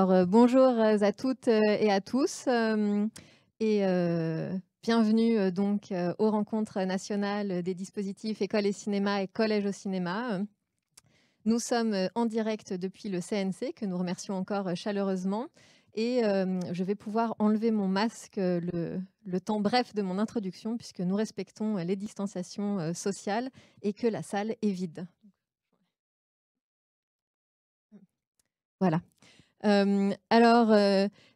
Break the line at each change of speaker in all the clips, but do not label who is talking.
Alors, bonjour à toutes et à tous et bienvenue donc aux rencontres nationales des dispositifs école et cinéma et collège au cinéma. Nous sommes en direct depuis le CNC que nous remercions encore chaleureusement et je vais pouvoir enlever mon masque le, le, temps bref de mon introduction puisque nous respectons les distanciations sociales et que la salle est vide. Voilà alors,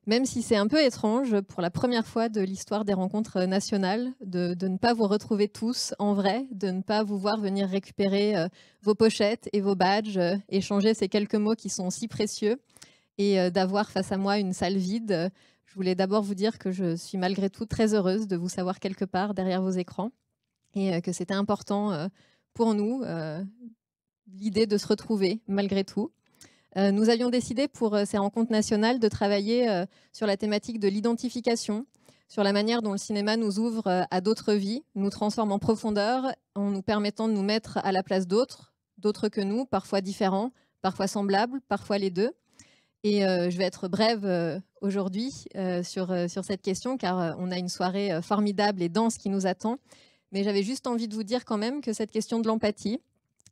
même si c'est un peu étrange, pour la première fois de l'histoire des rencontres nationales, de, ne pas vous retrouver tous en vrai, de ne pas vous voir venir récupérer vos pochettes et vos badges, échanger ces quelques mots qui sont si précieux, et d'avoir face à moi une salle vide, je voulais d'abord vous dire que je suis malgré tout très heureuse de vous savoir quelque part derrière vos écrans, et que c'était important pour nous, l'idée de se retrouver malgré tout. Euh, nous avions décidé pour euh, ces rencontres nationales de travailler euh, sur la thématique de l'identification, sur la manière dont le cinéma nous ouvre à d'autres vies, nous transforme en profondeur en nous permettant de nous mettre à la place d'autres, d'autres que nous, parfois différents, parfois semblables, parfois les deux. Et je vais être brève aujourd'hui sur, sur cette question car on a une soirée formidable et dense qui nous attend. Mais j'avais juste envie de vous dire quand même que cette question de l'empathie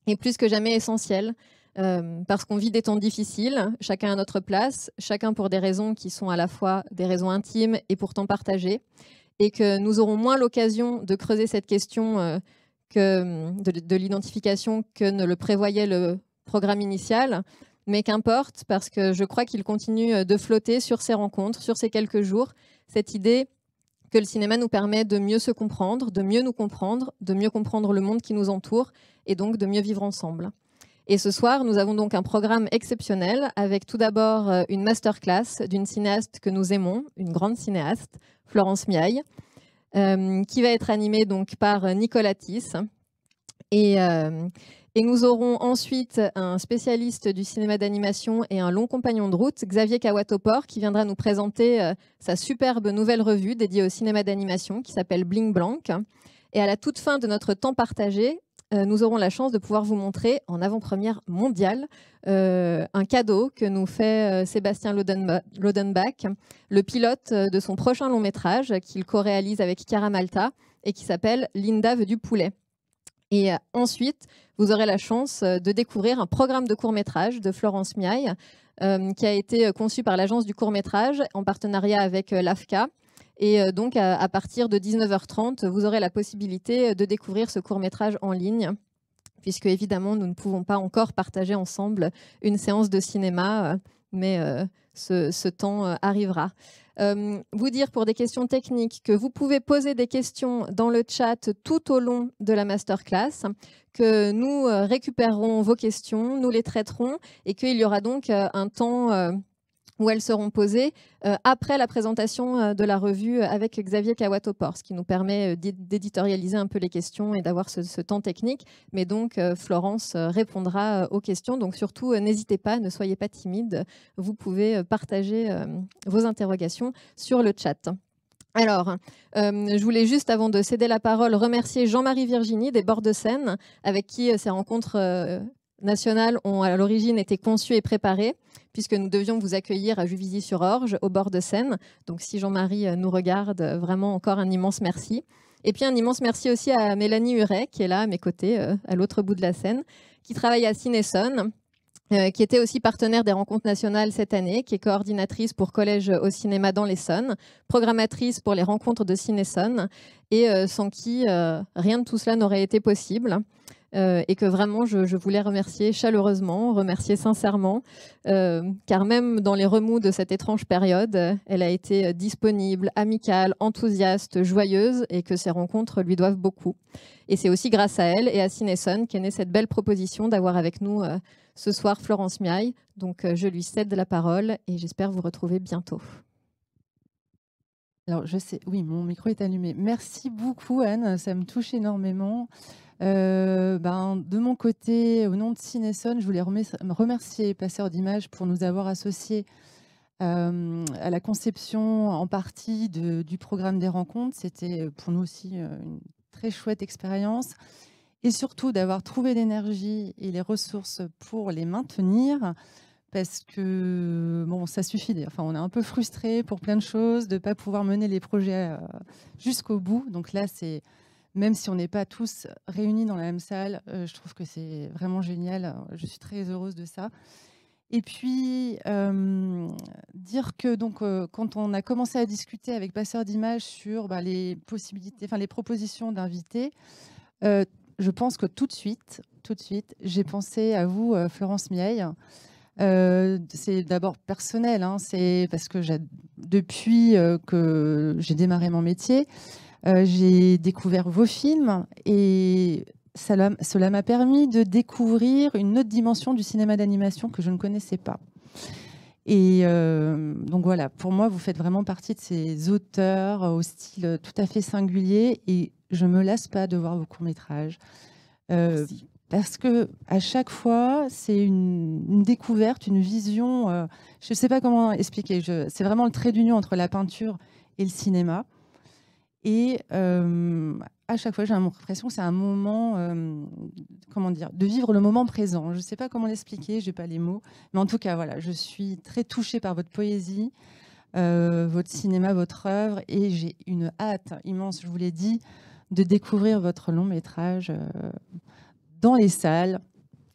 est plus que jamais essentielle euh, parce qu'on vit des temps difficiles, chacun à notre place, chacun pour des raisons qui sont à la fois des raisons intimes et pourtant partagées, et que nous aurons moins l'occasion de creuser cette question euh, que de, l'identification que ne le prévoyait le programme initial, mais qu'importe, parce que je crois qu'il continue de flotter sur ces rencontres, sur ces quelques jours, cette idée que le cinéma nous permet de mieux se comprendre, de mieux nous comprendre, de mieux comprendre le monde qui nous entoure, et donc de mieux vivre ensemble. Et ce soir, nous avons donc un programme exceptionnel avec tout d'abord euh, une masterclass d'une cinéaste que nous aimons, une grande cinéaste, Florence Miaille, euh, qui va être animée donc par Nicolas Tiss. Et, euh, nous aurons ensuite un spécialiste du cinéma d'animation et un long compagnon de route, Xavier Kawatopor, qui viendra nous présenter sa superbe nouvelle revue dédiée au cinéma d'animation qui s'appelle Bling Blanc. Et à la toute fin de notre temps partagé, euh, nous aurons la chance de pouvoir vous montrer en avant-première mondiale euh, un cadeau que nous fait euh, Sébastien Lodenbach, le pilote de son prochain long métrage qu'il co-réalise avec Cara Malta et qui s'appelle Linda veut du poulet. Et ensuite, vous aurez la chance de découvrir un programme de court métrage de Florence Miaille qui a été conçu par l'agence du court métrage en partenariat avec l'AFCA et euh, donc, à, partir de 19h30, vous aurez la possibilité de découvrir ce court-métrage en ligne puisque évidemment nous ne pouvons pas encore partager ensemble une séance de cinéma, euh, mais euh, ce, temps arrivera. vous dire pour des questions techniques que vous pouvez poser des questions dans le chat tout au long de la masterclass, que nous récupérerons vos questions, nous les traiterons et qu'il y aura donc un temps où elles seront posées euh, après la présentation euh, de la revue avec Xavier Kawatopor, ce qui nous permet euh, d'éditorialiser un peu les questions et d'avoir ce, temps technique. Mais donc, Florence répondra aux questions. Donc, surtout, n'hésitez pas, ne soyez pas timide. Vous pouvez partager vos interrogations sur le chat. Alors, je voulais juste, avant de céder la parole, remercier Jean-Marie Virginie des Bords de Seine, avec qui ces rencontres nationales ont à l'origine été conçues et préparées, puisque nous devions vous accueillir à Juvisy-sur-Orge, au bord de Seine. Donc si Jean-Marie euh, nous regarde, euh, vraiment encore un immense merci. Et puis un immense merci aussi à Mélanie Huret, qui est là à mes côtés, euh, à l'autre bout de la Seine, qui travaille à Cineson, qui était aussi partenaire des rencontres nationales cette année, qui est coordinatrice pour Collège au cinéma dans l'Essonne, programmatrice pour les rencontres de Cineson, et sans qui rien de tout cela n'aurait été possible. Euh, et que vraiment je, voulais remercier chaleureusement, remercier sincèrement, euh, car même dans les remous de cette étrange période, elle a été disponible, amicale, enthousiaste, joyeuse, et que ces rencontres lui doivent beaucoup. Et c'est aussi grâce à elle et à Cineson qu'est née cette belle proposition d'avoir avec nous euh, ce soir Florence Miaille. Donc je lui cède la parole et j'espère vous retrouver bientôt.
Alors, je sais, oui, mon micro est allumé. Merci beaucoup, Anne, ça me touche énormément. Euh, ben, de mon côté, au nom de Cineson, je voulais remercier Passeur d'Images pour nous avoir associés euh, à la conception en partie du programme des rencontres. C'était pour nous aussi euh, une très chouette expérience. Et surtout d'avoir trouvé l'énergie et les ressources pour les maintenir, parce que bon, ça suffit. Enfin, on est un peu frustré pour plein de choses de ne pas pouvoir mener les projets jusqu'au bout. Donc là, c'est même si on n'est pas tous réunis dans la même salle, je trouve que c'est vraiment génial. Je suis très heureuse de ça. Et puis, euh, dire que donc, euh, quand on a commencé à discuter avec Passeur d'images sur bah, les possibilités, les propositions d'invités, euh, je pense que tout de suite, tout de suite, j'ai pensé à vous, Florence Miaille. c'est d'abord personnel, hein, c'est parce que depuis que j'ai démarré mon métier, j'ai découvert vos films et cela m'a permis de découvrir une autre dimension du cinéma d'animation que je ne connaissais pas. Et euh, donc voilà, pour moi, vous faites vraiment partie de ces auteurs au style tout à fait singulier et je me lasse pas de voir vos courts-métrages. Euh, parce que à chaque fois, c'est une, découverte, une vision. Euh, je ne sais pas comment expliquer. C'est vraiment le trait d'union entre la peinture et le cinéma. Et à chaque fois, j'ai l'impression que c'est un moment, euh, comment dire, de vivre le moment présent. Je ne sais pas comment l'expliquer, je n'ai pas les mots. Mais en tout cas, voilà, je suis très touchée par votre poésie, euh, votre cinéma, votre œuvre. Et j'ai une hâte immense, je vous l'ai dit, de découvrir votre long métrage euh, dans les salles,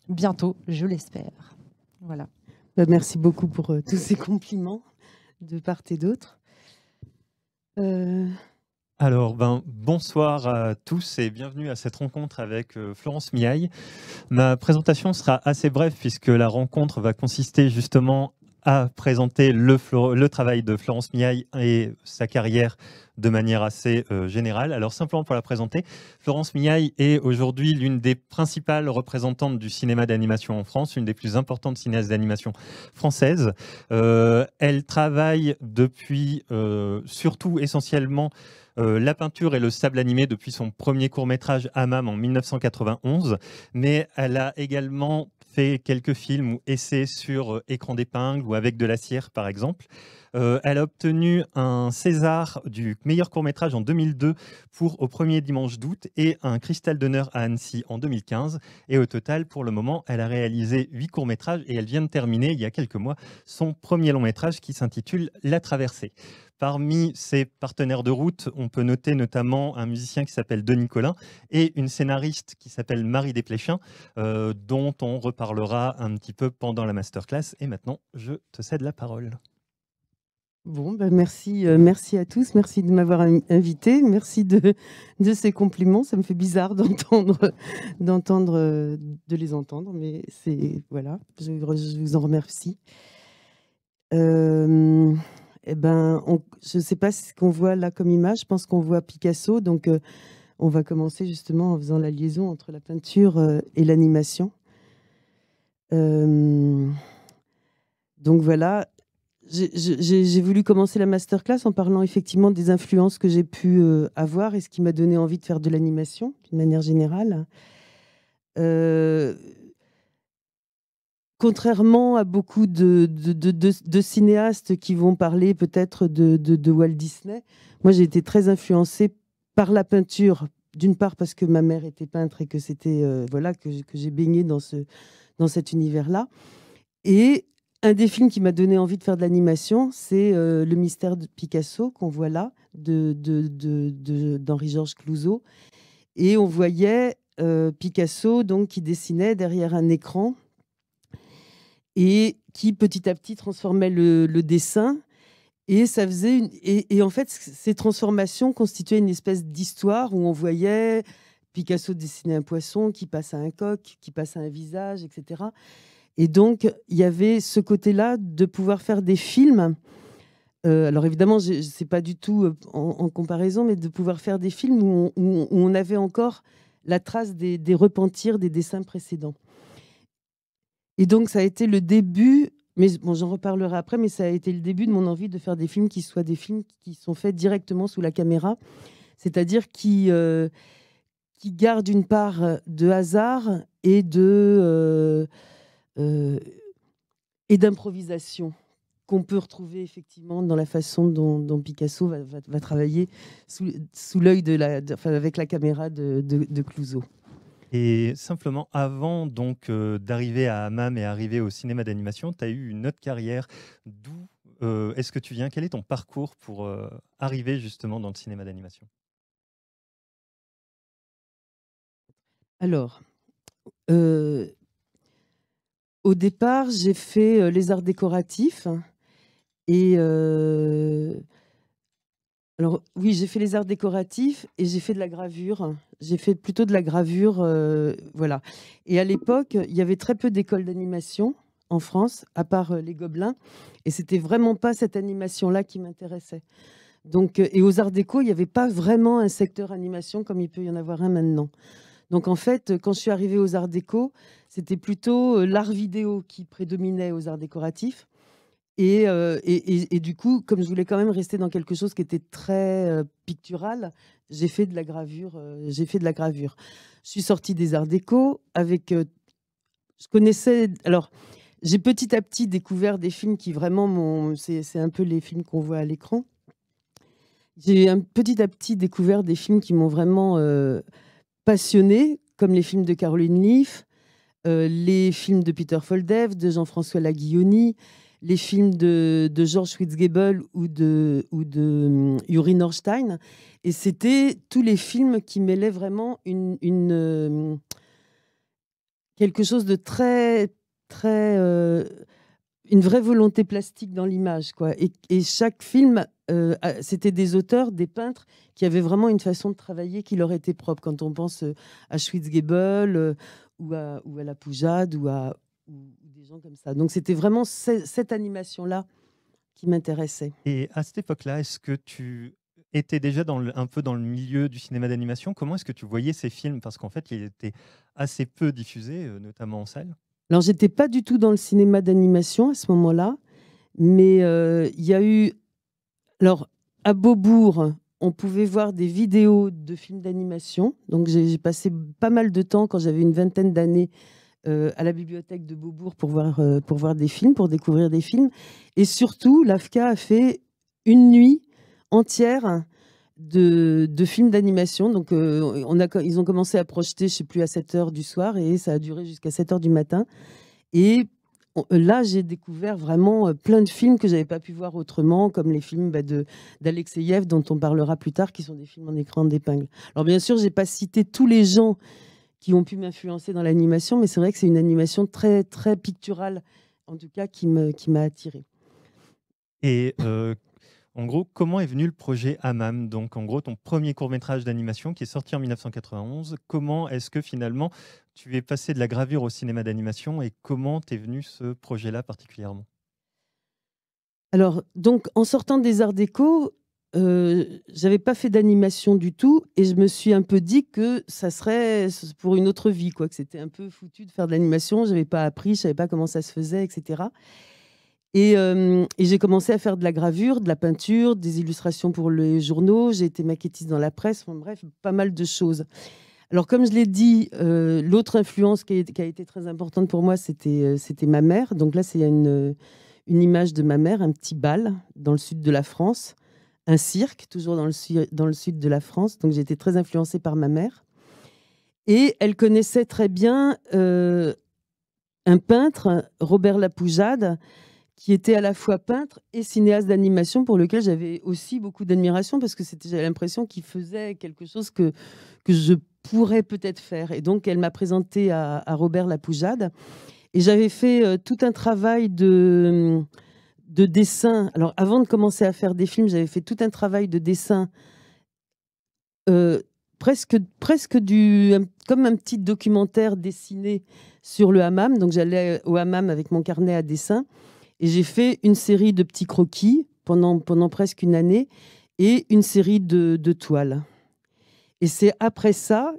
bientôt, je l'espère. Voilà.
Bah, merci beaucoup pour tous ces compliments de part et d'autre.
Alors, ben, bonsoir à tous et bienvenue à cette rencontre avec euh, Florence Miaille. Ma présentation sera assez brève puisque la rencontre va consister justement à présenter le, travail de Florence Miaille et sa carrière de manière assez euh, générale. Alors simplement pour la présenter, Florence Miaille est aujourd'hui l'une des principales représentantes du cinéma d'animation en France, une des plus importantes cinéastes d'animation françaises. Euh, elle travaille depuis surtout essentiellement euh, la peinture et le sable animé depuis son premier court métrage Amam en 1991, mais elle a également fait quelques films ou essais sur euh, écran d'épingle ou avec de la cire par exemple. Euh, elle a obtenu un César du meilleur court-métrage en 2002 pour Au premier dimanche d'août et un Cristal d'honneur à Annecy en 2015. Et au total, pour le moment, elle a réalisé huit courts-métrages et elle vient de terminer, il y a quelques mois, son premier long-métrage qui s'intitule La Traversée. Parmi ses partenaires de route, on peut noter notamment un musicien qui s'appelle Denis Collin et une scénariste qui s'appelle Marie Desplechin, euh, dont on reparlera un petit peu pendant la masterclass. Et maintenant, je te cède la parole.
Bon, ben merci, euh, merci à tous, merci de m'avoir invité, merci de, ces compliments. Ça me fait bizarre d'entendre, d'entendre, euh, de les entendre, mais c'est voilà, je, vous en remercie. Euh, eh ben, je ne sais pas ce qu'on voit là comme image. Je pense qu'on voit Picasso. Donc, on va commencer justement en faisant la liaison entre la peinture et l'animation. Donc voilà, j'ai voulu commencer la masterclass en parlant effectivement des influences que j'ai pu avoir et ce qui m'a donné envie de faire de l'animation d'une manière générale. Contrairement à beaucoup de, de, cinéastes qui vont parler peut-être de, Walt Disney, moi j'ai été très influencée par la peinture, d'une part parce que ma mère était peintre et que c'était euh, voilà que, j'ai baigné dans, ce, dans cet univers-là. Et un des films qui m'a donné envie de faire de l'animation, c'est euh, Le mystère de Picasso qu'on voit là, d'Henri-Georges Clouzot. Et on voyait euh, Picasso donc qui dessinait derrière un écran et qui petit à petit transformait le, dessin. Et ça faisait et, en fait, ces transformations constituaient une espèce d'histoire où on voyait Picasso dessiner un poisson qui passe à un coq, qui passe à un visage, etc. Et donc, il y avait ce côté-là de pouvoir faire des films. Euh, alors évidemment, je sais pas du tout euh, en, comparaison, mais de pouvoir faire des films où on, avait encore la trace des, des repentirs des dessins précédents. Et donc, ça a été le début, mais bon, j'en reparlerai après, mais ça a été le début de mon envie de faire des films qui soient des films qui sont faits directement sous la caméra, c'est-à-dire qui, euh, qui gardent une part de hasard et de. Euh, et d'improvisation qu'on peut retrouver effectivement dans la façon dont, Picasso va, va, travailler sous, sous l'œil de la, enfin, avec la caméra de, de, de Clouseau.
Et simplement, avant donc d'arriver à Amam et arriver au cinéma d'animation, tu as eu une autre carrière. D'où est-ce que tu viens? Quel est ton parcours pour arriver justement dans le cinéma d'animation?
Alors, au départ, j'ai fait les arts décoratifs et alors oui, j'ai fait les arts décoratifs et j'ai fait de la gravure. J'ai fait plutôt de la gravure, voilà. Et à l'époque, il y avait très peu d'écoles d'animation en France, à part les Gobelins, et c'était vraiment pas cette animation-là qui m'intéressait. Donc, et aux arts déco, il n'y avait pas vraiment un secteur animation comme il peut y en avoir un maintenant. Donc en fait, quand je suis arrivée aux arts déco, c'était plutôt l'art vidéo qui prédominait aux arts décoratifs. Euh, et, du coup, comme je voulais quand même rester dans quelque chose qui était très euh, pictural, j'ai fait de la gravure. Euh, j'ai fait de la gravure. Je suis sortie des arts déco avec. je connaissais. Alors, j'ai petit à petit découvert des films qui vraiment m'ont. C'est un peu les films qu'on voit à l'écran. J'ai petit à petit découvert des films qui m'ont vraiment passionné, comme les films de Caroline Leaf, les films de Peter Foldev, de Jean-François Laguilloni les films de, George Schwitzgebel ou de, ou de hum, Yuri Norstein. Et c'était tous les films qui mêlaient vraiment une, hum, quelque chose de très, très. Euh, une vraie volonté plastique dans l'image. quoi. Et, chaque film, euh, c'était des auteurs, des peintres qui avaient vraiment une façon de travailler qui leur était propre. Quand on pense euh, à Schwitzgebel ou, à, ou à La Poujade ou à, gens comme ça. Donc c'était vraiment cette animation-là qui m'intéressait.
Et à cette époque-là, est-ce que tu étais déjà dans un peu dans le milieu du cinéma d'animation? Comment est-ce que tu voyais ces films? Parce qu'en fait, il était assez peu diffusé, euh, notamment en salle.
Alors, j'étais pas du tout dans le cinéma d'animation à ce moment-là, mais euh, il y a eu. Alors, à Beaubourg, on pouvait voir des vidéos de films d'animation. Donc, j'ai passé pas mal de temps quand j'avais une vingtaine d'années euh, à la bibliothèque de Beaubourg pour voir, euh, pour voir des films, pour découvrir des films. Et surtout, l'AFCA a fait une nuit entière de, de films d'animation. Donc, euh, ils ont commencé à projeter, je ne sais plus, à 7 h du soir et ça a duré jusqu'à 7 h du matin. Et là, j'ai découvert vraiment plein de films que j'avais pas pu voir autrement, comme les films bah, d'Alexeyev, dont on parlera plus tard, qui sont des films en écran d'épingle. Alors, bien sûr, j'ai pas cité tous les gens qui ont pu m'influencer dans l'animation, mais c'est vrai que c'est une animation très, très picturale, en tout cas, qui m'a qui attirée.
Et euh, en gros, comment est venu le projet Amam Donc, en gros, ton premier court-métrage d'animation qui est sorti en 1991, comment est-ce que finalement tu es passé de la gravure au cinéma d'animation et comment t'es venu ce projet-là particulièrement?
Alors, donc, en sortant des arts déco, euh, j'avais pas fait d'animation du tout et je me suis un peu dit que ça serait pour une autre vie, quoi, que c'était un peu foutu de faire de l'animation. J'avais pas appris, je savais pas comment ça se faisait, etc. Euh, et, j'ai commencé à faire de la gravure, de la peinture, des illustrations pour les journaux. J'ai été maquettiste dans la presse, bref, pas mal de choses. Alors, comme je l'ai dit, euh, l'autre influence qui a, été très importante pour moi, c'était c'était ma mère. Donc là, c'est une, image de ma mère, un petit bal dans le sud de la France un cirque, toujours dans le, sud de la France. Donc j'ai été très influencée par ma mère. Et elle connaissait très bien euh, un peintre, Robert Lapoujade, qui était à la fois peintre et cinéaste d'animation, pour lequel j'avais aussi beaucoup d'admiration, parce que j'avais l'impression qu'il faisait quelque chose que, que je pourrais peut-être faire. Et donc elle m'a présenté à, à Robert Lapoujade. Et j'avais fait euh, tout un travail de de dessin. Alors, avant de commencer à faire des films, j'avais fait tout un travail de dessin, euh, presque, presque du, comme un petit documentaire dessiné sur le hammam. Donc, j'allais au hammam avec mon carnet à dessin et j'ai fait une série de petits croquis pendant, pendant presque une année et une série de, toiles. Et c'est après ça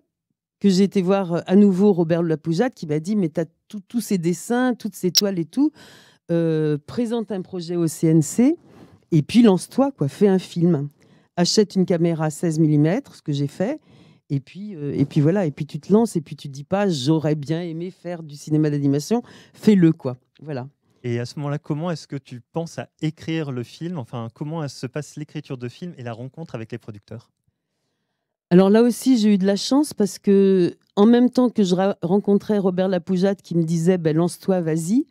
que j'ai été voir à nouveau Robert Lapoujade qui m'a dit Mais tu as tous ces dessins, toutes ces toiles et tout. Euh, présente un projet au CNC et puis lance-toi, quoi, fais un film. Achète une caméra 16 mm, ce que j'ai fait. Et puis, euh, et puis voilà, et puis tu te lances et puis tu dis pas j'aurais bien aimé faire du cinéma d'animation, fais-le quoi. Voilà.
Et à ce moment-là, comment est-ce que tu penses à écrire le film? Enfin, comment se passe l'écriture de film et la rencontre avec les producteurs?
Alors là aussi, j'ai eu de la chance parce que en même temps que je rencontrais Robert Lapoujade qui me disait ben, lance-toi, vas-y,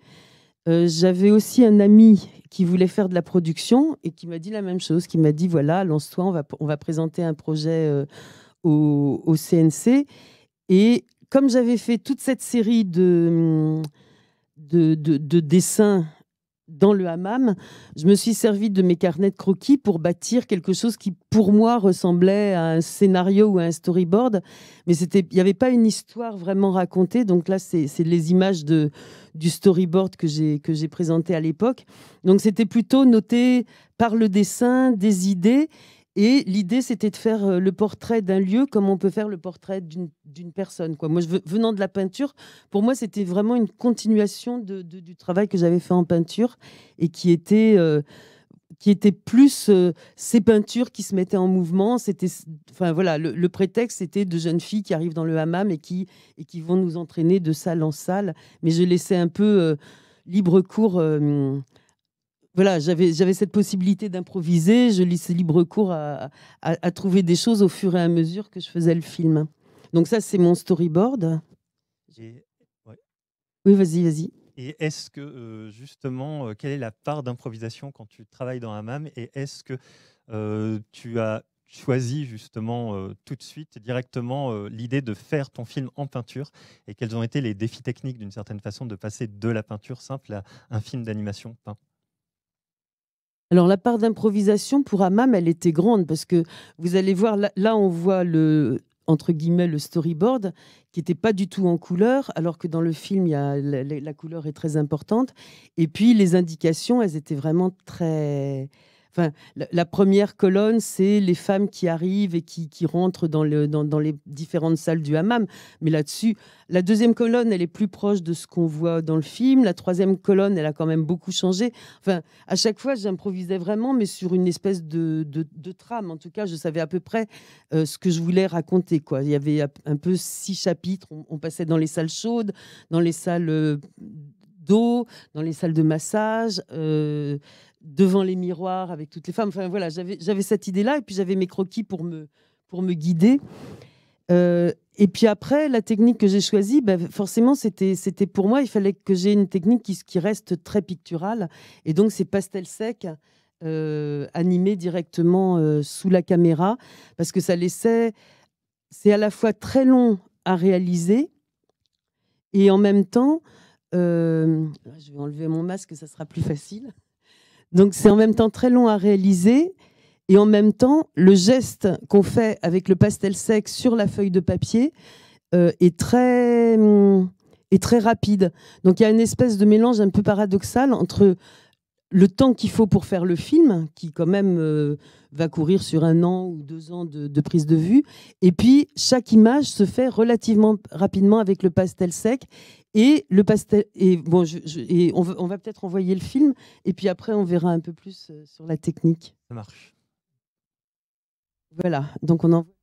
euh, j'avais aussi un ami qui voulait faire de la production et qui m'a dit la même chose, qui m'a dit voilà, lance-toi, on va, présenter un projet euh, au, au, CNC. Et comme j'avais fait toute cette série de, de, de, de dessins dans le hammam, je me suis servi de mes carnets de croquis pour bâtir quelque chose qui, pour moi, ressemblait à un scénario ou à un storyboard. Mais il n'y avait pas une histoire vraiment racontée. Donc là, c'est les images de, du storyboard que j'ai présenté à l'époque. Donc c'était plutôt noté par le dessin des idées et l'idée, c'était de faire euh, le portrait d'un lieu comme on peut faire le portrait d'une personne. Moi, venant de la peinture, pour moi, c'était vraiment une continuation du travail que j'avais fait en peinture et qui était, euh, qui était plus euh, ces peintures qui se mettaient en mouvement. Enfin voilà, le, prétexte, c'était de jeunes filles qui arrivent dans le hammam et qui, et qui vont nous entraîner de salle en salle. Mais je laissais un peu libre cours voilà, j'avais, cette possibilité d'improviser. Je laissais libre cours à, à, trouver des choses au fur et à mesure que je faisais le film. Donc ça, c'est mon storyboard. Oui, vas-y, vas-y.
Et est-ce que, euh, justement, euh, quelle est la part d'improvisation quand tu travailles dans un MAM Et est-ce que euh, tu as choisi justement tout de suite, directement, l'idée de faire ton film en peinture? Et quels ont été les défis techniques, d'une certaine façon, de passer de la peinture simple à un film d'animation peint?
Alors la part d'improvisation pour Amam, elle était grande parce que vous allez voir, là, on voit le entre guillemets le storyboard qui n'était pas du tout en couleur, alors que dans le film, la couleur est très importante. Et puis les indications, elles étaient vraiment très la, première colonne, c'est les femmes qui arrivent et qui, rentrent dans, les différentes salles du hammam. Mais là-dessus, la deuxième colonne, elle est plus proche de ce qu'on voit dans le film. La troisième colonne, elle a quand même beaucoup changé. Enfin, à chaque fois, j'improvisais vraiment, mais sur une espèce de, trame. En tout cas, je savais à peu près euh, ce que je voulais raconter. Il y avait un peu six chapitres. On, passait dans les salles chaudes, dans les salles euh, d'eau, dans les salles de massage. Euh, devant les miroirs avec toutes les femmes. Enfin voilà, j'avais cette idée-là et puis j'avais mes croquis pour me, guider. Euh, et puis après, la technique que j'ai choisie, ben, forcément, c'était pour moi, il fallait que j'ai une technique qui, qui, reste très picturale. Et donc, c'est pastel sec, euh, animé directement euh, sous la caméra, parce que ça laissait. C'est à la fois très long à réaliser et en même temps. je vais enlever mon masque, ça sera plus facile. Donc c'est en même temps très long à réaliser et en même temps le geste qu'on fait avec le pastel sec sur la feuille de papier euh, est très hum, est très rapide. Donc il y a une espèce de mélange un peu paradoxal entre le temps qu'il faut pour faire le film, qui quand même euh, va courir sur un an ou deux ans de, prise de vue, et puis chaque image se fait relativement rapidement avec le pastel sec. Et le pastel, et bon, et on, va, va peut-être envoyer le film, et puis après on verra un peu plus euh, sur la technique.
Ça marche.
Voilà, donc on envoie.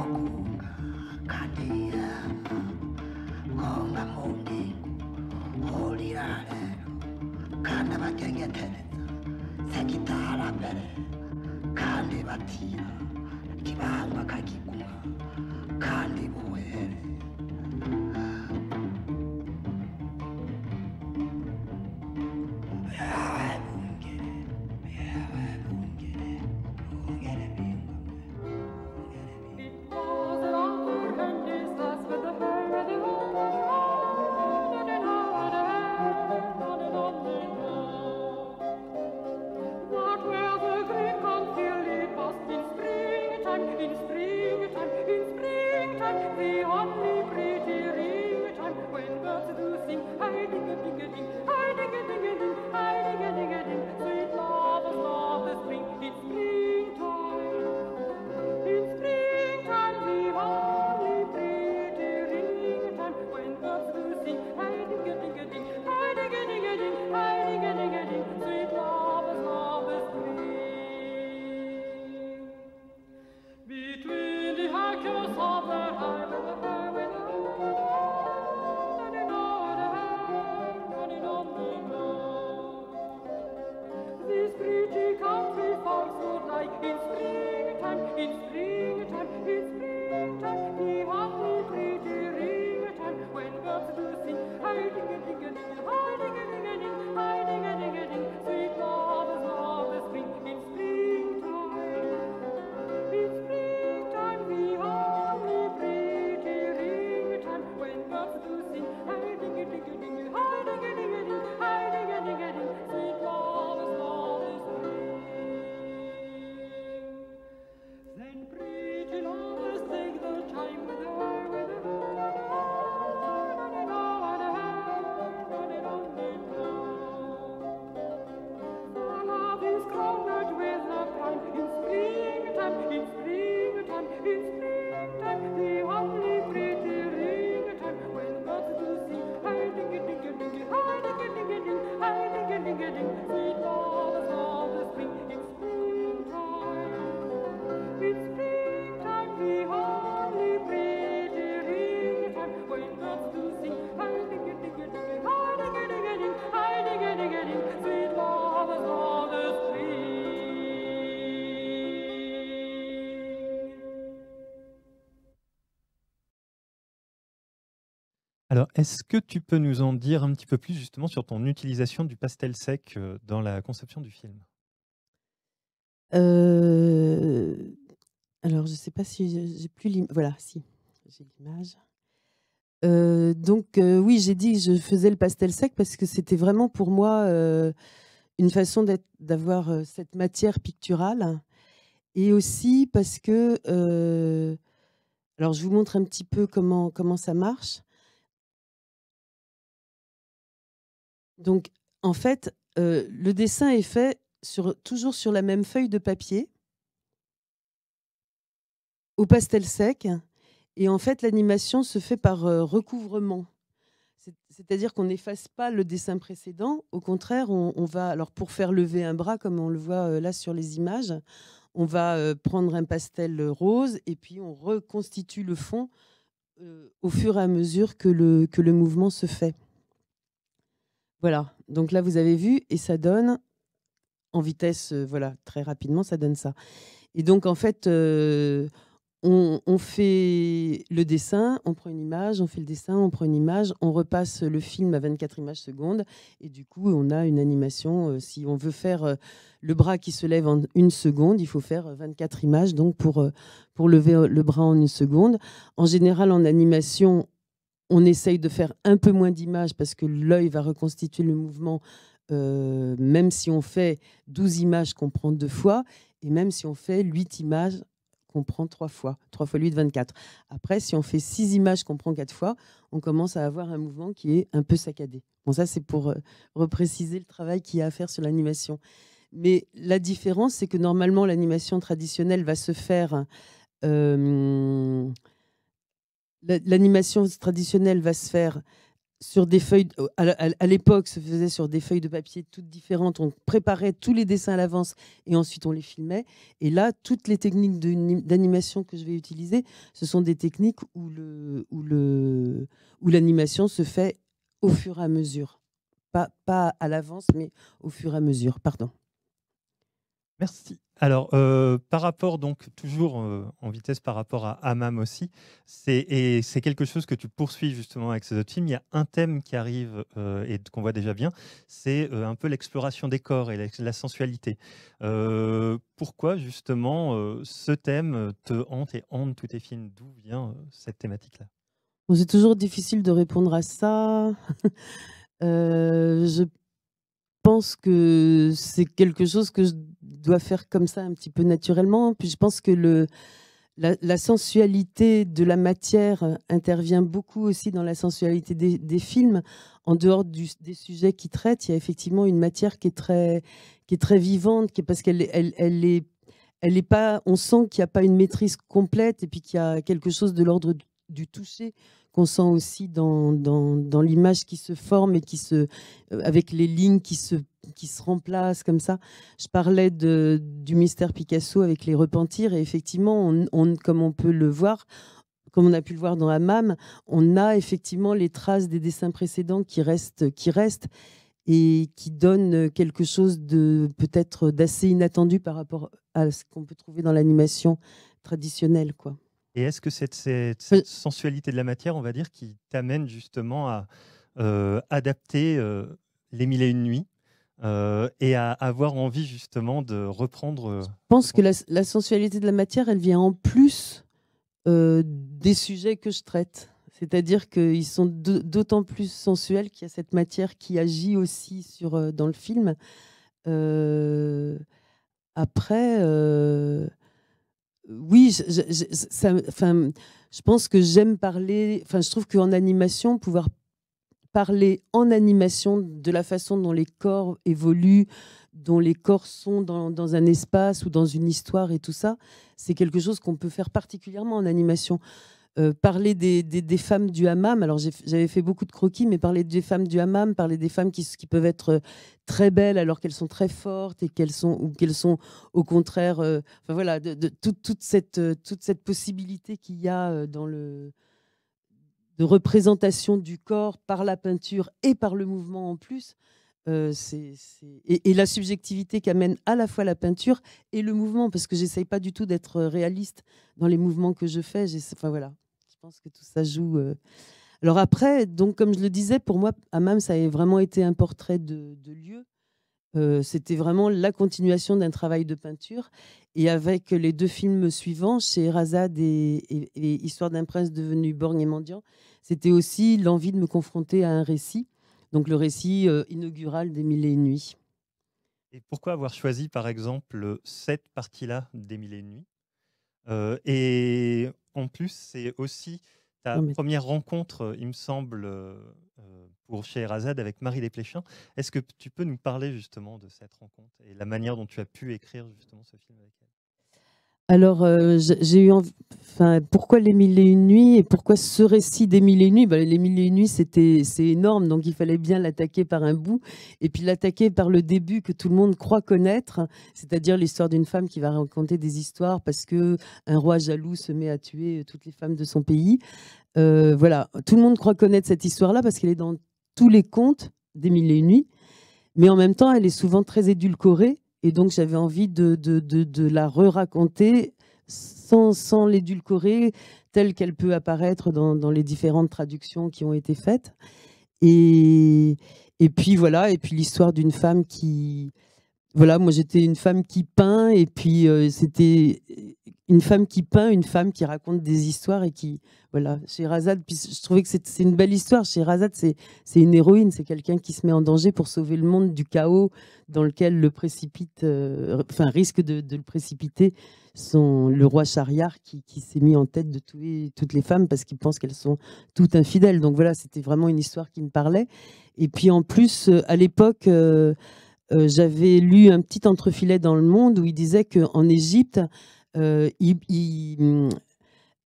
aku kadia konga mundi holirare kandi abagengetereza segitara mbere kandi batira kibanga
kagigwa
Alors, est-ce que tu peux nous en dire un petit peu plus justement sur ton utilisation du pastel sec euh, dans la conception du film?
Alors, je ne sais pas si j'ai- plus l'image. Voilà, si, j'ai l'image. Donc, oui, j'ai dit que je faisais le pastel sec parce que c'était vraiment pour moi une façon d'avoir cette matière picturale. Et aussi parce que. alors, je vous montre un petit peu comment ça marche. Donc, en fait, euh, le dessin est fait toujours sur la même feuille de papier, au pastel sec. Et en fait, l'animation se fait par euh, recouvrement. C'est- C'est-à-dire qu'on n'efface pas le dessin précédent. Au contraire, on, va, alors pour faire lever un bras, comme on le voit euh, là sur les images, on va prendre un pastel rose et puis on reconstitue le fond au fur et à mesure que le mouvement se fait. Voilà, donc là vous avez vu et ça donne en vitesse, euh, voilà, très rapidement, ça donne ça. Et donc en fait, euh, on, fait le dessin, on prend une image, on fait le dessin, on prend une image, on repasse le film à 24 images secondes et du coup on a une animation. euh, si on veut faire le bras qui se lève en une seconde, il faut faire euh, 24 images donc pour, pour lever le bras en une seconde. En général, en animation, on essaye de faire un peu moins d'images parce que l'œil va reconstituer le mouvement, euh, même si on fait 12 images qu'on prend deux fois, et même si on fait 8 images qu'on prend trois fois. 3 fois 8, 24. Après, si on fait 6 images qu'on prend quatre fois, on commence à avoir un mouvement qui est un peu saccadé. Bon, ça, c'est pour euh, repréciser le travail qu'il y a à faire sur l'animation. Mais la différence, c'est que normalement, l'animation traditionnelle va se faire euh, l'animation traditionnelle va se faire sur des feuilles. À, l'époque, se faisait sur des feuilles de papier toutes différentes. On préparait tous les dessins à l'avance et ensuite on les filmait. Et là, toutes les techniques d'animation que je vais utiliser, ce sont des techniques où l'animation se fait au fur et à mesure, pas pas à l'avance, mais au fur et à mesure. Pardon.
Merci. Alors, euh, par rapport, donc, toujours euh, en vitesse par rapport à Amam aussi, c'est, quelque chose que tu poursuis justement avec ces autres films. Il y a un thème qui arrive euh, et qu'on voit déjà bien, c'est un peu l'exploration des corps et la, sensualité. Pourquoi justement ce thème te hante et hante tous tes films? D'où vient cette thématique-là?
C'est toujours difficile de répondre à ça. Je pense que c'est quelque chose que je dois faire comme ça un petit peu naturellement. Puis je pense que le, la, sensualité de la matière intervient beaucoup aussi dans la sensualité des, films. En dehors des sujets qu'ils traitent, il y a effectivement une matière qui est très, qui est très vivante, qui est parce qu'elle elle, elle est, elle est pas. On sent qu'il n'y a pas une maîtrise complète et puis qu'il y a quelque chose de l'ordre du toucher qu'on sent aussi dans, dans, dans l'image qui se forme et qui se, euh, avec les lignes qui se, qui se remplacent comme ça. Je parlais du mystère Picasso avec les repentirs et effectivement, comme on peut le voir, comme on a pu le voir dans Hammam, on a effectivement les traces des dessins précédents qui restent, qui restent et qui donnent quelque chose de peut-être d'assez inattendu par rapport à ce qu'on peut trouver dans l'animation traditionnelle, quoi.
Et est-ce que cette, cette- cette sensualité de la matière, on va dire, qui t'amène justement à euh, adapter euh, Les Mille et Une Nuits euh, et à avoir envie justement de reprendre euh,
Je pense que la, la sensualité de la matière, elle vient en plus euh, des sujets que je traite. C'est-à-dire qu'ils sont d'au- d'autant plus sensuels qu'il y a cette matière qui agit aussi sur, euh, dans le film. Euh, après, euh, oui, je, pense que j'aime parler. Enfin, je trouve qu'en animation, pouvoir parler en animation de la façon dont les corps évoluent, dont les corps sont dans un espace ou dans une histoire et tout ça, c'est quelque chose qu'on peut faire particulièrement en animation. Euh, parler des, femmes du hammam, alors j'avais fait beaucoup de croquis, mais parler des femmes du hammam, parler des femmes qui, peuvent être euh, très belles alors qu'elles sont très fortes et qu'elles sont, ou qu'elles sont au contraire, euh, enfin voilà, toute, cette, possibilité qu'il y a dans le, de représentation du corps par la peinture et par le mouvement en plus. Et, et la subjectivité qu'amène à la fois la peinture et le mouvement, parce que j'essaye pas du tout d'être réaliste dans les mouvements que je fais. Enfin voilà, pense que tout ça joue. euh. Alors après, donc comme je le disais, pour moi, Hammam, ça a vraiment été un portrait de, lieu. Euh, C'était vraiment la continuation d'un travail de peinture. Et avec les deux films suivants, chez Razad et, Histoire d'un prince devenu borgne et mendiant, c'était aussi l'envie de me confronter à un récit, donc le récit euh, inaugural des Mille et une nuits.
Et pourquoi avoir choisi, par exemple, cette partie-là des Mille et Une Nuits Et en plus, c'est aussi ta
Non, mais-
première rencontre, euh, il me semble, euh, euh, pour Scheherazade avec Marie Desplechin. Est-ce que tu peux nous parler justement de cette rencontre et la manière dont tu as pu écrire justement ce film avec elle?
Alors, euh, j'ai eu envie. Enfin, pourquoi les mille et une nuits et pourquoi ce récit des mille et une nuits? Bah, Les mille et une nuits, c'était c'est énorme, donc il fallait bien l'attaquer par un bout et puis l'attaquer par le début que tout le monde croit connaître, c'est-à-dire l'histoire d'une femme qui va raconter des histoires parce que un roi jaloux se met à tuer toutes les femmes de son pays. Euh, voilà, tout le monde croit connaître cette histoire-là parce qu'elle est dans tous les contes des mille et une nuits, mais en même temps, elle est souvent très édulcorée. Et donc, j'avais envie de, de, de, la re-raconter sans, sans l'édulcorer, telle qu'elle peut apparaître dans, dans les différentes traductions qui ont été faites. Et, et puis, voilà, et puis l'histoire d'une femme qui. Voilà, moi j'étais une femme qui peint, et puis euh, c'était une femme qui peint, une femme qui raconte des histoires et qui. Voilà, chez Razad, puis je trouvais que c'est une belle histoire. Chez Razad, c'est une héroïne, c'est quelqu'un qui se met en danger pour sauver le monde du chaos dans lequel le précipite, euh, enfin risque de, le précipiter, son, le roi Shahriar qui, s'est mis en tête de tuer toutes les femmes parce qu'il pense qu'elles sont toutes infidèles. Donc voilà, c'était vraiment une histoire qui me parlait. Et puis en plus, euh, à l'époque, euh, j'avais lu un petit entrefilet dans Le Monde où il disait qu'en Égypte, il, il, hum,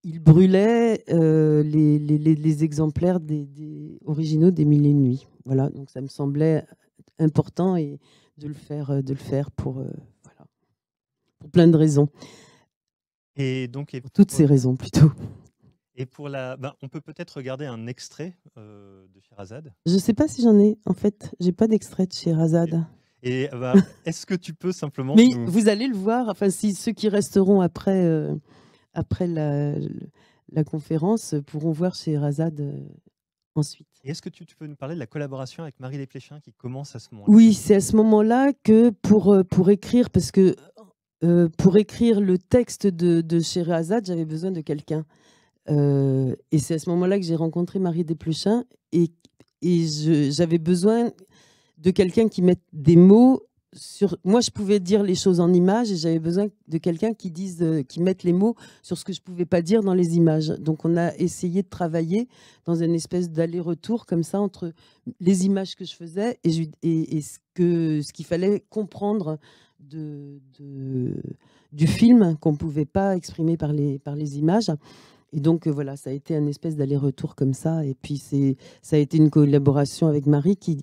il brûlait euh, les, les- les- les exemplaires des, des originaux des Mille et une Nuits. Voilà, donc ça me semblait important et de le faire, euh, de le faire pour, euh, voilà, pour plein de raisons,
Et donc, et
pour toutes
pour-
ces raisons plutôt.
Et pour la, ben, on peut peut-être regarder un extrait euh, de Sherazade.
Je ne sais pas si j'en ai, en fait, j'ai pas d'extrait de Sherazade.
Et bah, est-ce que tu peux simplement
Mais
nous-
vous allez le voir, enfin, si ceux qui resteront après, euh, après la, la conférence pourront voir Sherazade euh, ensuite.
Et Est-ce que tu, tu peux nous parler de la collaboration avec Marie Desplechin qui commence à ce moment-là?
Oui, c'est à ce moment-là que pour, euh, pour écrire, parce que euh, pour écrire le texte de, de Sherazade, j'avais besoin de quelqu'un. Euh, et c'est à ce moment-là que j'ai rencontré Marie Desplechin et, et j'avais besoin de quelqu'un qui mette des mots sur. Moi, je pouvais dire les choses en images et j'avais besoin de quelqu'un qui dise, euh, qui mette les mots sur ce que je pouvais pas dire dans les images. Donc, on a essayé de travailler dans une espèce d'aller-retour comme ça entre les images que je faisais et, je- et- ce que ce qu'il fallait comprendre de, du film qu'on pouvait pas exprimer par les, par les images. Et donc euh, voilà, ça a été un espèce d'aller-retour comme ça. Et puis c'est ça a été une collaboration avec Marie qui,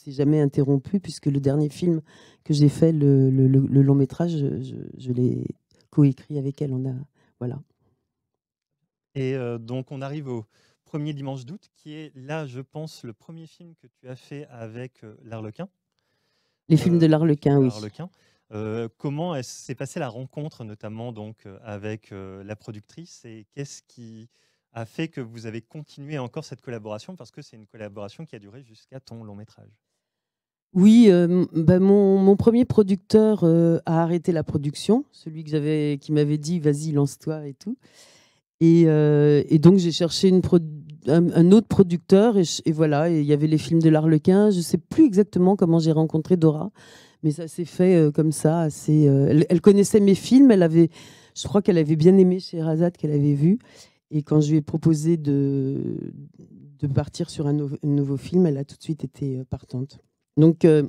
s'est jamais interrompue puisque le dernier film que j'ai fait, le, le- le- le long métrage, je, l'ai coécrit avec elle. On a voilà.
Et euh, donc, on arrive au premier dimanche d'août, qui est là, je pense, le premier film que tu as fait avec euh, l'Arlequin.
Les films de
Euh,
l'Arlequin, oui.
Euh, comment est- s'est passée la rencontre, notamment donc euh, avec euh, la productrice, et qu'est-ce qui a fait que vous avez continué encore cette collaboration? Parce que c'est une collaboration qui a duré jusqu'à ton long métrage.
Oui, euh, bah, mon, premier producteur euh, a arrêté la production, celui qui m'avait dit vas-y lance-toi et tout. Et, euh, donc j'ai cherché un, autre producteur et, voilà, il y avait les films de l'Arlequin. Je ne sais plus exactement comment j'ai rencontré Dora, mais ça s'est fait comme ça. Elle, connaissait mes films, elle avait, je crois qu'elle avait bien aimé chez qu'elle avait vu. Et quand je lui ai proposé de, partir sur un, un nouveau film, elle a tout de suite été partante. Donc, euh,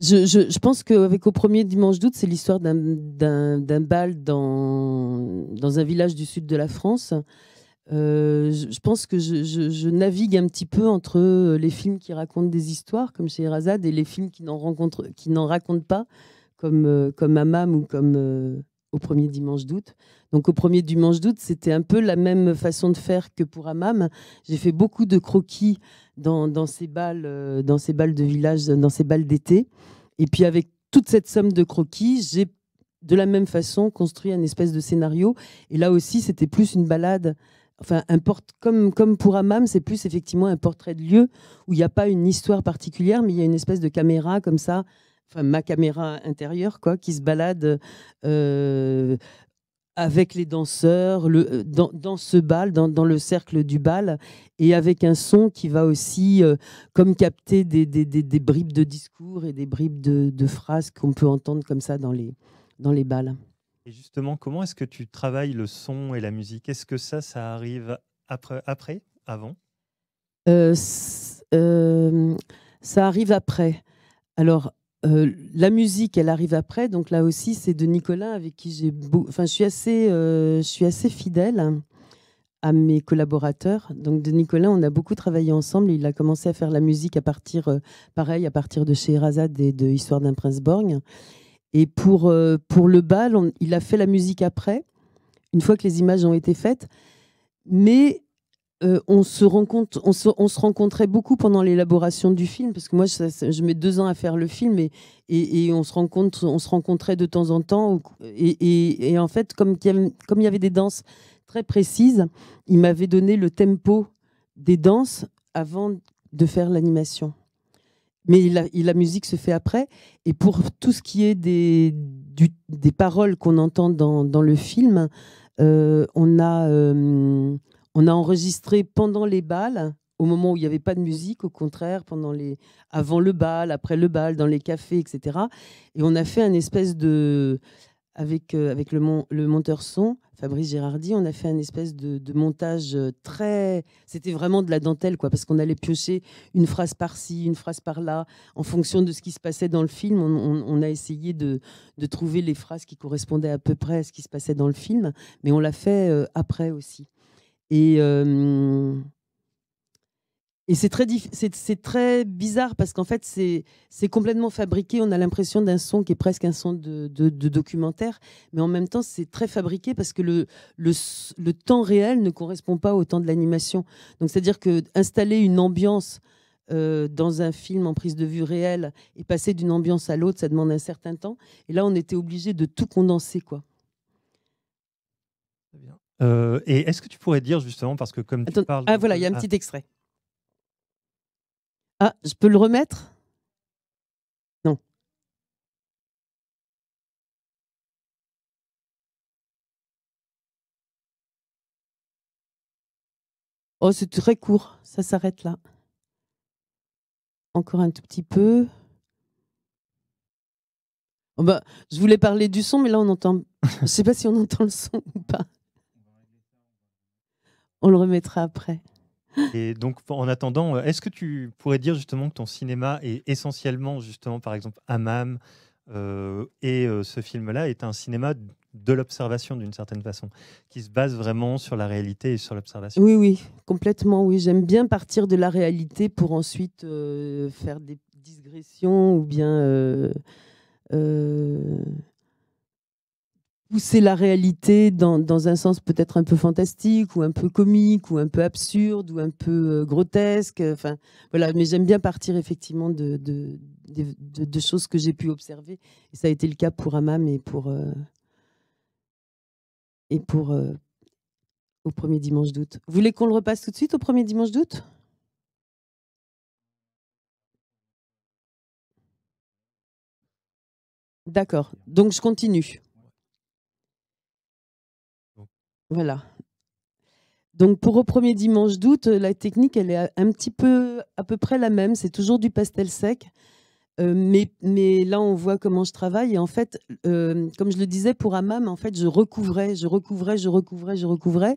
je, pense qu'avec Au premier dimanche d'août, c'est l'histoire d'un- bal dans, dans un village du sud de la France. Euh, je, pense que je, navigue un petit peu entre euh, les films qui racontent des histoires, comme chez Erazade, et les films qui n'en racontent pas, comme, comme Amam ou comme Au premier dimanche d'août. Donc, Au premier dimanche d'août, c'était un peu la même façon de faire que pour Amam. J'ai fait beaucoup de croquis dans, ces balles, euh, dans ces balles de village, dans ces balles d'été. Et puis avec toute cette somme de croquis, j'ai de la même façon construit un espèce de scénario. Et là aussi, c'était plus une balade. Enfin, un comme, comme pour Amam, c'est plus effectivement un portrait de lieu où il n'y a pas une histoire particulière, mais il y a une espèce de caméra comme ça, enfin ma caméra intérieure, quoi, qui se balade euh, avec les danseurs, le, euh, dans, dans ce bal, dans, dans le cercle du bal, et avec un son qui va aussi euh, comme capter des, des- des- des bribes de discours et des bribes de, de phrases qu'on peut entendre comme ça dans les, dans les balles.
Et justement, comment est-ce que tu travailles le son et la musique? Est-ce que ça, ça arrive après, après avant?
Euh, euh, ça arrive après. Alors, euh, la musique, elle arrive après. Donc là aussi, c'est de Nicolas avec qui j'ai. Enfin, je suis assez, euh, je suis assez fidèle à mes collaborateurs. Donc de Nicolas, on a beaucoup travaillé ensemble. Il a commencé à faire la musique à partir, euh, pareil, à partir de chez Razad et de Histoire d'un prince borgne. Et pour, pour le bal, il a fait la musique après, une fois que les images ont été faites. Mais euh, on, se rencontre, on, se, on se rencontrait beaucoup pendant l'élaboration du film, parce que moi, je mets deux ans à faire le film, et, on, se rencontre, on se rencontrait de temps en temps. Et, en fait, comme il y avait- des danses très précises, il m'avait donné le tempo des danses avant de faire l'animation. Mais la, musique se fait après. Et pour tout ce qui est des, paroles qu'on entend dans, dans le film, euh, on, a, euh, on a enregistré pendant les balles, au moment où il n'y avait pas de musique, au contraire, pendant les, avant le bal, après le bal, dans les cafés, etc. Et on a fait un espèce de, avec, euh, avec le, mon- le monteur son, Fabrice Gérardi, on a fait un espèce de, montage euh, très. C'était vraiment de la dentelle, quoi, parce qu'on allait piocher une phrase par-ci, une phrase par-là, en fonction de ce qui se passait dans le film. On a essayé de, de trouver les phrases qui correspondaient à peu près à ce qui se passait dans le film, mais on l'a fait euh, après aussi. Et. et c'est très, c'est, très bizarre parce qu'en fait, c'est, c'est complètement fabriqué. On a l'impression d'un son qui est presque un son de, documentaire, mais en même temps, c'est très fabriqué parce que le, le, le temps réel ne correspond pas au temps de l'animation. Donc, c'est-à-dire que installer une ambiance dans un film en prise de vue réelle et passer d'une ambiance à l'autre, ça demande un certain temps. Et là, on était obligé de tout condenser, quoi.
Euh, et est-ce que tu pourrais dire justement, parce que comme tu parles.
ah voilà, il y a un
ah,
petit extrait. Ah, je peux le remettre? Non. Oh, c'est très court, ça s'arrête là. Encore un tout petit peu. Oh bah, je voulais parler du son, mais là on entend. Je sais pas si on entend le son ou pas. On le remettra après.
Et donc, en attendant, euh, est-ce que tu pourrais dire justement que ton cinéma est essentiellement, justement, par exemple, Hammam euh, et euh, ce film-là est un cinéma de l'observation d'une certaine façon, qui se base vraiment sur la réalité et sur l'observation?
Oui, oui, complètement. Oui, j'aime bien partir de la réalité pour ensuite euh, faire des digressions ou bien pousser la réalité dans, un sens peut-être un peu fantastique ou un peu comique ou un peu absurde ou un peu euh, grotesque. Enfin, voilà. Mais j'aime bien partir effectivement de choses que j'ai pu observer. Et ça a été le cas pour Amam et pour euh, et pour euh, au premier dimanche d'août. Vous voulez qu'on le repasse tout de suite au premier dimanche d'août? D'accord. Donc je continue. Voilà. Donc pour au premier dimanche d'août, euh, la technique elle est un petit peu à peu près la même. C'est toujours du pastel sec. Euh, mais, mais là, on voit comment je travaille. Et en fait, euh, comme je le disais pour Amam, en fait, je recouvrais, je recouvrais, je recouvrais, je recouvrais.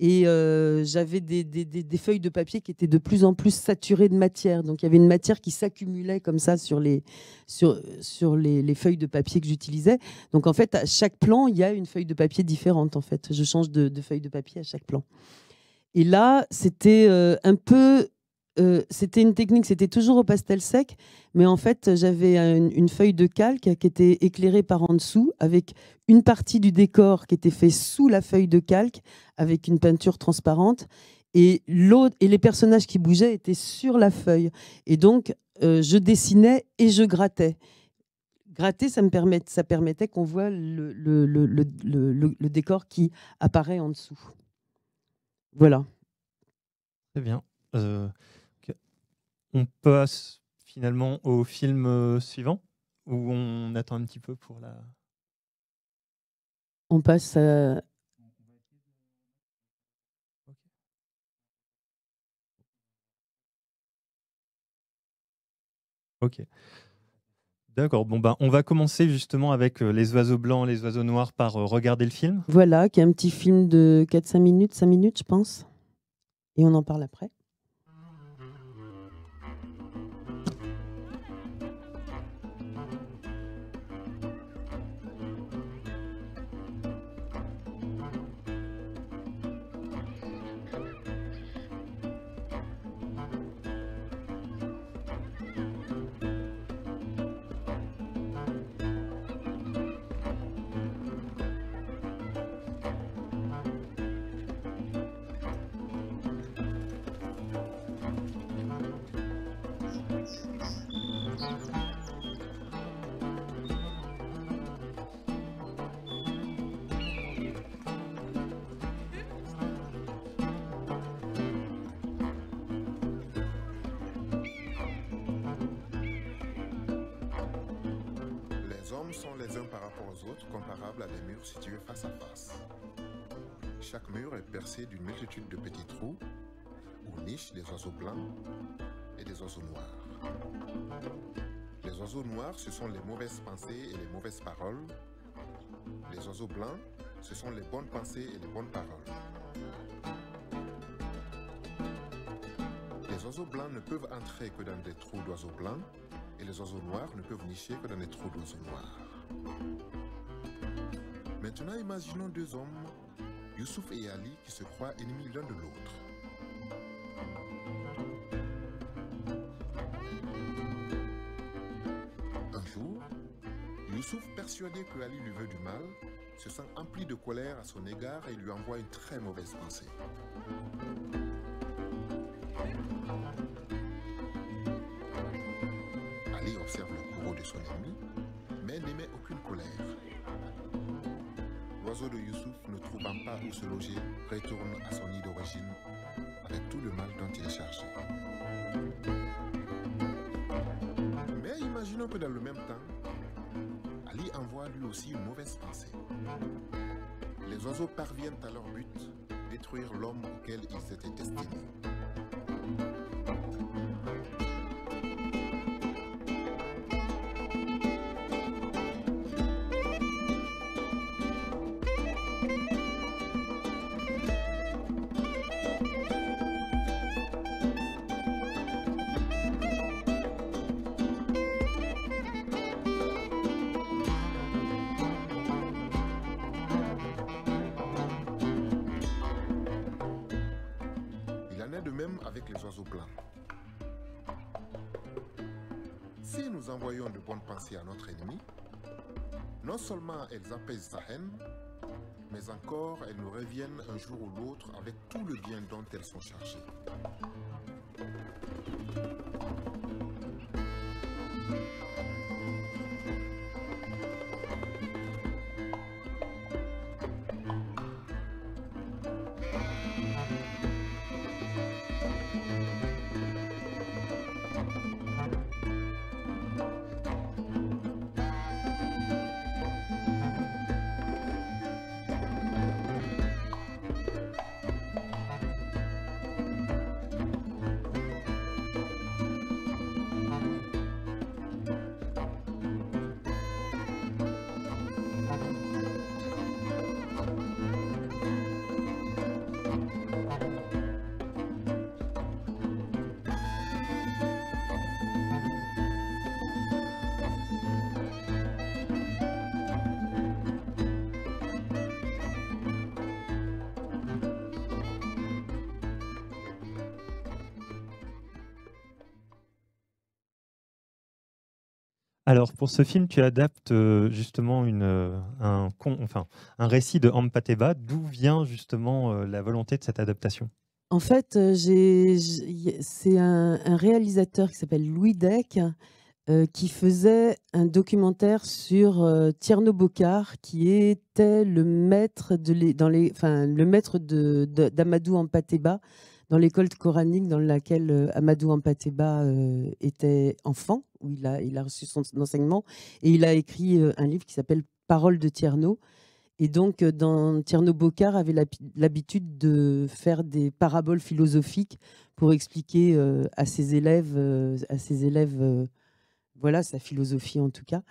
Et euh, j'avais des, feuilles de papier qui étaient de plus en plus saturées de matière. Donc il y avait une matière qui s'accumulait comme ça sur, les, feuilles de papier que j'utilisais. Donc en fait, à chaque plan, il y a une feuille de papier différente. En fait, je change de, de feuille de papier à chaque plan. Et là, c'était euh, un peu. Euh, c'était une technique, c'était toujours au pastel sec, mais en fait, j'avais un- une feuille de calque qui était éclairée par en dessous, avec une partie du décor qui était fait sous la feuille de calque, avec une peinture transparente, et et les personnages qui bougeaient étaient sur la feuille. Et donc, euh, je dessinais et je grattais. Gratter, ça me permettait qu'on voit le, décor qui apparaît en dessous. Voilà.
Très bien. Euh. On passe finalement au film euh, suivant ou on attend un petit peu pour la.
On passe à.
Ok. D'accord. Bon ben, on va commencer justement avec euh, les oiseaux blancs, les oiseaux noirs par euh, regarder le film.
Voilà, qui est un petit film de 4-5 minutes, 5 minutes, je pense. Et on en parle après.
Situés face à face. Chaque mur est percé d'une multitude de petits trous où nichent des oiseaux blancs et des oiseaux noirs. Les oiseaux noirs, ce sont les mauvaises pensées et les mauvaises paroles Les oiseaux blancs, ce sont les bonnes pensées et les bonnes paroles. Les oiseaux blancs ne peuvent entrer que dans des trous d'oiseaux blancs et les oiseaux noirs ne peuvent nicher que dans des trous d'oiseaux noirs. Maintenant, imaginons deux hommes, Youssouf et Ali, qui se croient ennemis l'un de l'autre. Un jour, Youssouf, persuadé que Ali lui veut du mal, se sent empli de colère à son égard et lui envoie une très mauvaise pensée. Ali observe le courroux de son ennemi, mais n'émet aucune colère. L'oiseau de Youssouf, ne trouvant pas où se loger, retourne à son nid d'origine avec tout le mal dont il est chargé. Mais imaginons que dans le même temps, Ali envoie lui aussi une mauvaise pensée. Les oiseaux parviennent à leur but, détruire l'homme auquel ils étaient destinés. Si nous envoyons de bonnes pensées à notre ennemi, non seulement elles apaisent sa haine, mais encore elles nous reviennent un jour ou l'autre avec tout le bien dont elles sont chargées.
Alors, pour ce film, tu adaptes euh, justement une, euh, un, récit de Ampateba. D'où vient justement euh, la volonté de cette adaptation?
En fait, c'est un, réalisateur qui s'appelle Louis Deck qui faisait un documentaire sur Tierno Bokar, qui était le maître de- d'Amadou Ampateba dans l'école coranique dans laquelle euh, Amadou Ampateba euh, était enfant, où il a, il a reçu son enseignement, et il a écrit euh, un livre qui s'appelle Paroles de Tierno. Et donc, dans Tierno Bokar avait l'habi- l'habitude de faire des paraboles philosophiques pour expliquer à ses élèves, à ses élèves, voilà sa philosophie en tout cas.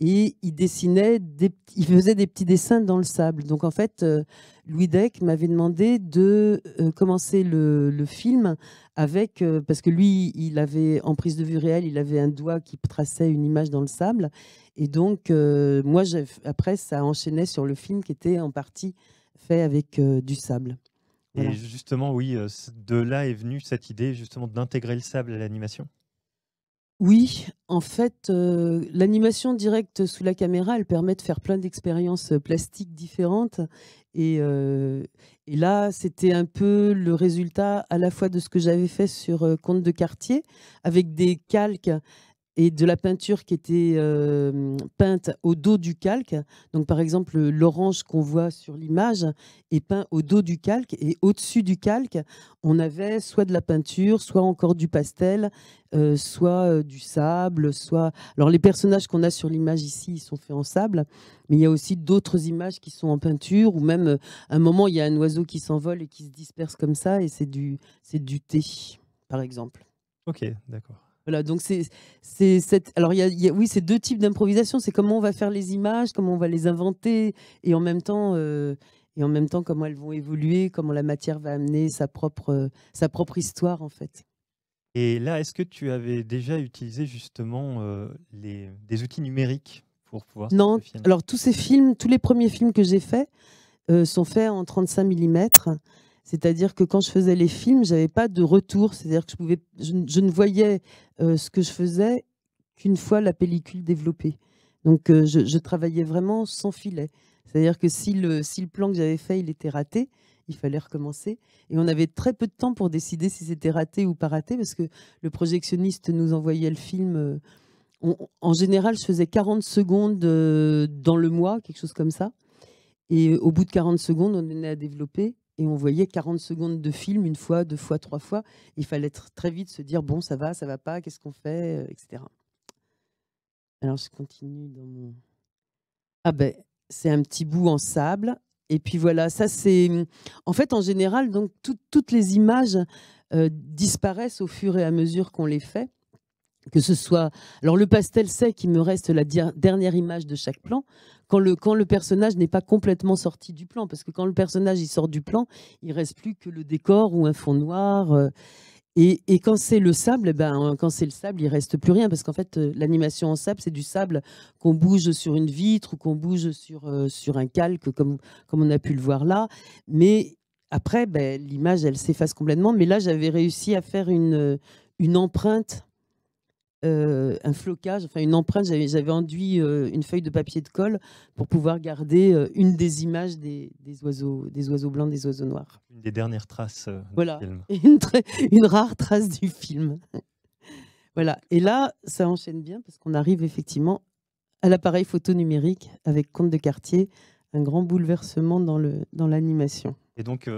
Et il dessinait, des, il faisait des petits dessins dans le sable. Donc en fait, euh, Louis Deck m'avait demandé de euh, commencer le, le film avec, euh, parce que lui, il avait en prise de vue réelle, il avait un doigt qui traçait une image dans le sable. Et donc, moi, après, ça enchaînait sur le film qui était en partie fait avec du sable. Voilà.
Et justement, oui, de là est venue cette idée justement d'intégrer le sable à l'animation?
Oui, en fait, euh, l'animation directe sous la caméra, elle permet de faire plein d'expériences euh, plastiques différentes. Et, euh, et là, c'était un peu le résultat à la fois de ce que j'avais fait sur euh, Conte de quartier, avec des calques et de la peinture qui était peinte au dos du calque. Donc, par exemple, l'orange qu'on voit sur l'image est peint au dos du calque et au-dessus du calque, on avait soit de la peinture, soit encore du pastel, soit du sable, soit. Alors, les personnages qu'on a sur l'image ici, ils sont faits en sable, mais il y a aussi d'autres images qui sont en peinture, ou même à un moment, il y a un oiseau qui s'envole et qui se disperse comme ça, et c'est du, du thé, par exemple.
Ok, d'accord.
Voilà, donc c'est c'est cette. Alors il y a, y a- oui, c'est deux types d'improvisation. C'est comment on va faire les images, comment on va les inventer, et en même temps, euh, et en même temps comment elles vont évoluer, comment la matière va amener sa propre euh, sa propre histoire en fait.
Et là, est-ce que tu avais déjà utilisé justement euh, les, des outils numériques pour pouvoir faire
Non, alors tous ces films, tous les premiers films que j'ai faits sont faits en 35 mm. C'est-à-dire que quand je faisais les films, j'avais pas de retour. C'est-à-dire que je, ne- voyais euh, ce que je faisais qu'une fois la pellicule développée. Donc euh, je, travaillais vraiment sans filet. C'est-à-dire que si le, plan que j'avais fait, il était raté, il fallait recommencer. Et on avait très peu de temps pour décider si c'était raté ou pas raté, parce que le projectionniste nous envoyait le film. euh, en général, je faisais 40 secondes dans le mois, quelque chose comme ça. Et au bout de 40 secondes, on venait à développer et on voyait 40 secondes de film, une fois, deux fois, trois fois. Il fallait tr- très vite se dire, bon, ça va, ça va pas, qu'est-ce qu'on fait, euh, etc. Alors, je continue dans mon... Ah ben, c'est un petit bout en sable. Et puis voilà, ça c'est... En fait, en général, donc, tout- toutes les images euh, disparaissent au fur et à mesure qu'on les fait. Que ce soit... Alors, le pastel sec, il me reste la dernière image de chaque plan quand le, quand le personnage n'est pas complètement sorti du plan. Parce que quand le personnage il sort du plan, il reste plus que le décor ou un fond noir. euh, et, et quand c'est le sable, eh ben, quand c'est le sable, il reste plus rien. Parce qu'en fait, euh, l'animation en sable, c'est du sable qu'on bouge sur une vitre ou qu'on bouge sur, euh, sur un calque, comme, comme on a pu le voir là. Mais après, ben, l'image, elle s'efface complètement. Mais là, j'avais réussi à faire une, une empreinte euh, un flocage, enfin une empreinte. J'avais, enduit euh, une feuille de papier de colle pour pouvoir garder euh, une des images des, des oiseaux, des oiseaux blancs, des oiseaux noirs.
Une des dernières traces euh, du
Voilà.
film.
Une, très- une rare trace du film. voilà. Et là, ça enchaîne bien parce qu'on arrive effectivement à l'appareil photo numérique avec compte de quartier, un grand bouleversement dans, le, dans l'animation.
Et donc,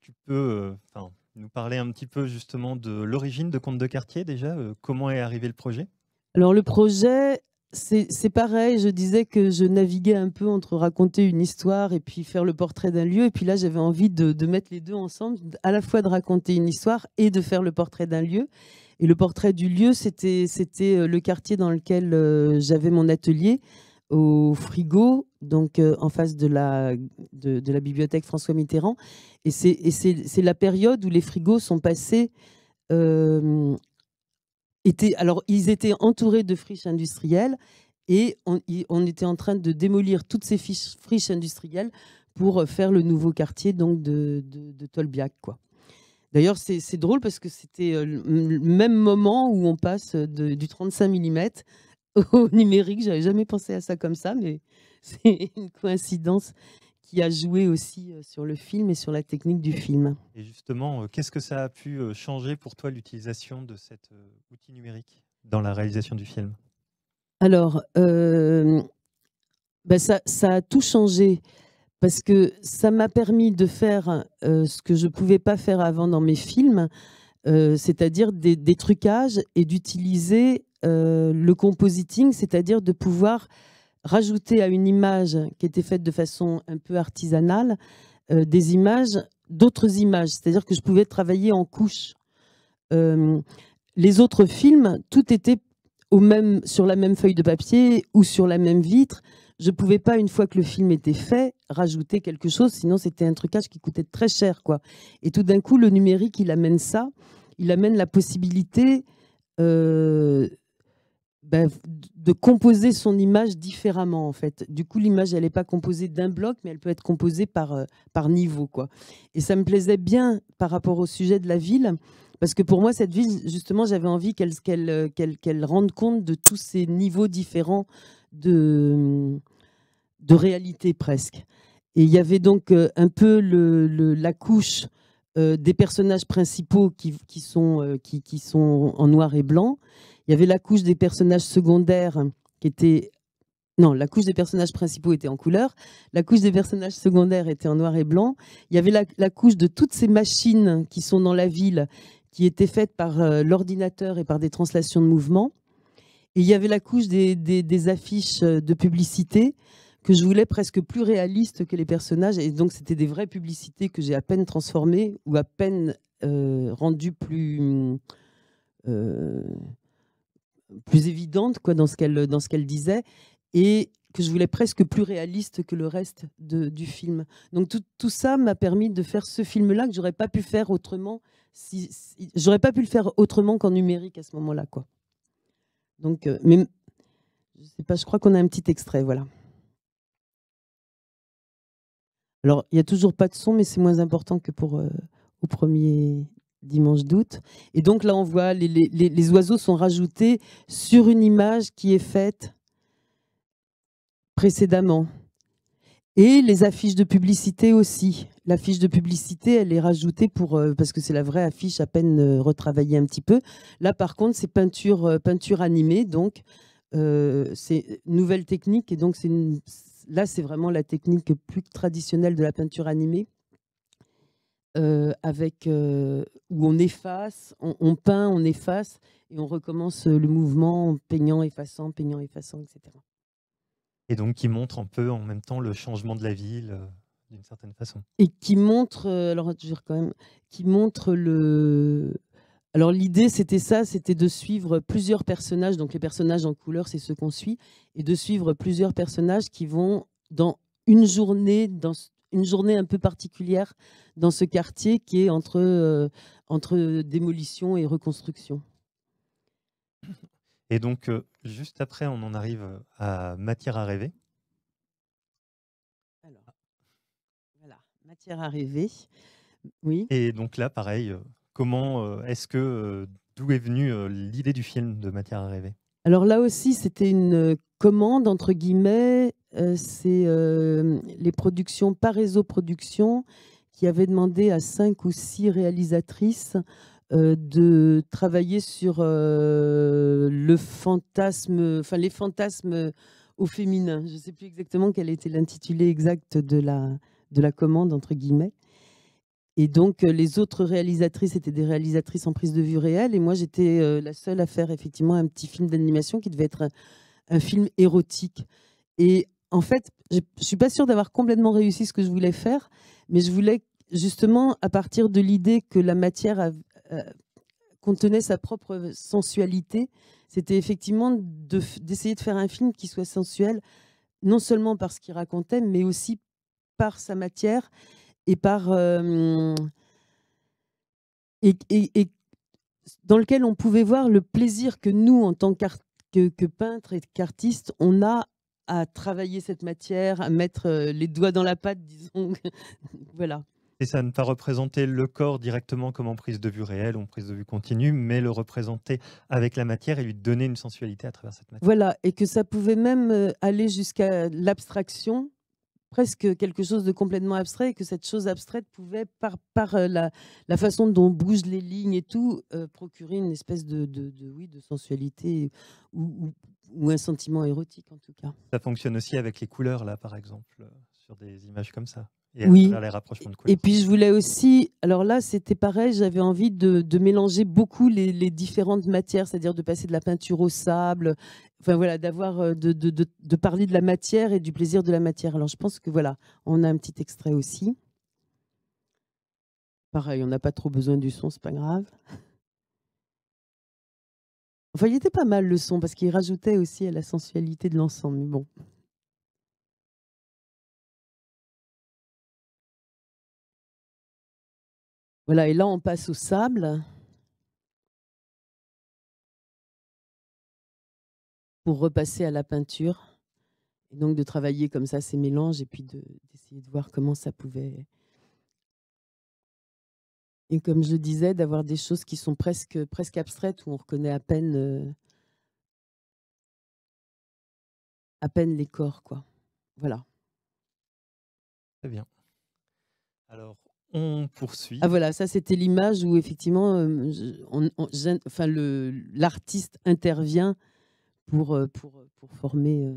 tu peux enfin, nous parler un petit peu justement de l'origine de Conte de quartier déjà euh, Comment est arrivé le projet?
Alors le projet, c'est pareil, je disais que je naviguais un peu entre raconter une histoire et puis faire le portrait d'un lieu. Et puis là, j'avais envie de, mettre les deux ensemble, à la fois de raconter une histoire et de faire le portrait d'un lieu. Et le portrait du lieu, c'était c'était euh, le quartier dans lequel euh, j'avais mon atelier, au frigo, donc euh, en face de la, de, la bibliothèque François Mitterrand. Et c'est la période où les frigos sont passés euh, étaient, alors ils étaient entourés de friches industrielles et on, était en train de démolir toutes ces fiches- friches industrielles pour euh, faire le nouveau quartier donc de, de, Tolbiac quoi. D'ailleurs c'est drôle parce que c'était le même moment où on passe du 35 mm au numérique. J'avais jamais pensé à ça comme ça, mais c'est une coïncidence qui a joué aussi euh, sur le film et sur la technique du film.
Et justement, euh, qu'est-ce que ça a pu euh, changer pour toi l'utilisation de cet outil numérique dans la réalisation du film?
Alors, euh, ben ça, ça a tout changé parce que ça m'a permis de faire euh, ce que je ne pouvais pas faire avant dans mes films, euh, c'est-à-dire des, trucages et d'utiliser euh, le compositing, c'est-à-dire de pouvoir rajouter à une image qui était faite de façon un peu artisanale euh, des images, d'autres images, c'est-à-dire que je pouvais travailler en couches. Les autres films, tout était au même, sur la même feuille de papier ou sur la même vitre. Je ne pouvais pas, une fois que le film était fait, rajouter quelque chose, sinon c'était un trucage qui coûtait très cher. quoi. Et tout d'un coup, le numérique, il amène ça, il amène la possibilité euh, ben, de composer son image différemment, en fait. Du coup, l'image, elle n'est pas composée d'un bloc, mais elle peut être composée par, euh, par niveau. quoi. Et ça me plaisait bien par rapport au sujet de la ville, parce que pour moi, cette ville, justement, j'avais envie qu'elle euh, qu'elle qu'elle rende compte de tous ces niveaux différents de, de réalité presque. Et il y avait donc euh, un peu la couche euh, des personnages principaux qui, sont, euh, qui, sont en noir et blanc. Il y avait la couche des personnages secondaires qui étaient... Non, la couche des personnages principaux était en couleur. La couche des personnages secondaires était en noir et blanc. Il y avait la, couche de toutes ces machines qui sont dans la ville, qui étaient faites par l'ordinateur et par des translations de mouvements. Et il y avait la couche des, des- affiches de publicité que je voulais presque plus réalistes que les personnages. Et donc, c'était des vraies publicités que j'ai à peine transformées ou à peine euh, rendues plus. euh, plus évidente quoi, dans ce qu'elle dans ce qu'elle disait, et que je voulais presque plus réaliste que le reste du film. Donc tout, tout ça m'a permis de faire ce film-là que j'aurais pas pu faire autrement. Si, si- j'aurais pas pu le faire autrement qu'en numérique à ce moment-là. Donc, euh, mais je sais pas, je crois qu'on a un petit extrait, voilà. Alors, il y a toujours pas de son, mais c'est moins important que pour euh, au premier dimanche d'août. Et donc là, on voit les, les- les- oiseaux sont rajoutés sur une image qui est faite précédemment. Et les affiches de publicité aussi. L'affiche de publicité, elle est rajoutée pour euh, parce que c'est la vraie affiche à peine euh, retravaillée un petit peu. Là, par contre, c'est peinture, euh, peinture animée, donc c'est nouvelle technique et donc c'est une- là, c'est vraiment la technique plus traditionnelle de la peinture animée. euh, avec euh, où on efface, on, on peint, on efface et on recommence euh, le mouvement en peignant, effaçant, peignant, effaçant, etc.
Et donc qui montre un peu en même temps le changement de la ville d'une certaine façon.
et qui montre, alors je veux dire quand même, qui montre le. Alors l'idée c'était ça, c'était de suivre plusieurs personnages, donc les personnages en couleur c'est ceux qu'on suit, et de suivre plusieurs personnages qui vont dans une journée, dans ce- une journée un peu particulière dans ce quartier qui est entre, euh, entre démolition et reconstruction.
Et donc euh, juste après, on en arrive à Matière à rêver.
Alors, voilà, matière à rêver. Oui.
Et donc là, pareil, euh, comment euh, est-ce que euh, d'où est venue euh, l'idée du film de Matière à rêver?
Alors là aussi, c'était une commande, entre guillemets. C'est les productions Parézo Productions qui avaient demandé à cinq ou six réalisatrices de travailler sur le fantasme, les fantasmes au féminin. Je ne sais plus exactement quel était l'intitulé exact de la, de la commande, entre guillemets. Et donc, euh, les autres réalisatrices étaient des réalisatrices en prise de vue réelle. Et moi, j'étais euh, la seule à faire effectivement un petit film d'animation qui devait être un, un film érotique. Et en fait, je ne suis pas sûre d'avoir complètement réussi ce que je voulais faire, mais je voulais justement, à partir de l'idée que la matière euh, contenait sa propre sensualité, c'était effectivement de d'essayer de faire un film qui soit sensuel, non seulement par ce qu'il racontait, mais aussi par sa matière et par euh, et, et- et dans lequel on pouvait voir le plaisir que nous, en tant que, que peintres et qu'artistes, on a à travailler cette matière, à mettre les doigts dans la pâte, disons. voilà.
Et ça ne pas représenter le corps directement comme en prise de vue réelle ou en prise de vue continue, mais le représenter avec la matière et lui donner une sensualité à travers cette matière.
Voilà, et que ça pouvait même aller jusqu'à l'abstraction, presque quelque chose de complètement abstrait, et que cette chose abstraite pouvait, par, par euh, la, la façon dont bougent les lignes et tout, euh, procurer une espèce de, de, de- oui, de sensualité ou, ou- ou un sentiment érotique en tout cas.
Ça fonctionne aussi avec les couleurs, là, par exemple, euh, sur des images comme ça. Et
Oui.
travers les rapprochements de couleurs.
Et puis je voulais aussi, alors là c'était pareil, j'avais envie de, de mélanger beaucoup les, les différentes matières, c'est-à-dire de passer de la peinture au sable, enfin voilà, d'avoir euh, de, de parler de la matière et du plaisir de la matière. Alors je pense que voilà, on a un petit extrait aussi. Pareil, on n'a pas trop besoin du son, c'est pas grave. Enfin, il était pas mal le son parce qu'il rajoutait aussi à la sensualité de l'ensemble. Mais bon. Voilà, et là on passe au sable. Pour repasser à la peinture. Et donc de travailler comme ça ces mélanges et puis de- d'essayer de, voir comment ça pouvait. Et comme je le disais, d'avoir des choses qui sont presque, presque abstraites où on reconnaît à peine, euh, à peine les corps, quoi. Voilà.
Très bien. Alors, on poursuit.
Ah voilà, ça c'était l'image où effectivement, euh, on- enfin le l'artiste intervient pour euh, pour pour former euh,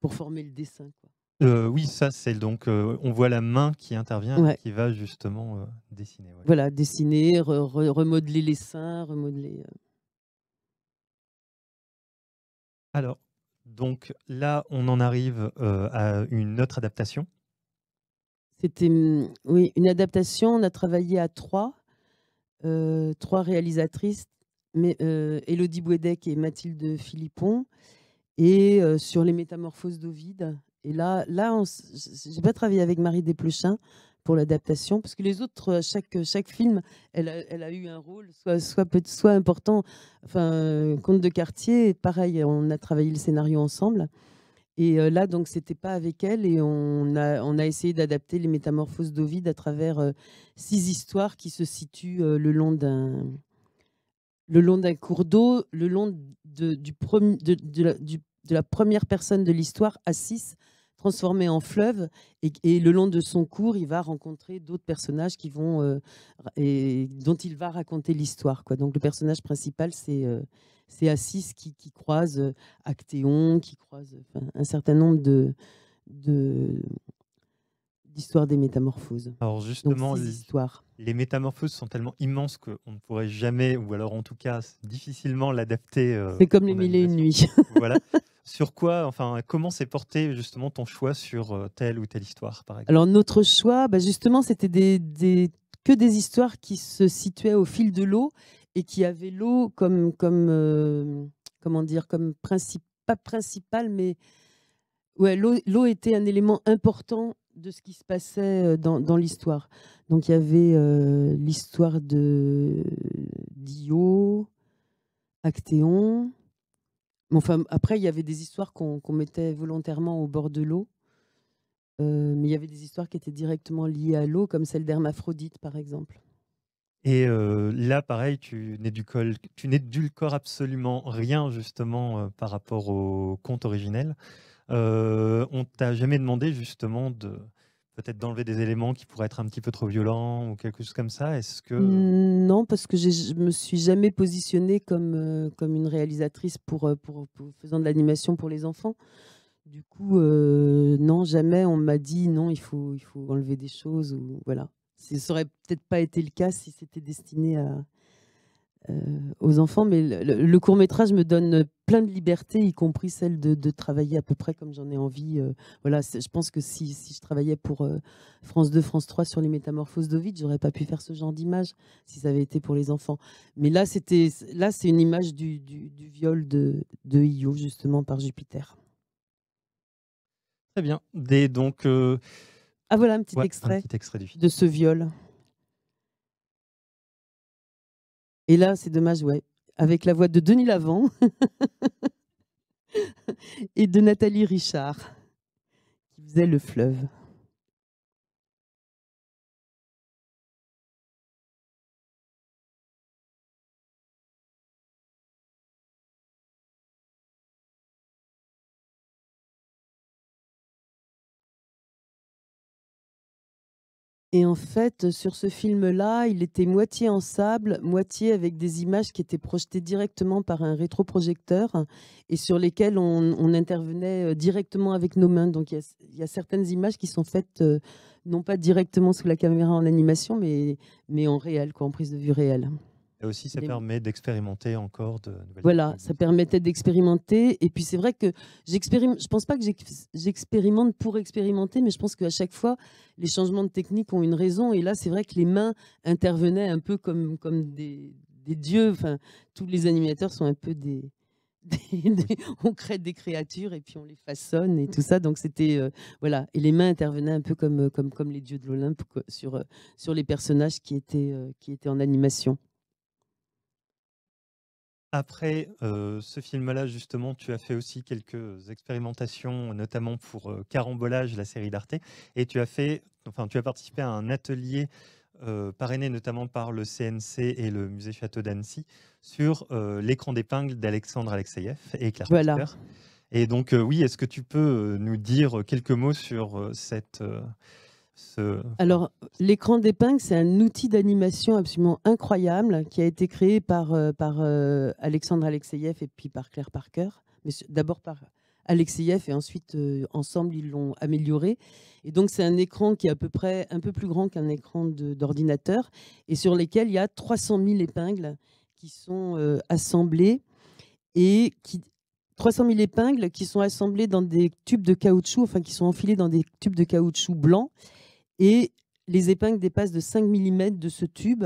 pour former le dessin. Quoi.
Euh, oui, ça, c'est donc. euh, on voit la main qui intervient,
Ouais.
qui va justement euh, dessiner. ouais.
Voilà, dessiner, re- re- remodeler les seins, remodeler. euh.
Alors, donc là, on en arrive euh, à une autre adaptation.
C'était hum, oui une adaptation. On a travaillé à trois, euh, trois réalisatrices. mais, euh, Élodie Bouédec et Mathilde Philippon, et euh, sur les métamorphoses d'Ovide. Et là, là j'ai pas travaillé avec Marie Desplechin pour l'adaptation, parce que les autres, euh, chaque, chaque film, elle a, elle a eu un rôle, soit, soit, soit important. Enfin, Conte de quartier, pareil, on a travaillé le scénario ensemble. Et euh, là, donc, c'était pas avec elle, et on a, on a essayé d'adapter les métamorphoses d'Ovide à travers euh, six histoires qui se situent euh, le long d'un le long d'un cours d'eau, le long de, du premi- de, de la, première personne de l'histoire, Assis, transformé en fleuve, et, le long de son cours, il va rencontrer d'autres personnages qui vont et dont il va raconter l'histoire. Donc le personnage principal, c'est c'est Assis qui, qui croise euh, Actéon, qui croise enfin, un certain nombre de de- d'histoires des métamorphoses.
Alors justement, les-
histoires.
les métamorphoses sont tellement immenses qu'on ne pourrait jamais, ou alors en tout cas difficilement l'adapter. euh,
C'est comme les mille et une nuits.
voilà. Sur quoi, enfin, comment s'est porté justement ton choix sur euh, telle ou telle histoire, par exemple?
Alors notre choix, bah, justement, c'était des, des- que des histoires qui se situaient au fil de l'eau et qui avaient l'eau comme, comme euh, comment dire, comme principe, pas principal, mais ouais, l'eau était un élément important de ce qui se passait euh, dans, dans l'histoire. Donc il y avait euh, l'histoire de d'Io, Actéon. Enfin, après, il y avait des histoires qu'on mettait volontairement au bord de l'eau. Mais il y avait des histoires qui étaient directement liées à l'eau, comme celle d'Hermaphrodite, par exemple.
Et là, pareil, tu n'édulcores absolument rien justement par rapport au conte originel. Euh, on t'a jamais demandé justement peut-être d'enlever des éléments qui pourraient être un petit peu trop violents ou quelque chose comme ça? Est-ce que
Non, parce que je me suis jamais positionnée comme, comme une réalisatrice pour, pour, pour- faisant de l'animation pour les enfants. Du coup, non, jamais on m'a dit non, il faut, il faut enlever des choses. Ou, voilà. Ça aurait peut-être pas été le cas si c'était destiné euh, aux enfants, mais le, court métrage me donne plein de liberté, y compris celle de, travailler à peu près comme j'en ai envie. euh, voilà, je pense que si, je travaillais pour euh, France 2, France 3 sur les métamorphoses d'Ovid, j'aurais pas pu faire ce genre d'image si ça avait été pour les enfants. Mais là, c'était là, c'est une image du, viol de, de Io justement par Jupiter.
très bien. Des, donc,
Ah voilà un petit
ouais,
extrait
un petit extrait du film.
de ce viol. Et là, c'est dommage, ouais, avec la voix de Denis Lavant et de Nathalie Richard, qui faisait le fleuve. Et en fait, sur ce film-là, il était moitié en sable, moitié avec des images qui étaient projetées directement par un rétroprojecteur et sur lesquelles on, intervenait euh, directement avec nos mains. Donc il y a, certaines images qui sont faites euh, non pas directement sous la caméra en animation, mais, mais en réel, quoi, en prise de vue réelle.
Et aussi, ça permet d'expérimenter encore de nouvelles
Voilà, ça permettait d'expérimenter. Et puis c'est vrai que j'expérimente. Je pense pas que j'ex- j'expérimente pour expérimenter, mais je pense qu'à chaque fois, les changements de technique ont une raison. Et là, c'est vrai que les mains intervenaient un peu comme, comme des, des dieux. Enfin, tous les animateurs sont un peu des. des- des- on crée des créatures et puis on les façonne et tout ça. Donc c'était euh, voilà. Et les mains intervenaient un peu comme comme comme les dieux de l'Olympe sur euh, sur les personnages qui étaient euh, qui étaient en animation.
Après euh, ce film-là, justement, tu as fait aussi quelques expérimentations, notamment pour euh, Carambolage, la série d'Arte, et tu as fait, enfin, tu as participé à un atelier euh, parrainé notamment par le CNC et le Musée Château d'Annecy sur l'écran d'épingle d'Alexandre Alexeyev et Claire
Voilà.
Et donc, oui, est-ce que tu peux nous dire quelques mots sur cette,
Alors, l'écran d'épingle, c'est un outil d'animation absolument incroyable qui a été créé par, euh, par euh, Alexandre Alexeyev et puis par Claire Parker. Mais d'abord par Alexeyev et ensuite, euh, ensemble, ils l'ont amélioré. Et donc, c'est un écran qui est à peu près un peu plus grand qu'un écran d'ordinateur et sur lesquels il y a 300 000 épingles qui sont euh, assemblées et qui 300 000 épingles qui sont assemblées dans des tubes de caoutchouc, enfin qui sont enfilées dans des tubes de caoutchouc blancs et les épingles dépassent de 5 mm de ce tube,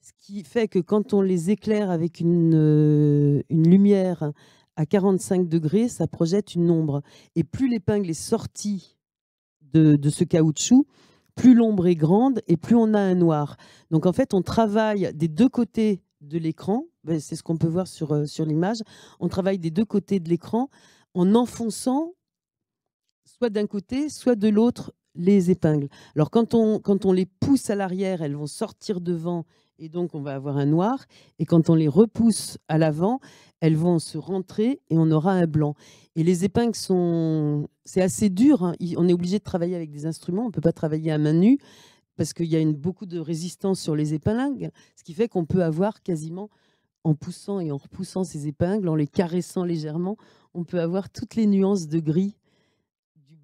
ce qui fait que quand on les éclaire avec une, euh, lumière à 45 degrés, ça projette une ombre. Et plus l'épingle est sortie de, de ce caoutchouc, plus l'ombre est grande et plus on a un noir. Donc en fait, on travaille des deux côtés de l'écran, ben, c'est ce qu'on peut voir sur, euh, sur l'image, on travaille des deux côtés de l'écran en enfonçant soit d'un côté, soit de l'autre les épingles. Alors quand on, quand on les pousse à l'arrière, elles vont sortir devant et donc on va avoir un noir. Et quand on les repousse à l'avant, elles vont se rentrer et on aura un blanc. Et les épingles sont, c'est assez dur. hein. On est obligé de travailler avec des instruments. On ne peut pas travailler à main nue parce qu'il y a beaucoup de résistance sur les épingles, ce qui fait qu'on peut avoir quasiment, en poussant et en repoussant ces épingles, en les caressant légèrement, on peut avoir toutes les nuances de gris,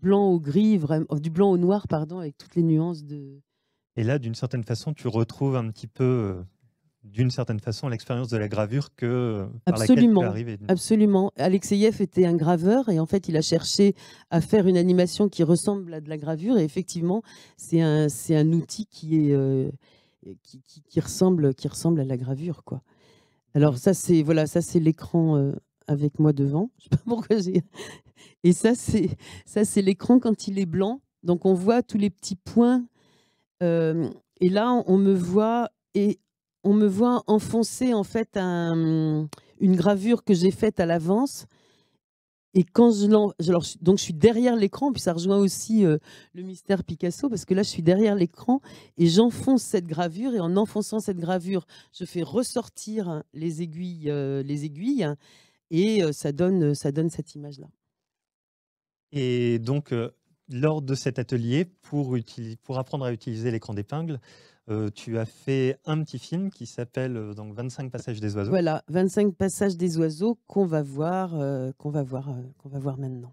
blanc au gris, vraiment, du blanc au noir, pardon, avec toutes les nuances de.
Et là, d'une certaine façon, tu retrouves un petit peu, euh, d'une certaine façon, l'expérience de la gravure que euh, par laquelle
Absolument.
tu es.
Absolument. Alexeyev était un graveur et en fait, il a cherché à faire une animation qui ressemble à de la gravure. Et effectivement, c'est un, c'est un outil qui, est, euh, qui, qui- qui ressemble, qui ressemble à la gravure. Quoi. Alors, ça, c'est voilà, ça, c'est l'écran euh, avec moi devant. Je sais pas pourquoi j'ai. Et ça, c'est ça, c'est l'écran quand il est blanc. Donc, on voit tous les petits points. Et là, on me voit et on me voit enfoncer en fait un, une gravure que j'ai faite à l'avance. Et quand je alors, donc je suis derrière l'écran, puis ça rejoint aussi le mystère Picasso parce que là je suis derrière l'écran et j'enfonce cette gravure et en enfonçant cette gravure, je fais ressortir les aiguilles, les aiguilles et ça donne, ça donne cette image là.
Et donc, euh, lors de cet atelier, pour, apprendre à utiliser l'écran d'épingle, euh, tu as fait un petit film qui s'appelle euh, donc 25 passages des oiseaux.
Voilà, 25 passages des oiseaux qu'on va voir, euh, qu'on va voir, qu'on va voir maintenant.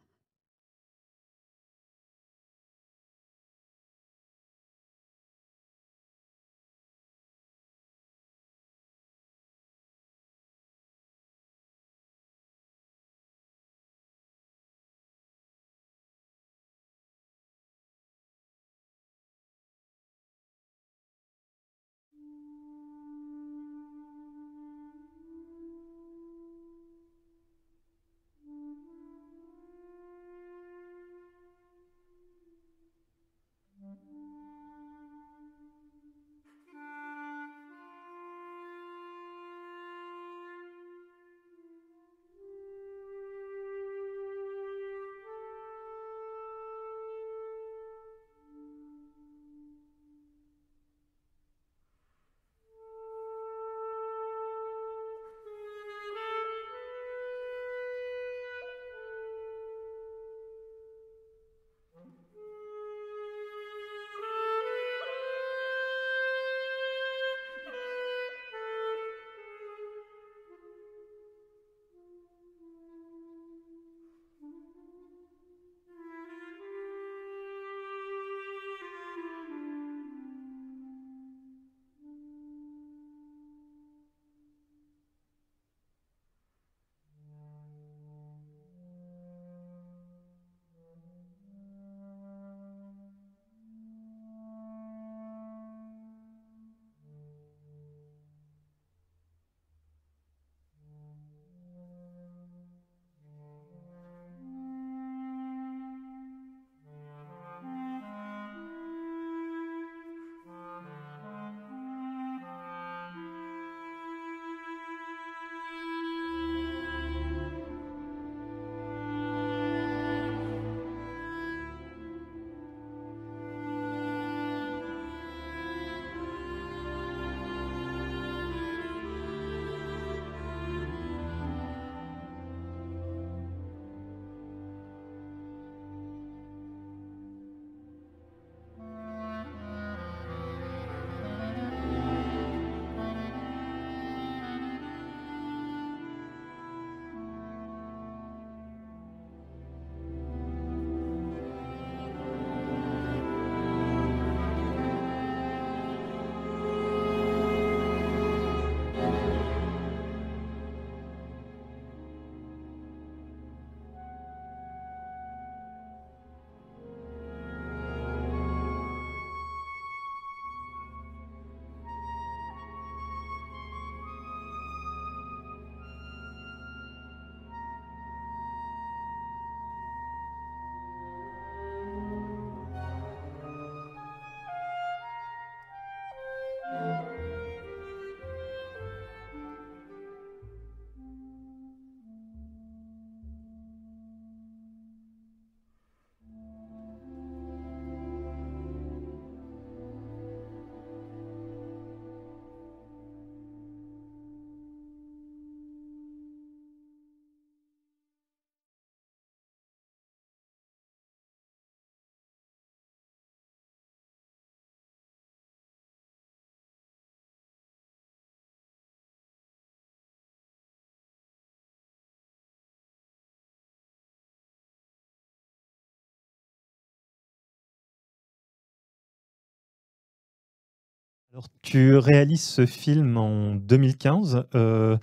Alors, tu réalises ce film en 2015. euh,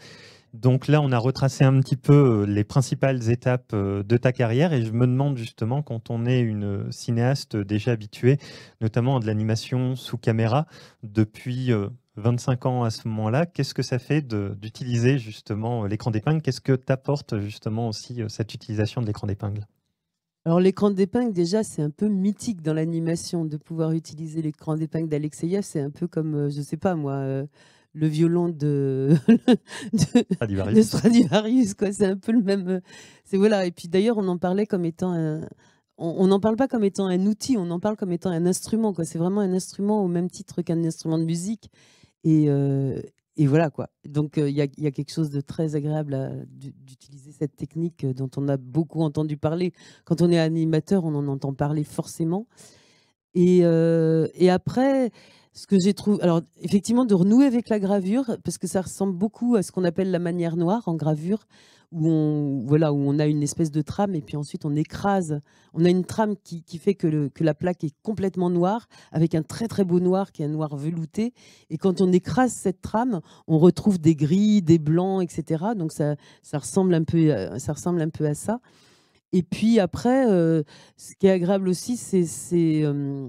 donc là, on a retracé un petit peu euh, les principales étapes euh, de ta carrière et je me demande justement, quand on est une cinéaste déjà habituée, notamment à de l'animation sous caméra, depuis euh, 25 ans à ce moment-là, qu'est-ce que ça fait d'utiliser justement l'écran d'épingle? Qu'est-ce que t'apporte justement aussi cette utilisation de l'écran d'épingle?
Alors l'écran d'épingle, déjà, c'est un peu mythique dans l'animation de pouvoir utiliser l'écran d'épingle d'Alexeyev. C'est un peu comme, euh, je sais pas moi, euh, le violon de, de,
Stradivarius.
de Stradivarius. quoi. C'est un peu le même. euh, C'est voilà. Et puis d'ailleurs, on en parlait comme étant un. On on n'en parle pas comme étant un outil, on en parle comme étant un instrument. quoi. C'est vraiment un instrument au même titre qu'un instrument de musique. Et, euh, et voilà quoi. Donc euh, il y, a, quelque chose de très agréable d'utiliser cette technique euh, dont on a beaucoup entendu parler. Quand on est animateur, on en entend parler forcément. Et, euh, et après, ce que j'ai trouvé, alors effectivement, de renouer avec la gravure, parce que ça ressemble beaucoup à ce qu'on appelle la manière noire en gravure, où on, voilà, où on a une espèce de trame et puis ensuite on écrase. On a une trame qui, qui fait que, que la plaque est complètement noire, avec un très très beau noir qui est un noir velouté. Et quand on écrase cette trame, on retrouve des gris, des blancs, etc. Donc ça, ça, ressemble un peu, à- ça ressemble un peu à ça. Et puis après, euh, ce qui est agréable aussi, c'est euh,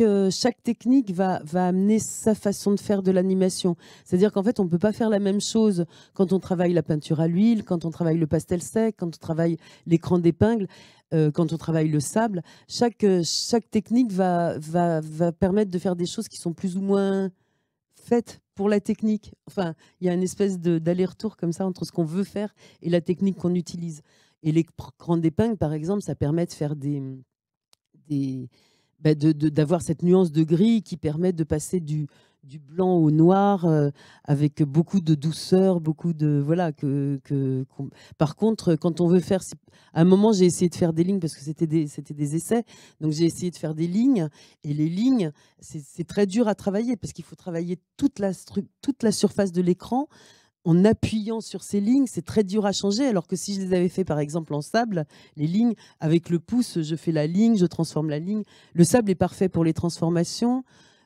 euh, chaque technique va, amener sa façon de faire de l'animation. C'est-à-dire qu'en fait, on ne peut pas faire la même chose quand on travaille la peinture à l'huile, quand on travaille le pastel sec, quand on travaille l'écran d'épingle, euh, quand on travaille le sable. Chaque, euh, technique va, permettre de faire des choses qui sont plus ou moins faites pour la technique. Enfin, il y a une espèce d'aller-retour comme ça entre ce qu'on veut faire et la technique qu'on utilise. Et l'écran d'épingle, par exemple, ça permet de faire des bah, d'avoir cette nuance de gris qui permet de passer du, blanc au noir euh, avec beaucoup de douceur, beaucoup de voilà que, que par contre quand on veut faire à un moment j'ai essayé de faire des lignes parce que c'était des c'était des essais donc j'ai essayé de faire des lignes et les lignes c'est très dur à travailler parce qu'il faut travailler toute la toute la surface de l'écran en appuyant sur ces lignes, c'est très dur à changer. Alors que si je les avais fait par exemple en sable, les lignes, avec le pouce, je fais la ligne, je transforme la ligne. Le sable est parfait pour les transformations.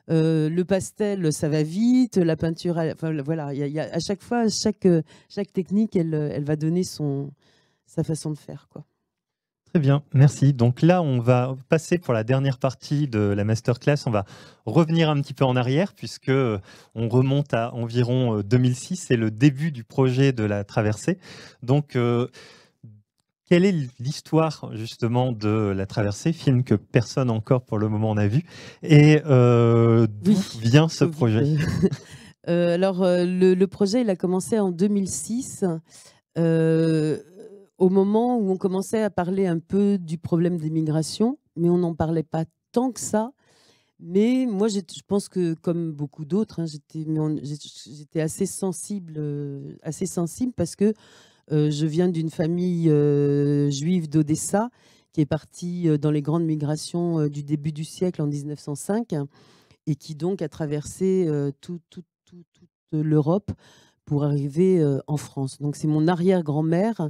Euh, le pastel, ça va vite. La peinture, enfin, voilà, il y a- à chaque fois, chaque, euh, chaque technique, elle, elle va donner son, sa façon de faire. Quoi.
Très bien, merci. Donc là, on va passer pour la dernière partie de la masterclass. On va revenir un petit peu en arrière puisque euh, on remonte à environ euh, 2006, c'est le début du projet de la traversée. Donc, euh, quelle est l'histoire justement de la traversée, film que personne encore pour le moment n'a vu, et euh, d'où
Oui,
vient ce projet?
Euh, alors, euh, le, le projet, il a commencé en 2006, euh, au moment où on commençait à parler un peu du problème des migrations, mais on n'en parlait pas tant que ça. Mais moi, je pense que, comme beaucoup d'autres, hein, j'étais assez sensible, euh, assez sensible parce que euh, je viens d'une famille euh, juive d'Odessa qui est partie dans les grandes migrations du début du siècle en 1905 et qui donc a traversé tout- tout- tout- toute l'Europe pour arriver en France. Donc c'est mon arrière-grand-mère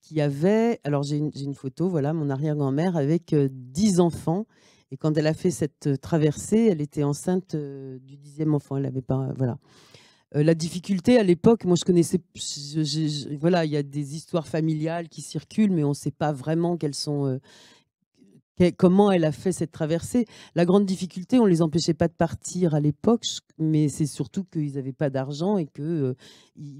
qui avait, alors j'ai une, photo, voilà, mon arrière-grand-mère avec 10 enfants. Et quand elle a fait cette traversée, elle était enceinte du dixième enfant. Elle avait pas, voilà. La difficulté à l'époque, moi je connaissais, je- voilà, il y a des histoires familiales qui circulent, mais on ne sait pas vraiment quelles sont, comment elle a fait cette traversée. La grande difficulté, on les empêchait pas de partir à l'époque, mais c'est surtout qu'ils n'avaient pas d'argent et que euh,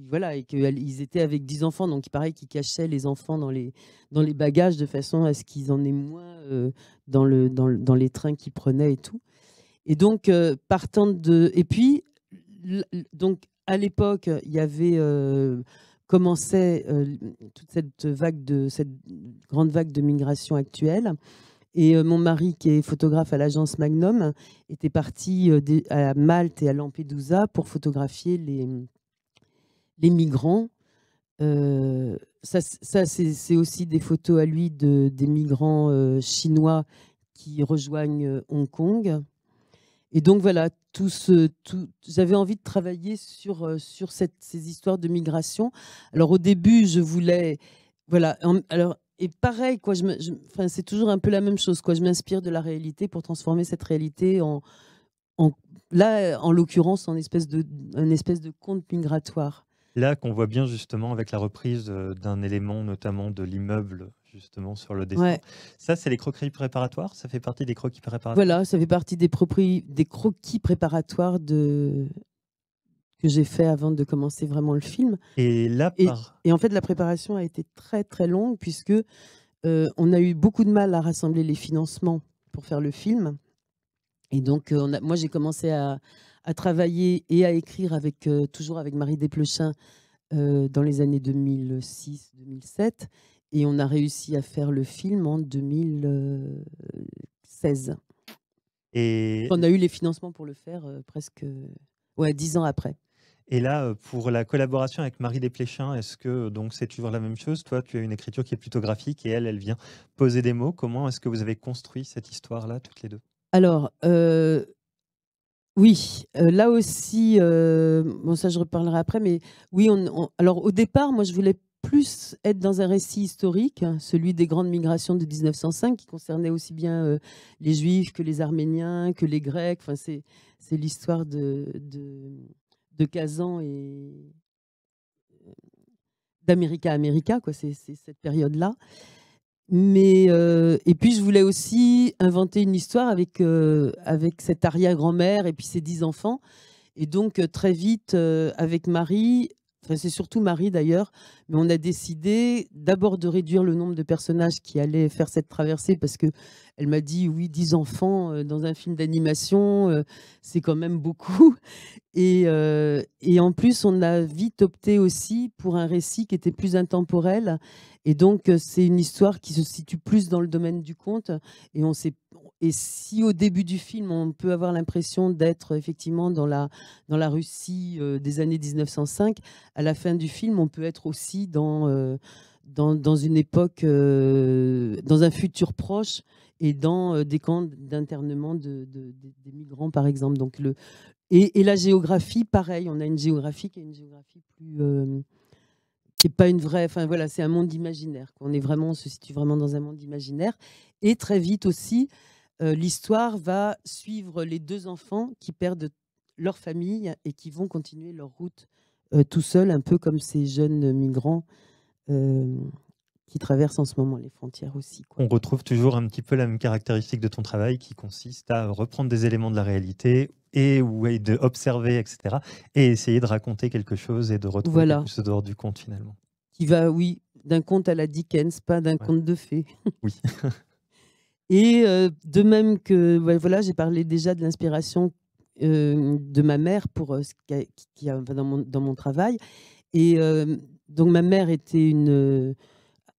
voilà et qu'ils étaient avec 10 enfants, donc il paraît qu'ils cachaient les enfants dans les dans les bagages de façon à ce qu'ils en aient moins euh, dans le dans, le- dans les trains qu'ils prenaient et tout. Et donc euh, partant de et puis donc à l'époque il y avait commençait toute cette vague de cette grande vague de migration actuelle. Et euh, mon mari, qui est photographe à l'agence Magnum, était parti euh, à Malte et à Lampedusa pour photographier les, les migrants. Euh, ça, c'est aussi des photos à lui de, des migrants chinois qui rejoignent Hong Kong. Et donc voilà, tout tout, j'avais envie de travailler sur, sur cette, ces histoires de migration. Alors au début, je voulais, voilà, alors et pareil quoi, je me- je- enfin c'est toujours un peu la même chose quoi. Je m'inspire de la réalité pour transformer cette réalité en en, là, en l'occurrence, en espèce de, un espèce de conte migratoire.
Là qu'on voit bien justement avec la reprise euh, d'un élément, notamment de l'immeuble, justement sur le dessin.
Ouais.
Ça, c'est les croqueries préparatoires? Ça fait partie des croquis préparatoires?
Voilà, ça fait partie des, propri- des croquis préparatoires de... que j'ai fait avant de commencer vraiment le film.
Et là, par...
et en fait, la préparation a été très très longue puisque euh, on a eu beaucoup de mal à rassembler les financements pour faire le film. Et donc, euh, on a- moi, j'ai commencé à, à travailler et à écrire avec euh, toujours avec Marie Desplechin euh, dans les années 2006-2007. Et on a réussi à faire le film en 2016.
Et,
On a eu les financements pour le faire presque ouais, dix ans après.
Et là, euh, pour la collaboration avec Marie Desplechin, est-ce que donc c'est toujours la même chose? Toi, tu as une écriture qui est plutôt graphique et elle, elle vient poser des mots. Comment est-ce que vous avez construit cette histoire-là, toutes les deux?
Alors, euh, oui, euh, là aussi, euh, bon, ça je reparlerai après, mais oui, alors au départ, moi je voulais plus être dans un récit historique, hein, celui des grandes migrations de 1905, qui concernait aussi bien euh, les Juifs que les Arméniens, que les Grecs. Enfin, c'est l'histoire de, de, de Kazan et euh, d'America America, quoi. C'est cette période-là. Mais euh, et puis je voulais aussi inventer une histoire avec euh, avec cette arrière-grand-mère et puis ses dix enfants. Et donc très vite avec Marie, c'est surtout Marie d'ailleurs, mais on a décidé d'abord de réduire le nombre de personnages qui allaient faire cette traversée parce que elle m'a dit oui dix enfants euh, dans un film d'animation euh, c'est quand même beaucoup. Et, euh, et en plus on a vite opté aussi pour un récit qui était plus intemporel et donc, c'est une histoire qui se situe plus dans le domaine du conte. Et, on et si au début du film, on peut avoir l'impression d'être effectivement dans la, dans la Russie des années 1905, à la fin du film, on peut être aussi dans, euh, dans, dans une époque, euh, dans un futur proche et dans euh, des camps d'internement de, de- de- des migrants, par exemple. Donc, le, et, la géographie, pareil, on a une géographie qui est une géographie plus. qui n'est pas une vraie. Enfin voilà, c'est un monde imaginaire. On est vraiment, se situe vraiment dans un monde imaginaire. Et très vite aussi, l'histoire va suivre les deux enfants qui perdent leur famille et qui vont continuer leur route euh, tout seuls, un peu comme ces jeunes migrants euh, qui traversent en ce moment les frontières aussi. quoi.
On retrouve toujours un petit peu la même caractéristique de ton travail qui consiste à reprendre des éléments de la réalité et ou et de observer, etc. Et essayer de raconter quelque chose et de retrouver
Voilà.
quelque chose dehors du conte finalement.
Qui va, oui, d'un conte à la Dickens, pas d'un
Ouais.
conte de fées.
Oui.
Et euh, de même que, voilà, j'ai parlé déjà de l'inspiration de ma mère pour ce qui a, dans, mon, travail. Et donc ma mère était une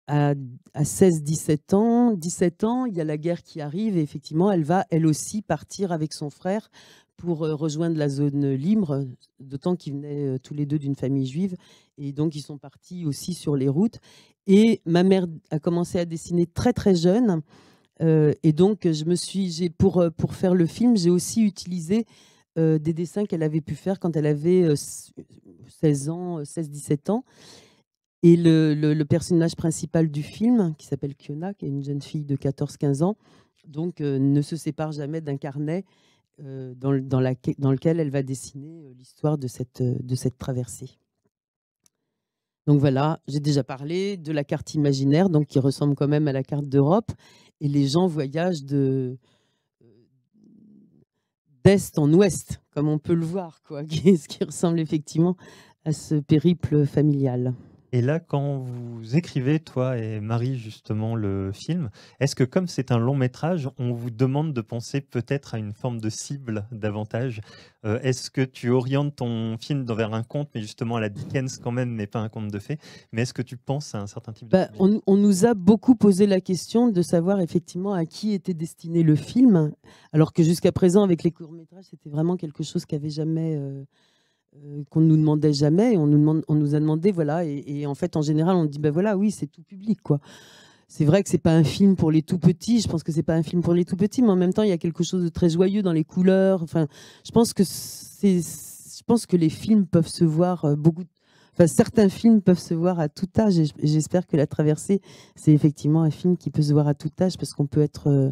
à, à 16-17 ans. 17 ans, il y a la guerre qui arrive et effectivement, elle va elle aussi partir avec son frère pour rejoindre la zone libre, d'autant qu'ils venaient tous les deux d'une famille juive. Et donc, ils sont partis aussi sur les routes. Et ma mère a commencé à dessiner très, très jeune. Euh, et donc, je me suis, pour, euh, pour faire le film, j'ai aussi utilisé euh, des dessins qu'elle avait pu faire quand elle avait euh, s- 16 ans, 16-17 ans. Et le, le- personnage principal du film, qui s'appelle Kiona, qui est une jeune fille de 14-15 ans, donc ne se sépare jamais d'un carnet dans, dans, dans lequel elle va dessiner l'histoire de cette, de cette traversée. Donc voilà, j'ai déjà parlé de la carte imaginaire, donc qui ressemble quand même à la carte d'Europe. Et les gens voyagent de d'est en ouest, comme on peut le voir, quoi, ce qui ressemble effectivement à ce périple familial.
Et là, quand vous écrivez, toi et Marie, justement, le film, est-ce que comme c'est un long métrage, on vous demande de penser peut-être à une forme de cible davantage? Euh, Est-ce que tu orientes ton film dans- vers un conte, mais justement à la Dickens quand même, mais pas un conte de fées? Mais est-ce que tu penses à un certain type de...
Bah, on nous a beaucoup posé la question de savoir effectivement à qui était destiné le film, alors que jusqu'à présent, avec les courts-métrages, c'était vraiment quelque chose qui avait jamais. euh, euh, qu'on ne nous demandait jamais. On nous, a demandé, voilà, et, en fait, en général, on dit, ben voilà, oui, c'est tout public, quoi. C'est vrai que c'est pas un film pour les tout petits. Je pense que c'est pas un film pour les tout petits, mais en même temps, il y a quelque chose de très joyeux dans les couleurs. Enfin, je pense que c'est, je pense que les films peuvent se voir euh, beaucoup. Enfin, certains films peuvent se voir à tout âge. Et j'espère que La Traversée, c'est effectivement un film qui peut se voir à tout âge parce qu'on peut être euh,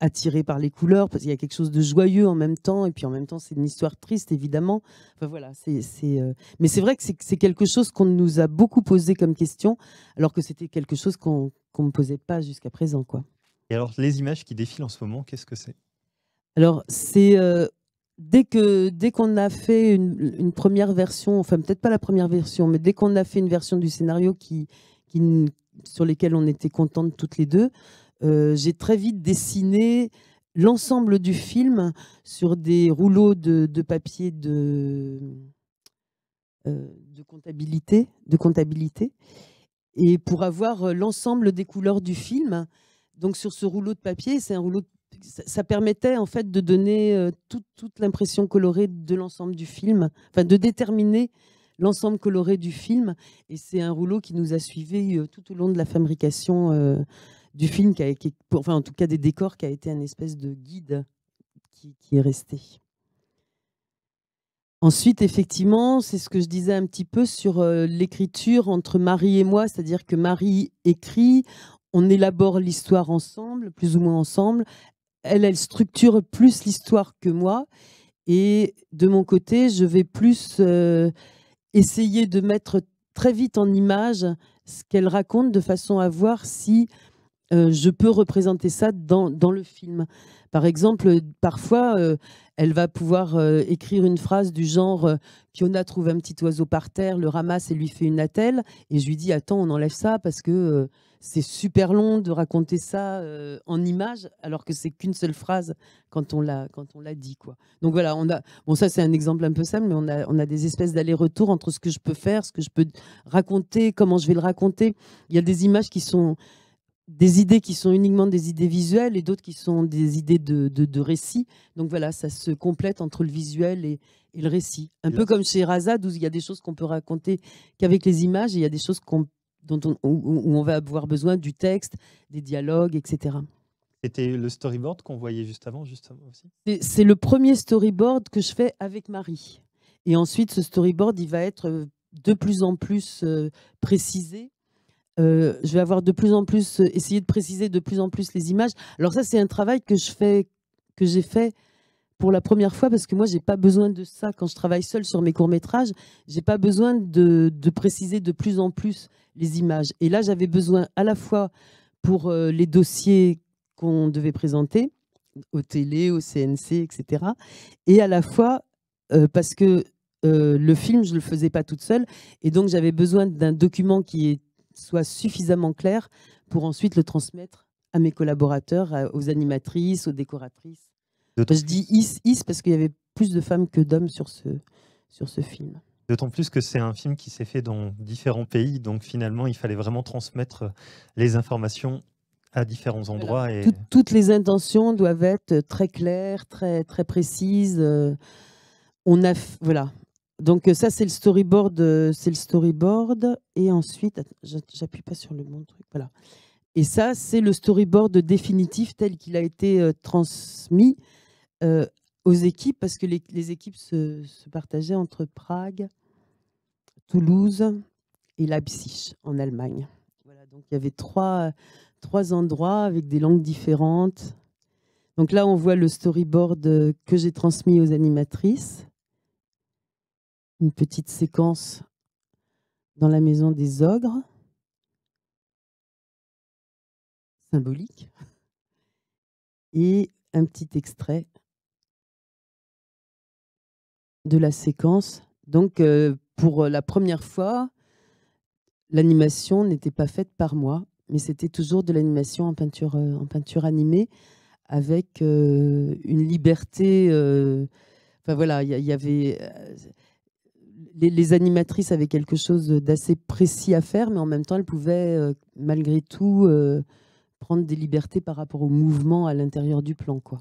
attiré par les couleurs, parce qu'il y a quelque chose de joyeux en même temps, et puis en même temps, c'est une histoire triste, évidemment. Enfin, voilà, c'est, c'est, euh, Mais c'est vrai que c'est, quelque chose qu'on nous a beaucoup posé comme question, alors que c'était quelque chose qu'on ne me posait pas jusqu'à présent. Quoi.
Et alors, les images qui défilent en ce moment, qu'est-ce que c'est?
Alors, c'est. euh, Dès que dès qu'on a fait une, une première version, enfin peut-être pas la première version, mais dès qu'on a fait une version du scénario qui, qui sur lesquelles on était contentes toutes les deux, euh, j'ai très vite dessiné l'ensemble du film sur des rouleaux de, papier de, euh, de comptabilité, de comptabilité, et pour avoir euh, l'ensemble des couleurs du film. Donc sur ce rouleau de papier, un rouleau, ça, permettait en fait de donner toute, toute l'impression colorée de l'ensemble du film, enfin de déterminer l'ensemble coloré du film. Et c'est un rouleau qui nous a suivis tout au long de la fabrication du film, qui a, qui- enfin en tout cas des décors, qui a été un espèce de guide qui, est resté. Ensuite, effectivement, c'est ce que je disais un petit peu sur euh, l'écriture entre Marie et moi, c'est-à-dire que Marie écrit, on élabore l'histoire ensemble, plus ou moins ensemble. Elle, elle structure plus l'histoire que moi. Et de mon côté, je vais plus euh, essayer de mettre très vite en image ce qu'elle raconte de façon à voir si euh, je peux représenter ça dans, dans le film. Par exemple, parfois, euh, elle va pouvoir euh, écrire une phrase du genre Fiona trouve un petit oiseau par terre, le ramasse et lui fait une attelle. Et je lui dis Attends, on enlève ça parce que c'est super long de raconter ça en image, alors que c'est qu'une seule phrase quand on l'a dit. Donc voilà, on a bon ça c'est un exemple un peu simple, mais on a on a des espèces d'aller-retour entre ce que je peux faire, ce que je peux raconter, comment je vais le raconter. Il y a des images qui sont des idées qui sont uniquement des idées visuelles et d'autres qui sont des idées de, de, de récit. Donc voilà, ça se complète entre le visuel et, et le récit. Un peu comme chez Razad, où il y a des choses qu'on peut raconter qu'avec les images et il y a des choses dont on, où, où on va avoir besoin du texte, des dialogues, etc.
C'était le storyboard qu'on voyait juste avant, justement aussi?
C'est- C'est le premier storyboard que je fais avec Marie. Et ensuite, ce storyboard, il va être euh, de plus en plus euh, précisé. Euh, je vais avoir de plus en plus, euh, essayer de préciser de plus en plus les images. Alors ça, c'est un travail que je fais, que j'ai fait pour la première fois parce que moi, j'ai pas besoin de ça quand je travaille seule sur mes courts métrages. J'ai pas besoin de, préciser de plus en plus les images. Et là, j'avais besoin à la fois pour euh, les dossiers qu'on devait présenter au télé, au CNC, etc. Et à la fois parce que le film, je ne le faisais pas toute seule. Et donc, j'avais besoin d'un document qui est- soit suffisamment clair pour ensuite le transmettre à mes collaborateurs, aux animatrices, aux décoratrices. Je dis is, is parce qu'il y avait plus de femmes que d'hommes sur ce, sur ce film.
D'autant plus que c'est un film qui s'est fait dans différents pays, donc finalement, il fallait vraiment transmettre les informations à différents endroits. Et...
Tout- toutes les intentions doivent être très claires, très, très précises. euh, On a, voilà. Donc euh, ça, c'est le storyboard. euh, C'est le storyboard. Et ensuite, j'appuie pas sur le bon truc. Voilà. Et ça, c'est le storyboard définitif tel qu'il a été euh, transmis aux équipes, parce que les, équipes se, se partageaient entre Prague, Toulouse et Leipzig en Allemagne. Voilà, donc il y avait trois, trois endroits avec des langues différentes. Donc là, on voit le storyboard que j'ai transmis aux animatrices. Une petite séquence dans la maison des ogres. Symbolique. Et un petit extrait de la séquence. Donc, euh, pour la première fois, l'animation n'était pas faite par moi, mais c'était toujours de l'animation en peinture, euh, en peinture animée, avec euh, une liberté. Enfin voilà, il y avait. Les, les animatrices avaient quelque chose d'assez précis à faire, mais en même temps, elles pouvaient, euh, malgré tout, euh, prendre des libertés par rapport au mouvement à l'intérieur du plan. Quoi.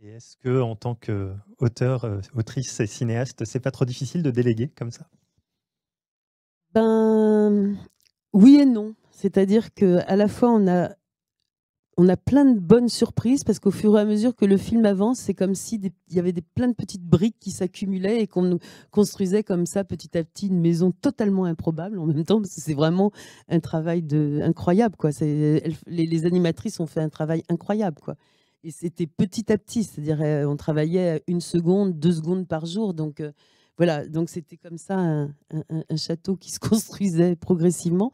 Et est-ce que, en tant qu'auteur, euh, autrice et cinéaste, c'est pas trop difficile de déléguer comme ça?
Ben oui et non. C'est-à-dire que à la fois on a on a plein de bonnes surprises parce qu'au fur et à mesure que le film avance, c'est comme si des- il y avait des, plein de petites briques qui s'accumulaient et qu'on construisait comme ça petit à petit une maison totalement improbable en même temps parce que c'est vraiment un travail incroyable quoi. Les, animatrices ont fait un travail incroyable quoi. Et c'était petit à petit, c'est-à-dire euh, on travaillait une seconde, deux secondes par jour. Donc euh, voilà, donc c'était comme ça un, château qui se construisait progressivement.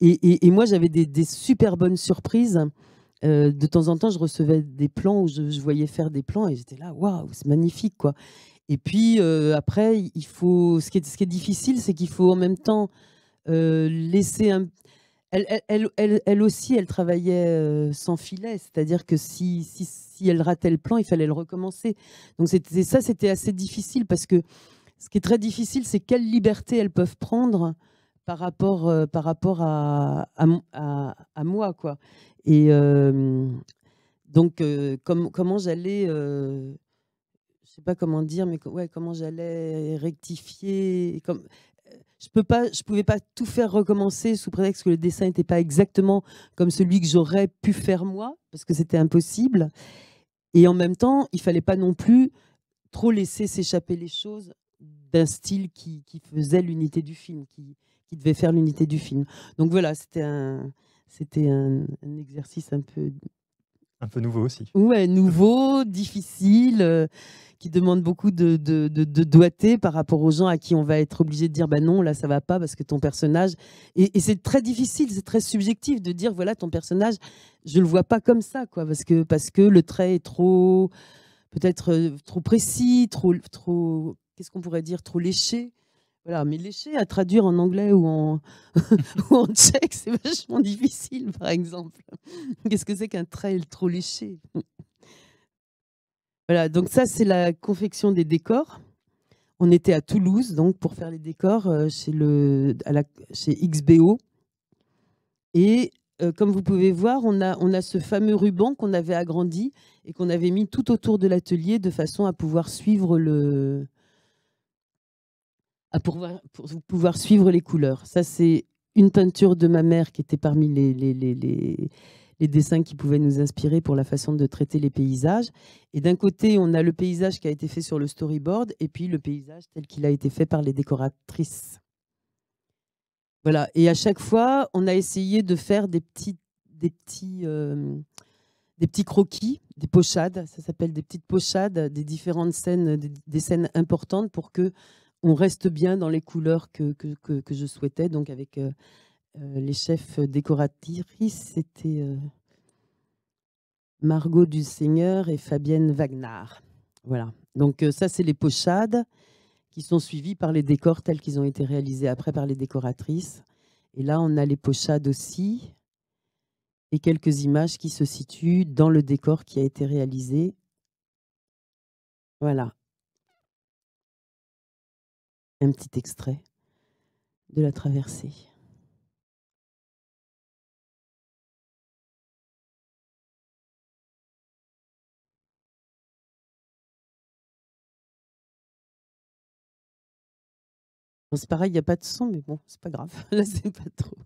Et, moi, j'avais des super bonnes surprises. Euh, de temps en temps, je recevais des plans où je, voyais faire des plans et j'étais là, waouh, c'est magnifique, quoi. Et puis euh, après, il faut. Ce qui est, ce qui est difficile, c'est qu'il faut en même temps euh, laisser un. Elle, aussi, elle travaillait sans filet, c'est-à-dire que si, si, elle ratait le plan, il fallait le recommencer. Donc c'était ça, c'était assez difficile parce que ce qui est très difficile, c'est quelle liberté elles peuvent prendre par rapport, par rapport à, à- à moi, quoi. Et donc, comme- comment j'allais, euh, je sais pas comment dire, mais ouais, comment j'allais rectifier, comme, je peux pas, je pouvais pas tout faire recommencer sous prétexte que le dessin n'était pas exactement comme celui que j'aurais pu faire moi, parce que c'était impossible. Et en même temps, il fallait pas non plus trop laisser s'échapper les choses d'un style qui, faisait l'unité du film, qui devait faire l'unité du film. Donc voilà, c'était un, c'était un, un exercice un peu
Un peu nouveau aussi.
ouais, nouveau, difficile, euh, qui demande beaucoup de, de, de, de doigté par rapport aux gens à qui on va être obligé de dire bah non, là ça va pas parce que ton personnage. Et, et c'est très difficile, c'est très subjectif de dire voilà, ton personnage, je le vois pas comme ça, quoi, parce que, parce que le trait est trop, peut-être euh, trop précis, trop, trop qu'est-ce qu'on pourrait dire, trop léché. Voilà, mais léché à traduire en anglais ou en, ou en tchèque, c'est vachement difficile, par exemple. Qu'est-ce que c'est qu'un trait trop léché? Voilà, donc ça, c'est la confection des décors. On était à Toulouse, donc, pour faire les décors euh, chez, le, chez XBO. Et euh, comme vous pouvez voir, on a, on a ce fameux ruban qu'on avait agrandi et qu'on avait mis tout autour de l'atelier de façon à pouvoir suivre le, à pouvoir, pour pouvoir suivre les couleurs. Ça, c'est une peinture de ma mère qui était parmi les, les, les, les, dessins qui pouvaient nous inspirer pour la façon de traiter les paysages. Et d'un côté, on a le paysage qui a été fait sur le storyboard et puis le paysage tel qu'il a été fait par les décoratrices. Voilà. Et à chaque fois, on a essayé de faire des petits, des petits, euh, des petits croquis, des pochades. Ça s'appelle des petites pochades des différentes scènes, des scènes importantes pour que on reste bien dans les couleurs que, que, que, je souhaitais. Donc avec euh, euh, les chefs décoratrices, c'était euh, Margot du Seigneur et Fabienne Wagner. Voilà. Donc ça, c'est les pochades qui sont suivies par les décors tels qu'ils ont été réalisés après par les décoratrices. Et là, on a les pochades aussi et quelques images qui se situent dans le décor qui a été réalisé. Voilà. Un petit extrait de la traversée. Bon, c'est pareil, il n'y a pas de son, mais bon, c'est pas grave. Là, c'est pas trop.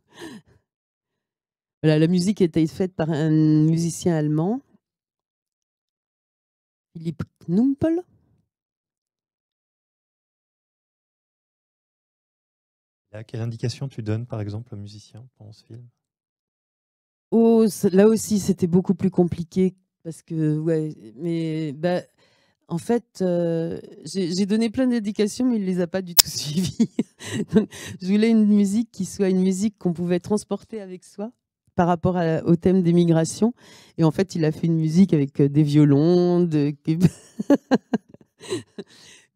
Voilà, la musique été faite par un musicien allemand, Philipp Knumpel.
Là, quelle indication tu donnes, par exemple, aux musiciens pendant ce film?
Là aussi, c'était beaucoup plus compliqué parce que, ouais, mais bah, en fait, euh, j'ai donné plein d'indications, mais il les a pas du tout suivies. Je voulais une musique qui soit une musique qu'on pouvait transporter avec soi par rapport au thème des migrations. Et en fait, il a fait une musique avec euh, des violons, de...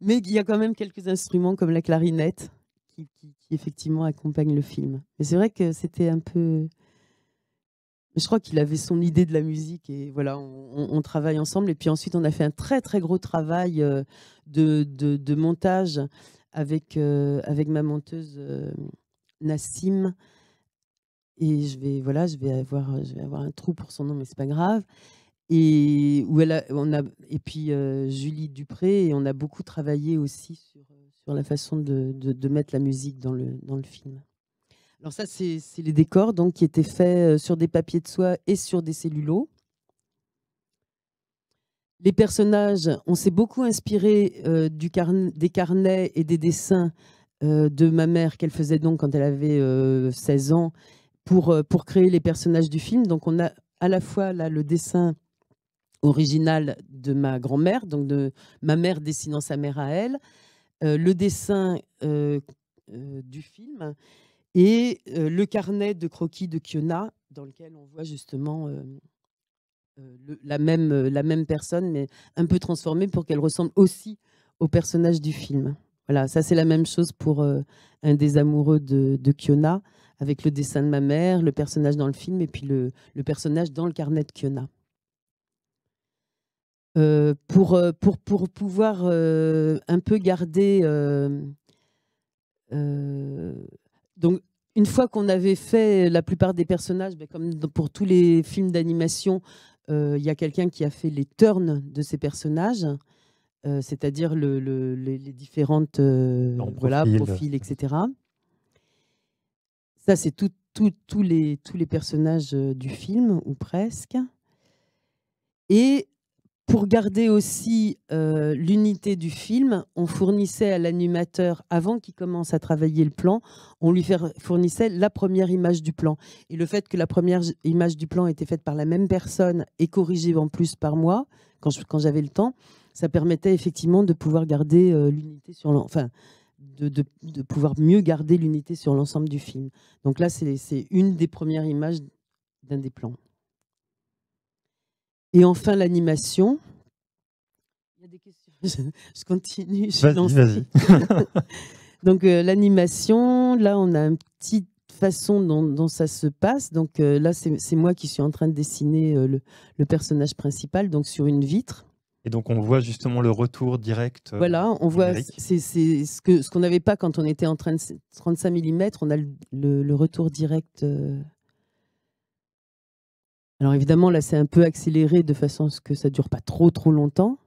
mais il y a quand même quelques instruments comme la clarinette qui- effectivement accompagnent le film. Mais c'est vrai que c'était un peu je crois qu'il avait son idée de la musique et voilà, on, travaille ensemble. Et puis ensuite, on a fait un très très gros travail euh, de, de- montage avec, euh, avec ma monteuse euh, Nassim. Et je vais, voilà, je vais, avoir, je vais avoir un trou pour son nom, mais c'est pas grave. Et, où elle on a, et puis Julie Dupré, et on a beaucoup travaillé aussi sur, sur la façon de, de- mettre la musique dans le, dans le film. Alors ça, c'est les décors donc, qui étaient faits euh, sur des papiers de soie et sur des cellulos. Les personnages, on s'est beaucoup inspiré euh, du carn- des carnets et des dessins euh, de ma mère qu'elle faisait donc quand elle avait euh, 16 ans pour, pour créer les personnages du film. Donc on a à la fois là le dessin original de ma grand-mère, donc de ma mère dessinant sa mère à elle, le dessin euh, euh, du film et euh, le carnet de croquis de Kiona, dans lequel on voit justement euh, euh, la, même, euh, la même personne, mais un peu transformée pour qu'elle ressemble aussi au personnage du film. Voilà, ça c'est la même chose pour euh, un des amoureux de, de Kiona, avec le dessin de ma mère, le personnage dans le film et puis le, le personnage dans le carnet de Kiona. Euh, pour, euh, pour, pour pouvoir euh, un peu garder. donc, une fois qu'on avait fait la plupart des personnages, ben, comme pour tous les films d'animation, il y a quelqu'un qui a fait les turns de ces personnages, c'est-à-dire le- le- les, les différentes
En
voilà,
profil.
profils, etc. Ça, c'est tout- tout- tous les, tous les personnages du film, ou presque. Et pour garder aussi euh, l'unité du film, on fournissait à l'animateur, avant qu'il commence à travailler le plan, on lui fournissait la première image du plan. Et le fait que la première image du plan était faite par la même personne et corrigée en plus par moi, quand j'avais le temps, ça permettait effectivement de pouvoir garder euh, l'unité sur l'en- enfin, de, de- pouvoir mieux garder l'unité sur l'ensemble du film. Donc là, c'est une des premières images d'un des plans. Et enfin, l'animation. Il y a des questions. Je, continue. je
Vas-y, vas-y.
Donc, euh, l'animation, là, on a une petite façon dont, dont ça se passe. Donc, euh, là, c'est c'est moi qui suis en train de dessiner euh, le, le personnage principal, donc sur une vitre.
Et donc, on voit justement le retour direct.
Voilà, on voit, c'est c'est ce que ce qu'on n'avait pas quand on était en train de 35 mm, on a le, le- le retour direct. Alors évidemment, là, c'est un peu accéléré de façon à ce que ça dure pas trop trop longtemps.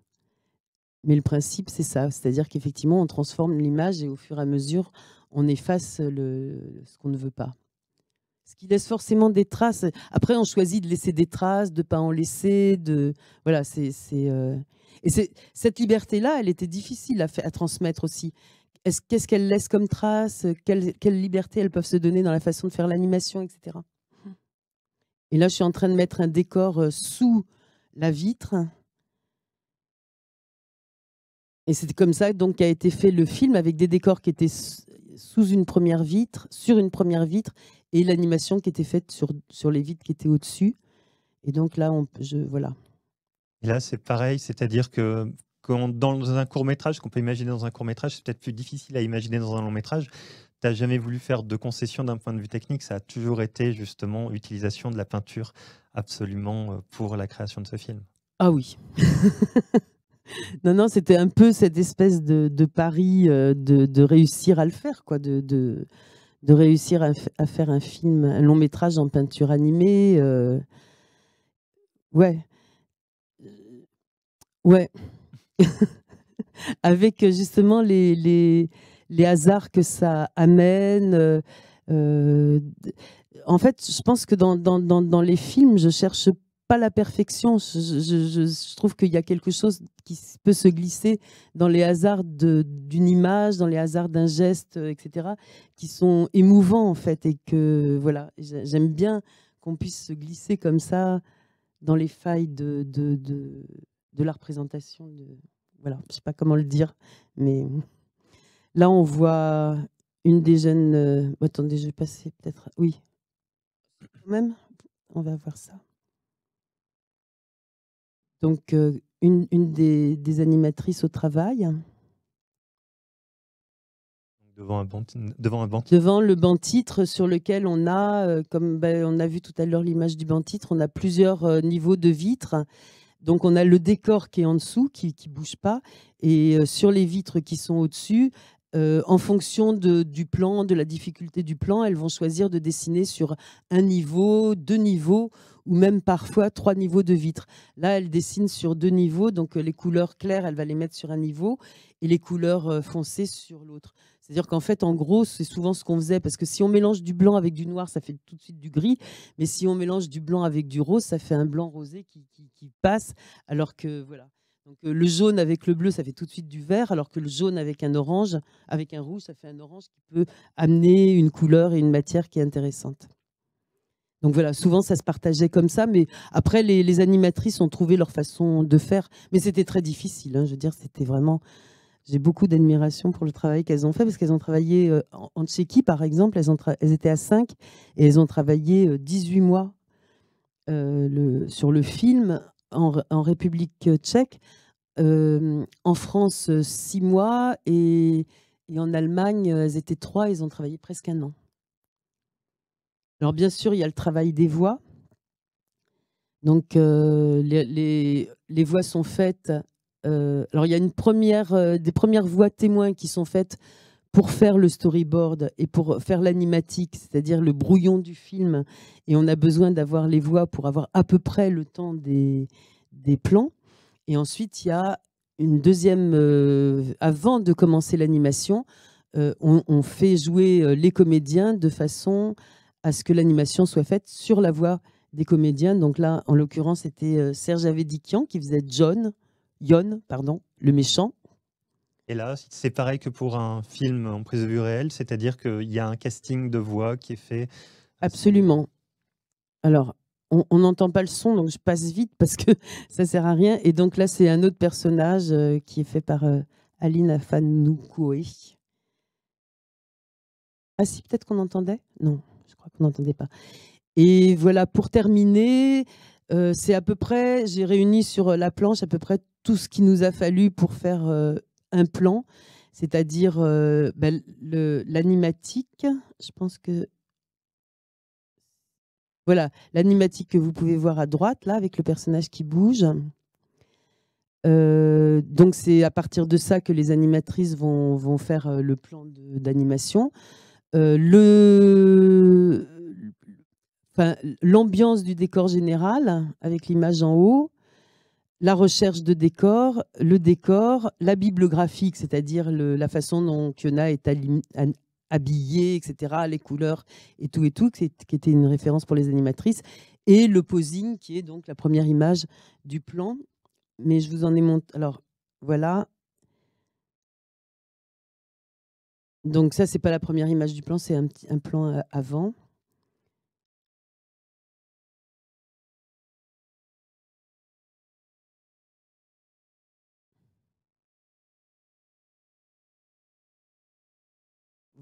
Mais le principe, c'est ça, c'est-à-dire qu'effectivement, on transforme l'image et au fur et à mesure, on efface ce qu'on ne veut pas. Ce qui laisse forcément des traces. Après, on choisit de laisser des traces, de ne pas en laisser. De... Voilà, c'est. euh, Et cette liberté-là, elle était difficile à, transmettre aussi. Est-ce- Qu'est-ce qu'elle laisse comme trace? Quelle, quelle liberté elles peuvent se donner dans la façon de faire l'animation, etc. Et là, je suis en train de mettre un décor euh, sous la vitre. Et c'est comme ça donc qu'a été fait le film avec des décors qui étaient sous une première vitre, sur une première vitre, et l'animation qui était faite sur, sur les vitres qui étaient au-dessus. Et donc là, voilà.
Là, c'est pareil, c'est-à-dire que dans un court métrage, qu'on peut imaginer dans un court métrage, c'est peut-être plus difficile à imaginer dans un long métrage. N'as jamais voulu faire de concession d'un point de vue technique, ça a toujours été justement utilisation de la peinture absolument euh, pour la création de ce film.
Ah oui. non, non, c'était un peu cette espèce de, pari euh, de, réussir à le faire, quoi, de, réussir à, faire un film, un long métrage en peinture animée. euh, Ouais. Ouais. Avec justement les, les hasards que ça amène. euh, euh, en fait, je pense que dans, dans, dans, dans les films, je cherche pas la perfection. Je, trouve qu'il y a quelque chose qui peut se glisser dans les hasards d'une image, dans les hasards d'un geste, euh, etc., qui sont émouvants en fait. Et que voilà, j'ai- j'aime bien qu'on puisse se glisser comme ça dans les failles de, de, de, de la représentation. Voilà, je sais pas comment le dire, mais là on voit une des jeunes. euh, attendez, je vais passer peut-être. Oui, quand même, on va voir ça. Donc, euh, une, une des, des animatrices au travail,
Devant un banc, devant un banc
devant le banc titre sur lequel on a, euh, comme ben, on a vu tout à l'heure l'image du banc titre, on a plusieurs euh, niveaux de vitres. Donc, on a le décor qui est en dessous, qui ne bouge pas, et euh, sur les vitres qui sont au-dessus, euh, en fonction du plan, de la difficulté du plan, elles vont choisir de dessiner sur un niveau, deux niveaux, ou même parfois trois niveaux de vitres. Là, elles dessinent sur deux niveaux, donc euh, les couleurs claires, elle va les mettre sur un niveau, et les couleurs euh, foncées sur l'autre. C'est-à-dire qu'en fait, en gros, c'est souvent ce qu'on faisait, parce que si on mélange du blanc avec du noir, ça fait tout de suite du gris, mais si on mélange du blanc avec du rose, ça fait un blanc rosé qui passe, alors que voilà. Euh, le jaune avec le bleu, ça fait tout de suite du vert, alors que le jaune avec un orange, avec un rouge, ça fait un orange qui peut amener une couleur et une matière qui est intéressante. Donc voilà, souvent ça se partageait comme ça, mais après les, animatrices ont trouvé leur façon de faire, mais c'était très difficile. hein, je veux dire, c'était vraiment. J'ai beaucoup d'admiration pour le travail qu'elles ont fait parce qu'elles ont travaillé euh, en, Tchéquie, par exemple, elles, étaient à 5 et elles ont travaillé euh, 18 mois euh, sur le film en, Ré- en République tchèque, euh, en France 6 mois et, en Allemagne, euh, elles étaient 3, elles ont travaillé presque un an. Alors bien sûr, il y a le travail des voix. Donc euh, les, les- voix sont faites. euh, alors il y a une première, euh, des premières voix témoins qui sont faites pour faire le storyboard et pour faire l'animatique, c'est-à-dire le brouillon du film. Et on a besoin d'avoir les voix pour avoir à peu près le temps des, plans. Et ensuite, il y a une deuxième, euh, avant de commencer l'animation, euh, on, fait jouer euh, les comédiens de façon à ce que l'animation soit faite sur la voix des comédiens. Donc là, en l'occurrence, c'était Serge Avedikian qui faisait John, Yon, pardon, le méchant.
Et là, c'est pareil que pour un film en prise de vue réelle, c'est-à-dire qu'il y a un casting de voix qui est fait.
Absolument. Alors, on n'entend pas le son, donc je passe vite parce que ça sert à rien. Et donc là, c'est un autre personnage euh, qui est fait par euh, Aline Afanoukoé. Ah si, peut-être qu'on entendait? Non, je crois qu'on n'entendait pas. Et voilà, pour terminer, euh, c'est à peu près, j'ai réuni sur la planche à peu près tout ce qu'il nous a fallu pour faire euh, un plan, c'est-à-dire euh, ben, l'animatique. Je pense que voilà, l'animatique que vous pouvez voir à droite, là, avec le personnage qui bouge. Euh, donc, c'est à partir de ça que les animatrices vont, vont faire euh, le plan d'animation. Le, enfin, l'ambiance du décor général, avec l'image en haut, la recherche de décor, le décor, la bibliographique, c'est-à-dire la façon dont Kiona est habillée, etc., les couleurs et tout et tout, qui était une référence pour les animatrices, et le posing, qui est donc la première image du plan. Mais je vous en ai montré. Alors, voilà. Donc ça, c'est pas la première image du plan, c'est un, un plan euh, avant.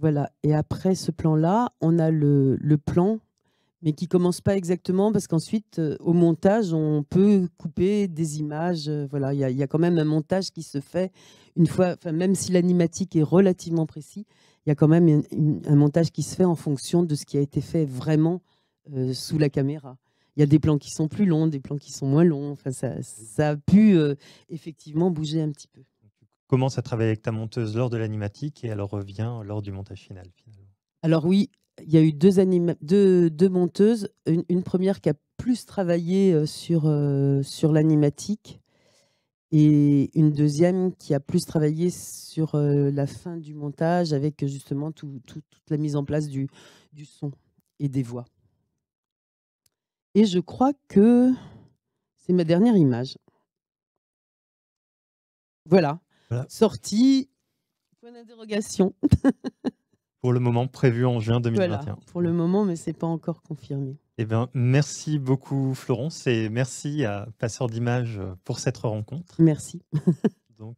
Voilà. Et après ce plan-là, on a le, le plan, mais qui commence pas exactement parce qu'ensuite, euh, au montage, on peut couper des images. euh, voilà, il y, y a quand même un montage qui se fait une fois, même si l'animatique est relativement précis, il y a quand même un montage qui se fait en fonction de ce qui a été fait vraiment euh, sous la caméra. Il y a des plans qui sont plus longs, des plans qui sont moins longs. Enfin, ça, ça a pu effectivement bouger un petit peu.
Commence à travailler avec ta monteuse lors de l'animatique et elle revient lors du montage final. Finalement.
Alors oui, il y a eu deux, monteuses. Une, première qui a plus travaillé euh, sur, euh, sur l'animatique et une deuxième qui a plus travaillé sur euh, la fin du montage avec justement tout- tout- toute la mise en place du son et des voix. Et je crois que c'est ma dernière image. Voilà.
Voilà.
Sortie. Point d'interrogation.
Pour le moment, prévu en juin
Voilà,
2021.
pour le moment, mais c'est pas encore confirmé.
Eh bien, merci beaucoup Florence et merci à Passeur d'images pour cette rencontre.
Merci.
Donc,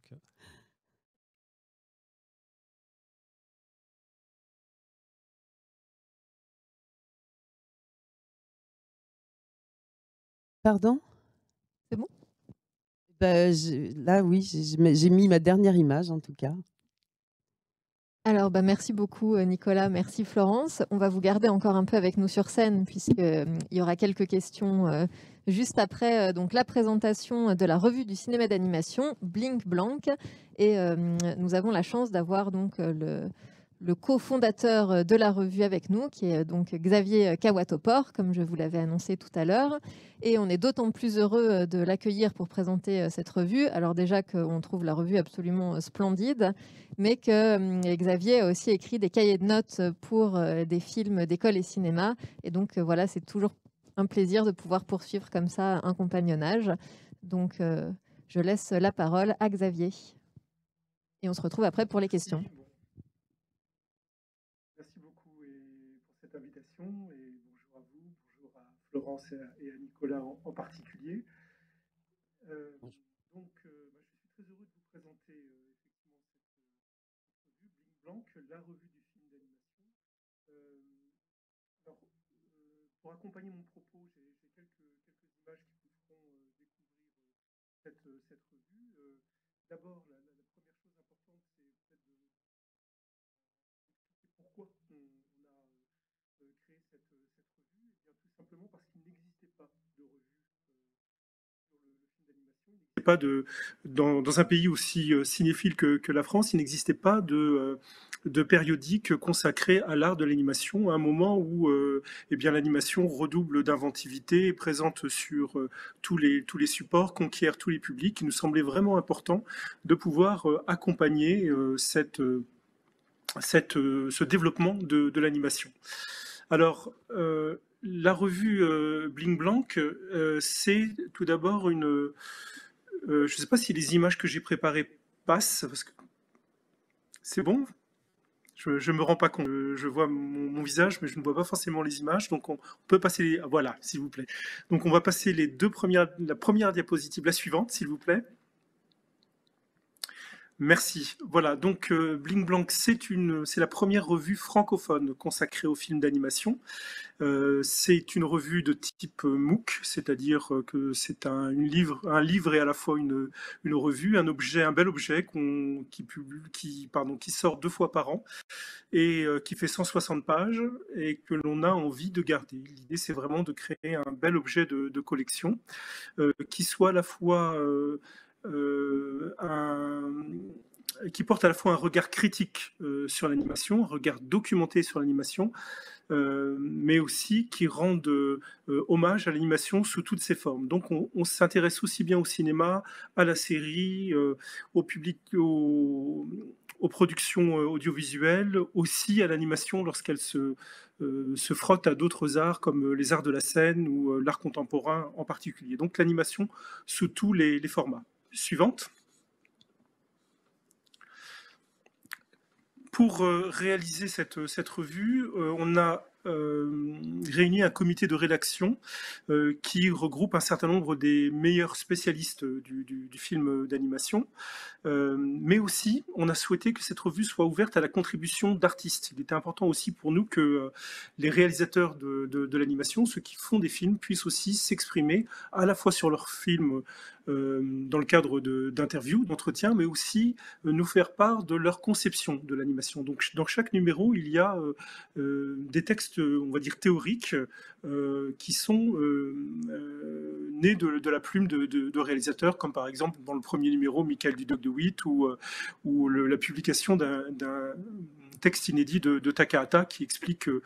Pardon? Bah, Là, oui, j'ai- mis ma dernière image en tout cas.
Alors, bah, merci beaucoup euh, Nicolas, merci Florence. On va vous garder encore un peu avec nous sur scène puisqu'il y aura quelques questions euh, juste après euh, donc, la présentation de la revue du cinéma d'animation Blink Blank. Et euh, nous avons la chance d'avoir donc euh, le, le cofondateur euh, de la revue avec nous, qui est euh, donc Xavier Kawatopor, comme je vous l'avais annoncé tout à l'heure. Et on est d'autant plus heureux euh, de l'accueillir pour présenter euh, cette revue. Alors déjà qu'on trouve la revue absolument euh, splendide, mais que hum, Xavier a aussi écrit des cahiers de notes pour euh, des films d'école et cinéma. Et donc euh, voilà, c'est toujours un plaisir de pouvoir poursuivre comme ça un compagnonnage. Donc euh, je laisse la parole à Xavier. Et on se retrouve après pour les questions.
Merci beaucoup et pour cette invitation et bonjour à vous, bonjour Florence et à, Nicolas en, en particulier. Euh, donc, euh, bah, je suis très heureux de vous présenter euh, effectivement cette, revue, Bling Blanc, la revue du film d'animation. Alors, pour accompagner mon propos, j'ai quelques, quelques images qui vous feront découvrir cette, cette revue. D'abord, la, la- la première chose importante, c'est peut-être de expliquer pourquoi on, on a euh, euh, créé cette, euh, cette revue. Et bien, tout simplement parce qu'il n'existait pas de revue euh, sur le, le film d'animation. Il n'existait pas de, dans, un pays aussi euh, cinéphile que, la France, il n'existait pas de, euh, périodique consacré à l'art de l'animation, à un moment où euh, eh bien, l'animation redouble d'inventivité, est présente sur euh, tous, les, tous les supports, conquiert tous les publics. Il nous semblait vraiment important de pouvoir accompagner cette, cette, ce développement de, de l'animation. Alors, la revue euh, Bling Blanc, euh, c'est tout d'abord une... euh, je ne sais pas si les images que j'ai préparées passent, parce que c'est bon je ne me rends pas compte. Je, vois mon, visage, mais je ne vois pas forcément les images. Donc, on, on peut passer les... Voilà, s'il vous plaît. Donc, on va passer les deux premières... La première diapositive, la suivante, s'il vous plaît. Merci. Voilà, donc euh, Bling Blanc, c'est la première revue francophone consacrée aux films d'animation. Euh, c'est une revue de type euh, MOOC, c'est-à-dire que c'est un, livre, un livre et à la fois une, revue, un objet, un bel objet qui, sort deux fois par an et qui fait 160 pages et que l'on a envie de garder. L'idée, c'est vraiment de créer un bel objet de, collection qui soit à la fois un, qui porte à la fois un regard critique euh, sur l'animation, un regard documenté sur l'animation, euh, mais aussi qui rende euh, hommage à l'animation sous toutes ses formes. Donc on, s'intéresse aussi bien au cinéma, à la série, euh, aux productions euh, audiovisuelles, aussi à l'animation lorsqu'elle se, euh, frotte à d'autres arts comme euh, les arts de la scène ou euh, l'art contemporain en particulier. Donc l'animation sous tous les formats. Suivante. Pour euh, réaliser cette, cette revue, euh, on a euh, réuni un comité de rédaction euh, qui regroupe un certain nombre des meilleurs spécialistes du, du- film d'animation. Euh, mais aussi, on a souhaité que cette revue soit ouverte à la contribution d'artistes. Il était important aussi pour nous que euh, les réalisateurs de, de- de l'animation, ceux qui font des films, puissent aussi s'exprimer à la fois sur leurs films euh, dans le cadre d'interviews, d'entretiens, mais aussi euh, nous faire part de leur conception de l'animation. Donc, dans chaque numéro, il y a euh, euh, des textes, on va dire, théoriques euh, qui sont euh, euh, nés de, la plume de, réalisateurs, comme par exemple dans le premier numéro, Michael Dudok de Witt, ou, euh, la publication d'un texte inédit de, de Takahata qui explique euh,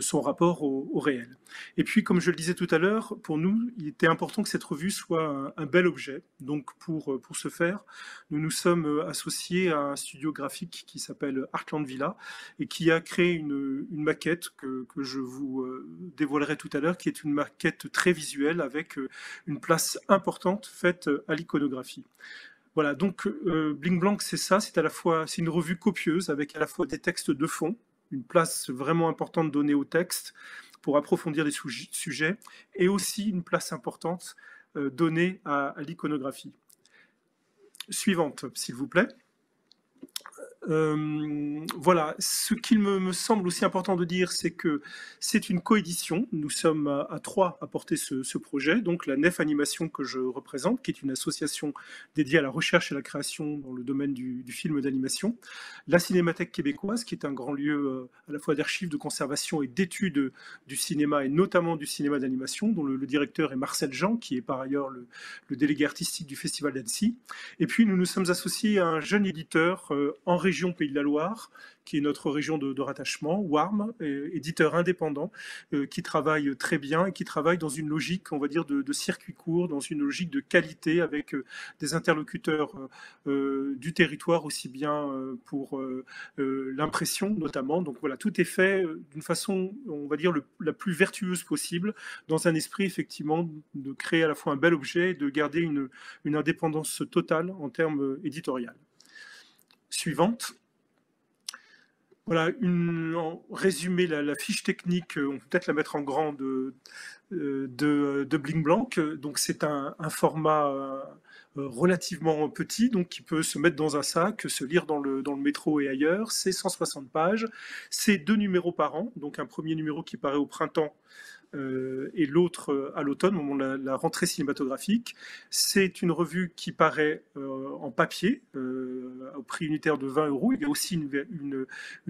son rapport au, réel. Et puis, comme je le disais tout à l'heure, pour nous, il était important que cette revue soit un, bel objet. Donc, pour, euh, pour ce faire, nous nous sommes euh, associés à un studio graphique qui s'appelle Artland Villa et qui a créé une, une maquette que, que je vous dévoilerai tout à l'heure, qui est une maquette très visuelle avec une place importante faite à l'iconographie. Voilà, donc euh, Bling Blanc, c'est ça, c'est à la fois c'est une revue copieuse avec à la fois des textes de fond, une place vraiment importante donnée au texte pour approfondir les suje- sujets, et aussi une place importante euh, donnée à l'iconographie. Suivante, s'il vous plaît. Euh, voilà, ce qu'il me, semble aussi important de dire, c'est que c'est une coédition. Nous sommes à, trois à porter ce, projet. Donc la Nef Animation que je représente, qui est une association dédiée à la recherche et la création dans le domaine du, film d'animation. La Cinémathèque québécoise, qui est un grand lieu euh, à la fois d'archives, de conservation et d'études du cinéma, et notamment du cinéma d'animation, dont le, directeur est Marcel Jean, qui est par ailleurs le, le délégué artistique du Festival d'Annecy. Et puis nous nous sommes associés à un jeune éditeur euh, en région Pays de la Loire, qui est notre région de, rattachement, WARM, euh, éditeur indépendant, euh, qui travaille très bien et qui travaille dans une logique, on va dire, de, circuit court, dans une logique de qualité, avec euh, des interlocuteurs du territoire, aussi bien pour l'impression notamment. Donc voilà, tout est fait d'une façon, on va dire, la plus vertueuse possible, dans un esprit effectivement de créer à la fois un bel objet et de garder une, une indépendance totale en termes éditorial. Suivante. Voilà, une, en résumé, la, fiche technique, euh, on peut peut-être la mettre en grand de, euh, de, de Bling Blanc. Donc c'est un, un format euh, relativement petit, donc qui peut se mettre dans un sac, se lire dans le, dans le métro et ailleurs. C'est 160 pages, c'est deux numéros par an, donc un premier numéro qui paraît au printemps euh, et l'autre euh, à l'automne, au moment de la, rentrée cinématographique. C'est une revue qui paraît euh, en papier, au prix unitaire de 20 euros. Il y a aussi une,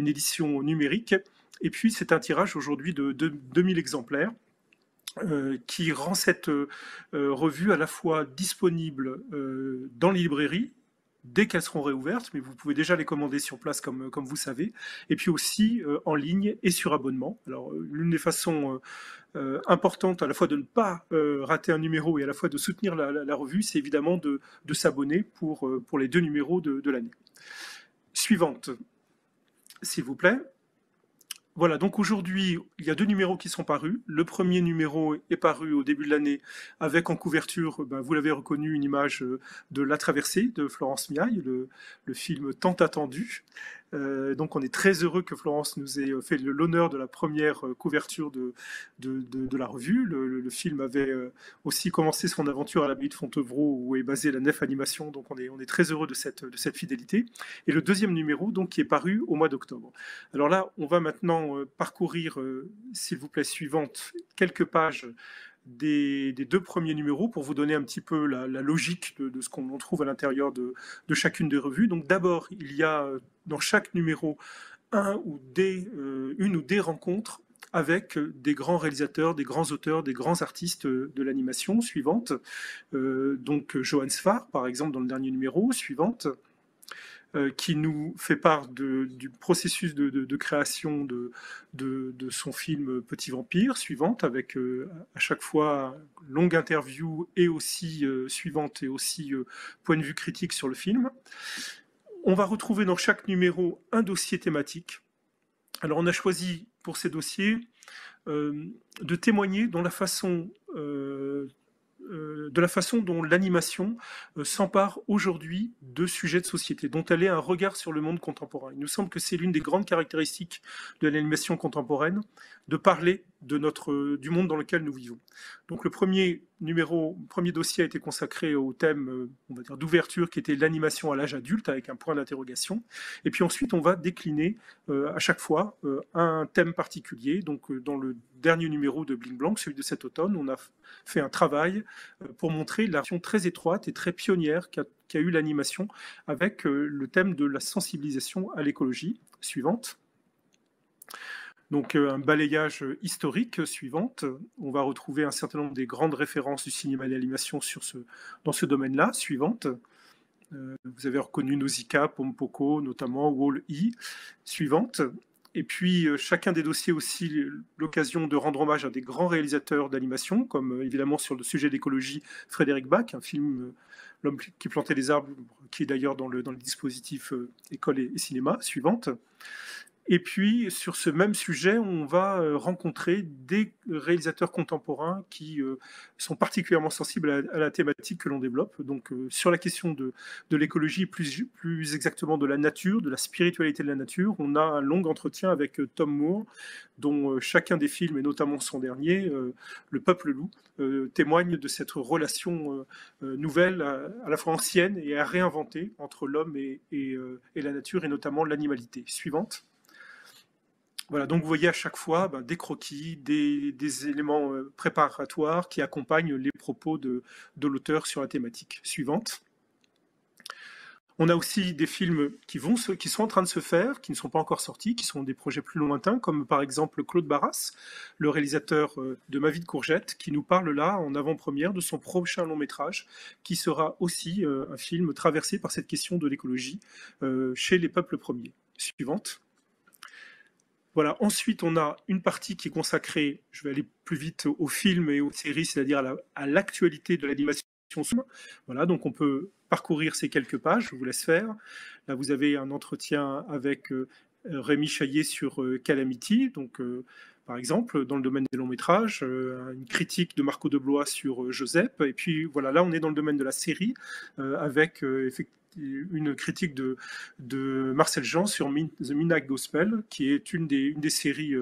édition numérique. Et puis, c'est un tirage aujourd'hui de, de 2000 exemplaires. Qui rend cette revue à la fois disponible dans les librairies dès qu'elles seront réouvertes, mais vous pouvez déjà les commander sur place comme, comme vous savez, et puis aussi euh, en ligne et sur abonnement. Alors euh, l'une des façons euh, importantes à la fois de ne pas rater un numéro et à la fois de soutenir la, la, revue, c'est évidemment de, de s'abonner pour, pour les deux numéros de, de l'année. Suivante, s'il vous plaît. Voilà, donc aujourd'hui, il y a deux numéros qui sont parus. Le premier numéro est paru au début de l'année avec en couverture, ben, vous l'avez reconnu, une image de La Traversée de Florence Miaille, le, le film tant attendu. Euh, donc on est très heureux que Florence nous ait fait l'honneur de la première couverture de, de, la revue. Le, film avait aussi commencé son aventure à l'abbaye de Fontevraud où est basée la nef animation, donc on est, on est très heureux de cette, de cette fidélité. Et le deuxième numéro, donc, qui est paru au mois d'octobre. Alors là, on va maintenant parcourir, s'il vous plaît, suivante, quelques pages des, deux premiers numéros pour vous donner un petit peu la, logique de, ce qu'on trouve à l'intérieur de, chacune des revues. Donc d'abord, il y a dans chaque numéro euh, une ou des rencontres avec des grands réalisateurs, des grands auteurs, des grands artistes de l'animation suivante. Euh, donc Johan Sfar, par exemple, dans le dernier numéro, suivante. Euh, qui nous fait part du processus de, création de, son film Petit Vampire, suivante, avec euh, à chaque fois longue interview et aussi euh, suivante et aussi euh, point de vue critique sur le film. On va retrouver dans chaque numéro un dossier thématique. Alors on a choisi pour ces dossiers de témoigner dans la façon de la façon dont l'animation s'empare aujourd'hui de sujets de société, dont elle est un regard sur le monde contemporain. Il nous semble que c'est l'une des grandes caractéristiques de l'animation contemporaine, de parler de notre, du monde dans lequel nous vivons. Donc le premier numéro, premier dossier a été consacré au thème, on va dire, d'ouverture, qui était l'animation à l'âge adulte, avec un point d'interrogation. Et puis ensuite, on va décliner euh, à chaque fois euh, un thème particulier. Donc euh, dans le dernier numéro de Bling Blanc, celui de cet automne, on a fait un travail pour montrer la relation très étroite et très pionnière qu'a qu eu l'animation avec le thème de la sensibilisation à l'écologie. Suivante. Donc un balayage historique suivante. On va retrouver un certain nombre des grandes références du cinéma et l'animation sur ce, dans ce domaine-là. Suivante. Euh, vous avez reconnu Nausicaa, Pompoko, notamment Wall-E. Suivante. Et puis, euh, chacun des dossiers aussi l'occasion de rendre hommage à des grands réalisateurs d'animation, comme euh, évidemment sur le sujet d'écologie, Frédéric Bach, un film euh, L'homme qui plantait les arbres, qui est d'ailleurs dans le, dans dispositif euh, école et cinéma, suivante. Et puis, sur ce même sujet, on va rencontrer des réalisateurs contemporains qui sont particulièrement sensibles à, la thématique que l'on développe. Donc, sur la question de, l'écologie, plus, plus exactement de la nature, de la spiritualité de la nature, on a un long entretien avec Tom Moore, dont chacun des films, et notamment son dernier, Le Peuple Loup, témoigne de cette relation nouvelle, à, la fois ancienne et à réinventer entre l'homme et la nature, et notamment l'animalité. Suivante. Voilà, donc vous voyez à chaque fois ben, des croquis, des, éléments euh, préparatoires qui accompagnent les propos de, l'auteur sur la thématique suivante. On a aussi des films qui, sont en train de se faire, qui ne sont pas encore sortis, qui sont des projets plus lointains, comme par exemple Claude Barras, le réalisateur euh, de Ma vie de courgette, qui nous parle là en avant-première de son prochain long métrage, qui sera aussi euh, un film traversé par cette question de l'écologie chez les peuples premiers. Suivante. Voilà. Ensuite, on a une partie qui est consacrée, je vais aller plus vite aux films et aux séries, c'est-à-dire à l'actualité la, de l'animation. Voilà, donc on peut parcourir ces quelques pages, je vous laisse faire. Là, vous avez un entretien avec euh, Rémi Chaillet sur euh, Calamity, donc euh, par exemple, dans le domaine des longs métrages, euh, une critique de Marco de Blois sur euh, Joseph. Et puis voilà, là on est dans le domaine de la série, euh, avec une critique de, Marcel Jean sur The Midnight Gospel, qui est une des, séries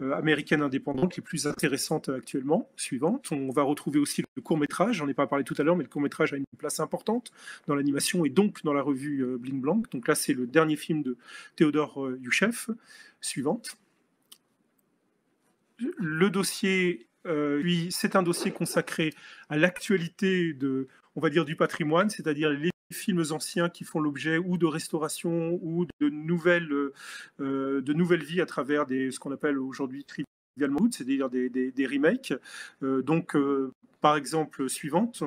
américaines indépendantes les plus intéressantes actuellement. Suivante, on va retrouver aussi le court métrage, j'en ai pas parlé tout à l'heure, mais le court métrage a une place importante dans l'animation et donc dans la revue euh, Bling Blanc. Donc là, c'est le dernier film de Théodore Youchef. Suivante. Le dossier, euh, lui, c'est un dossier consacré à l'actualité de, on va dire, du patrimoine, c'est-à-dire les films anciens qui font l'objet ou de restauration ou de nouvelles, euh, de nouvelles vies à travers des, ce qu'on appelle aujourd'hui trivialement c'est-à-dire des, des- remakes. Euh, donc, par exemple, suivante,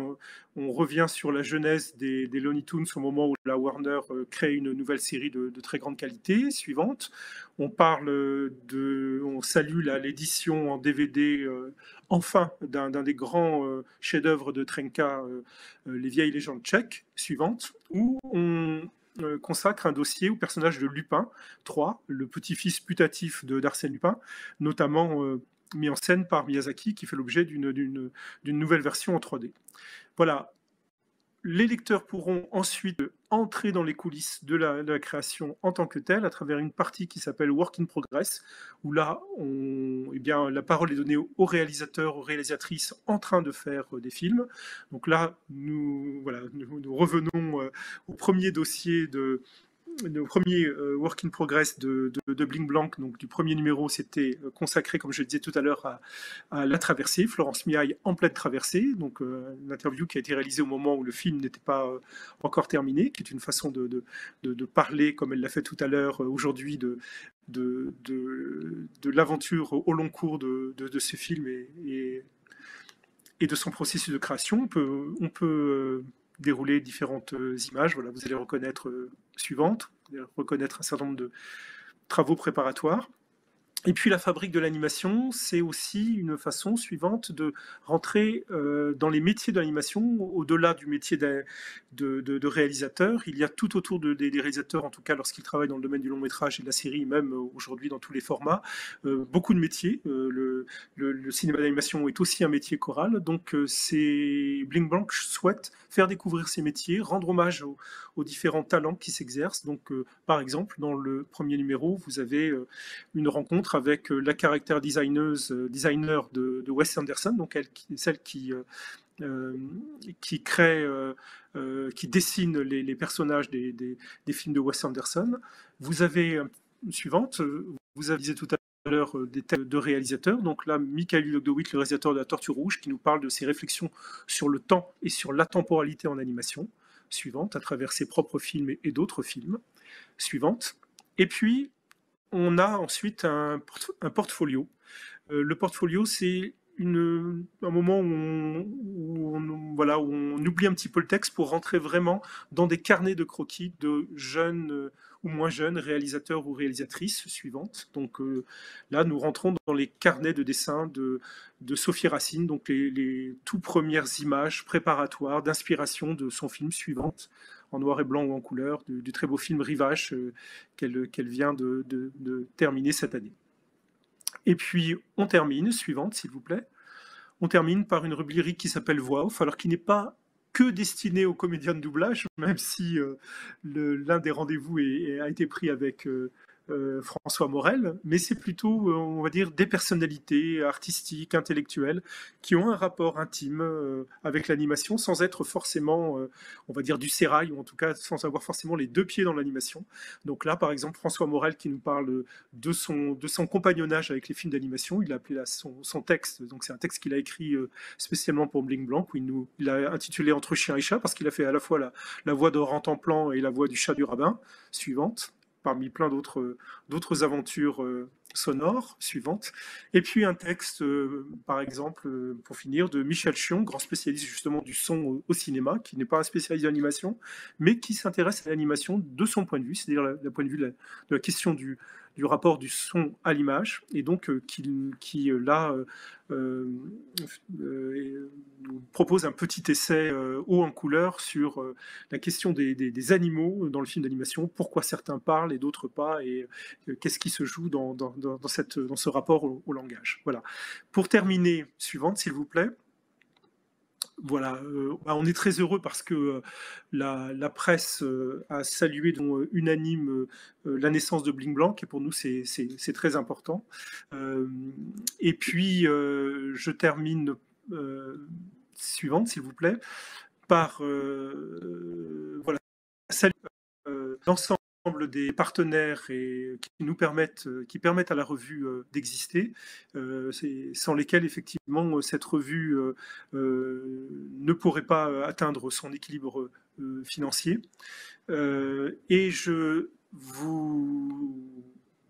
on, revient sur la genèse des, des Looney Tunes au moment où la Warner euh, crée une nouvelle série de, très grande qualité. Suivante, on parle de, on salue l'édition en DVD, euh, enfin, d'un des grands euh, chefs-d'œuvre de Trenka, Les vieilles légendes tchèques. Suivante, où on consacre un dossier au personnage de Lupin III, le petit-fils putatif d'Arsène Lupin, notamment mis en scène par Miyazaki, qui fait l'objet d'une nouvelle version en 3D. Voilà. Les lecteurs pourront ensuite entrer dans les coulisses de la, création en tant que telle à travers une partie qui s'appelle Work in Progress, où là, on, eh bien, la parole est donnée aux réalisateurs, aux réalisatrices en train de faire euh, des films. Donc là, nous, voilà, nous revenons euh, au premier dossier de, le premier euh, work in progress de, de, Bling Blanc, donc du premier numéro, c'était euh, consacré, comme je le disais tout à l'heure, à, la traversée, Florence Miaille en pleine traversée, donc euh, une interview qui a été réalisée au moment où le film n'était pas euh, encore terminé, qui est une façon de, parler, comme elle l'a fait tout à l'heure, euh, aujourd'hui, de, l'aventure au long cours de, ce film et, de son processus de création. On peut, on peut euh, dérouler différentes euh, images. Voilà, vous allez reconnaître euh, suivante, reconnaître un certain nombre de travaux préparatoires. Et puis la fabrique de l'animation, c'est aussi une façon suivante de rentrer euh, dans les métiers de l'animation, au-delà du métier de, réalisateur. Il y a tout autour de, des, réalisateurs, en tout cas lorsqu'ils travaillent dans le domaine du long métrage et de la série, même euh, aujourd'hui dans tous les formats, euh, beaucoup de métiers. Le, cinéma d'animation est aussi un métier choral, donc c'est Bling Blanc souhaite faire découvrir ces métiers, rendre hommage aux, aux différents talents qui s'exercent. Donc, par exemple, dans le premier numéro, vous avez une rencontre avec euh, la caractère euh, designer de, Wes Anderson, donc elle, celle qui, euh, crée, qui dessine les, personnages des, films de Wes Anderson. Vous avez suivante, vous avez tout à l'heure des thèmes de réalisateurs. Donc là, Michael Lugdowitz, le réalisateur de La Tortue Rouge, qui nous parle de ses réflexions sur le temps et sur la temporalité en animation. Suivante, à travers ses propres films et d'autres films. Suivante. Et puis, on a ensuite un, portfolio. Euh, le portfolio, c'est un moment où on, voilà, on oublie un petit peu le texte pour rentrer vraiment dans des carnets de croquis de jeunes euh, ou moins jeunes réalisateurs ou réalisatrices suivantes. Donc euh, là, nous rentrons dans les carnets de dessin de, de Sophie Racine, donc les, les tout premières images préparatoires d'inspiration de son film suivante en noir et blanc ou en couleur, du, très beau film Rivage euh, qu'elle qu vient de, terminer cette année. Et puis, on termine, suivante, s'il vous plaît, on termine par une rubrique qui s'appelle Voix off, alors qui n'est pas que destinée aux comédiens de doublage, même si euh, l'un des rendez-vous a été pris avec euh, euh, François Morel, mais c'est plutôt, euh, on va dire, des personnalités artistiques, intellectuelles, qui ont un rapport intime euh, avec l'animation, sans être forcément, on va dire, du sérail, ou en tout cas sans avoir forcément les deux pieds dans l'animation. Donc là, par exemple, François Morel qui nous parle de son, compagnonnage avec les films d'animation, il a appelé son, texte, donc c'est un texte qu'il a écrit spécialement pour Bling Blanc, où il, nous, a intitulé Entre chien et chat, parce qu'il a fait à la fois la, la voix de Rantanplan et la voix du chat du rabbin, suivante parmi plein d'autres aventures euh, sonores suivantes. Et puis un texte, euh, par exemple, euh, pour finir, de Michel Chion, grand spécialiste justement du son au, cinéma, qui n'est pas un spécialiste d'animation, mais qui s'intéresse à l'animation de son point de vue, c'est-à-dire du point de vue de la, question du, du, rapport du son à l'image, et donc qui, qui là propose un petit essai haut en couleur sur la question des, des, animaux dans le film d'animation, pourquoi certains parlent et d'autres pas, et qu'est-ce qui se joue dans, dans ce rapport au, langage. Voilà. Pour terminer, suivante, s'il vous plaît. Voilà, euh, bah, on est très heureux parce que euh, la, presse euh, a salué donc, unanime la naissance de Bling Blanc, et pour nous c'est très important. Et puis je termine suivante, s'il vous plaît, par voilà, saluer l'ensemble des partenaires et qui nous permettent, euh, qui permettent à la revue euh, d'exister, euh, sans lesquels effectivement euh, cette revue euh, euh, ne pourrait pas euh, atteindre son équilibre euh, financier. Euh, et je vous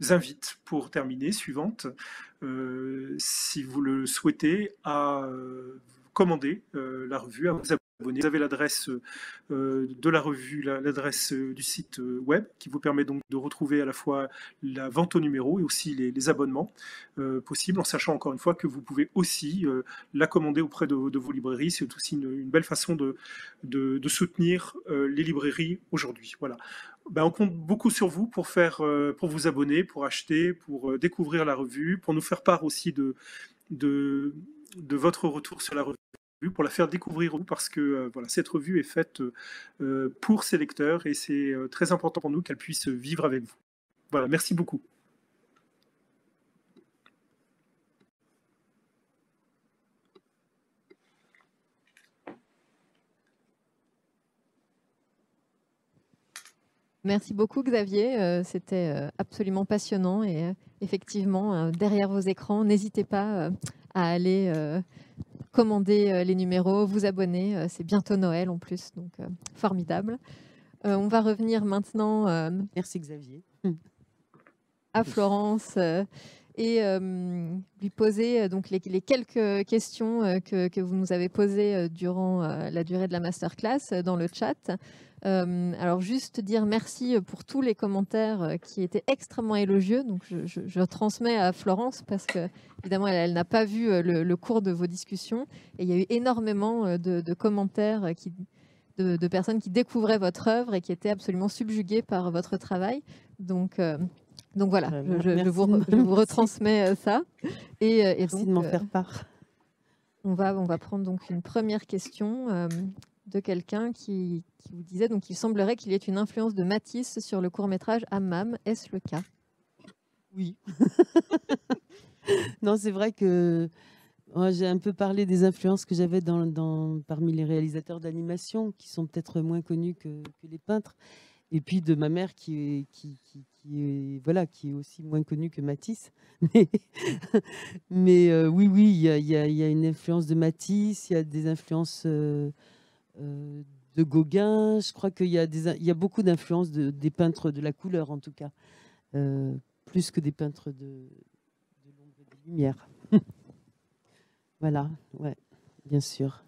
invite, pour terminer, suivante, euh, si vous le souhaitez, à euh, commander euh, la revue, à vous abonner. Vous avez l'adresse euh, de la revue, la- l'adresse euh, du site euh, web, qui vous permet donc de retrouver à la fois la vente au numéro et aussi les, abonnements possibles, en sachant encore une fois que vous pouvez aussi la commander auprès de, vos librairies. C'est aussi une, belle façon de, soutenir les librairies aujourd'hui. Voilà. Ben, on compte beaucoup sur vous pour faire, pour vous abonner, pour acheter, pour découvrir la revue, pour nous faire part aussi de votre retour sur la revue pour la faire découvrir parce que euh, cette revue est faite euh, pour ses lecteurs et c'est euh, très important pour nous qu'elle puisse vivre avec vous. Voilà, merci beaucoup.
Merci beaucoup Xavier, Euh, c'était euh, absolument passionnant et euh, effectivement euh, derrière vos écrans, n'hésitez pas euh, à aller euh, commander euh, les numéros, vous abonner, euh, c'est bientôt Noël en plus, donc euh, formidable. Euh, on va revenir maintenant euh,
Merci Xavier.
à Florence euh, et euh, lui poser euh, donc les, les quelques questions euh, que, que vous nous avez posées euh, durant euh, la durée de la masterclass euh, dans le chat. Euh, alors juste dire merci euh, pour tous les commentaires euh, qui étaient extrêmement élogieux. Donc je, je- je transmets à Florence parce que évidemment elle, elle n'a pas vu le, le cours de vos discussions et il y a eu énormément de, de commentaires qui, de, de personnes qui découvraient votre œuvre et qui étaient absolument subjuguées par votre travail. Donc euh, donc voilà, je, vous, retransmets ça. Et, et
Merci
donc,
de m'en faire part.
on va, on va prendre donc une première question euh, de quelqu'un qui, qui vous disait donc il semblerait qu'il y ait une influence de Matisse sur le court métrage Hammam. Est-ce le cas?
Oui. non, c'est vrai que j'ai un peu parlé des influences que j'avais dans, parmi les réalisateurs d'animation, qui sont peut-être moins connus que, les peintres, et puis de ma mère qui est, qui, qui- voilà, qui est aussi moins connue que Matisse. Mais, mais, euh, oui, oui, il y y a une influence de Matisse, il y a des influences euh, euh, de Gauguin. Je crois qu'il y, a beaucoup d'influences de, des peintres de la couleur, en tout cas, euh, plus que des peintres de, de l'ombre et des lumières. voilà, ouais, bien sûr.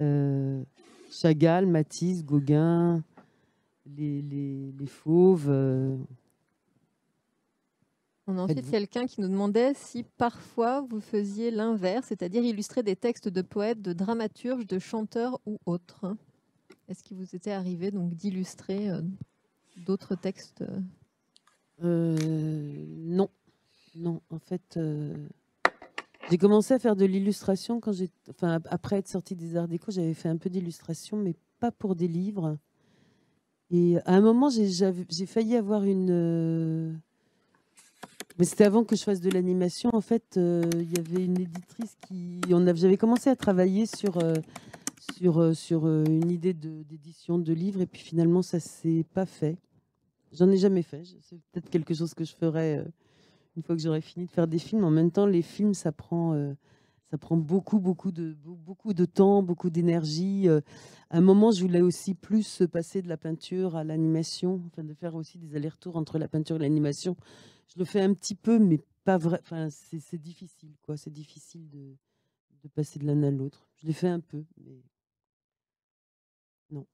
Euh, Chagall, Matisse, Gauguin, les fauves.
On a ensuite
Faites-vous-
quelqu'un qui nous demandait si parfois vous faisiez l'inverse, c'est-à-dire illustrer des textes de poètes, de dramaturges, de chanteurs ou autres. Est-ce qu'il vous était arrivé donc d'illustrer euh, d'autres textes? Euh,
non, non. En fait, euh, j'ai commencé à faire de l'illustration quand j'ai, enfin, ap- après être sortie des Arts Déco, j'avais fait un peu d'illustration, mais pas pour des livres. Et à un moment, j'ai failli avoir une. Mais c'était avant que je fasse de l'animation. En fait, euh, il y avait une éditrice qui. J'avais commencé à travailler sur. euh, sur, euh, sur une idée d'édition de livres et puis finalement ça s'est pas fait. J'en ai jamais fait. C'est peut-être quelque chose que je ferai une fois que j'aurai fini de faire des films. En même temps, les films, ça prend, ça prend beaucoup, beaucoup de, beau- beaucoup de temps, beaucoup d'énergie. À un moment, je voulais aussi plus passer de la peinture à l'animation, enfin de faire aussi des allers-retours entre la peinture et l'animation. Je le fais un petit peu, mais pas vrai. Enfin, c'est difficile, quoi. C'est difficile de, de passer de l'un à l'autre. Je l'ai fait un peu, mais non.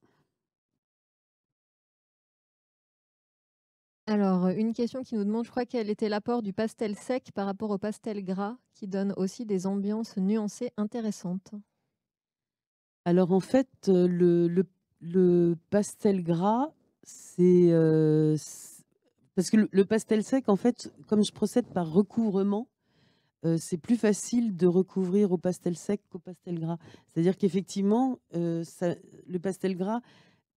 Alors, euh, une question qui nous demande, je crois, quel était l'apport du pastel sec par rapport au pastel gras, qui donne aussi des ambiances nuancées intéressantes.
Alors en fait, euh, le, le- le pastel gras, c'est euh, Parce que le, pastel sec, en fait, comme je procède par recouvrement, euh, c'est plus facile de recouvrir au pastel sec qu'au pastel gras. C'est-à-dire qu'effectivement, euh, le pastel gras,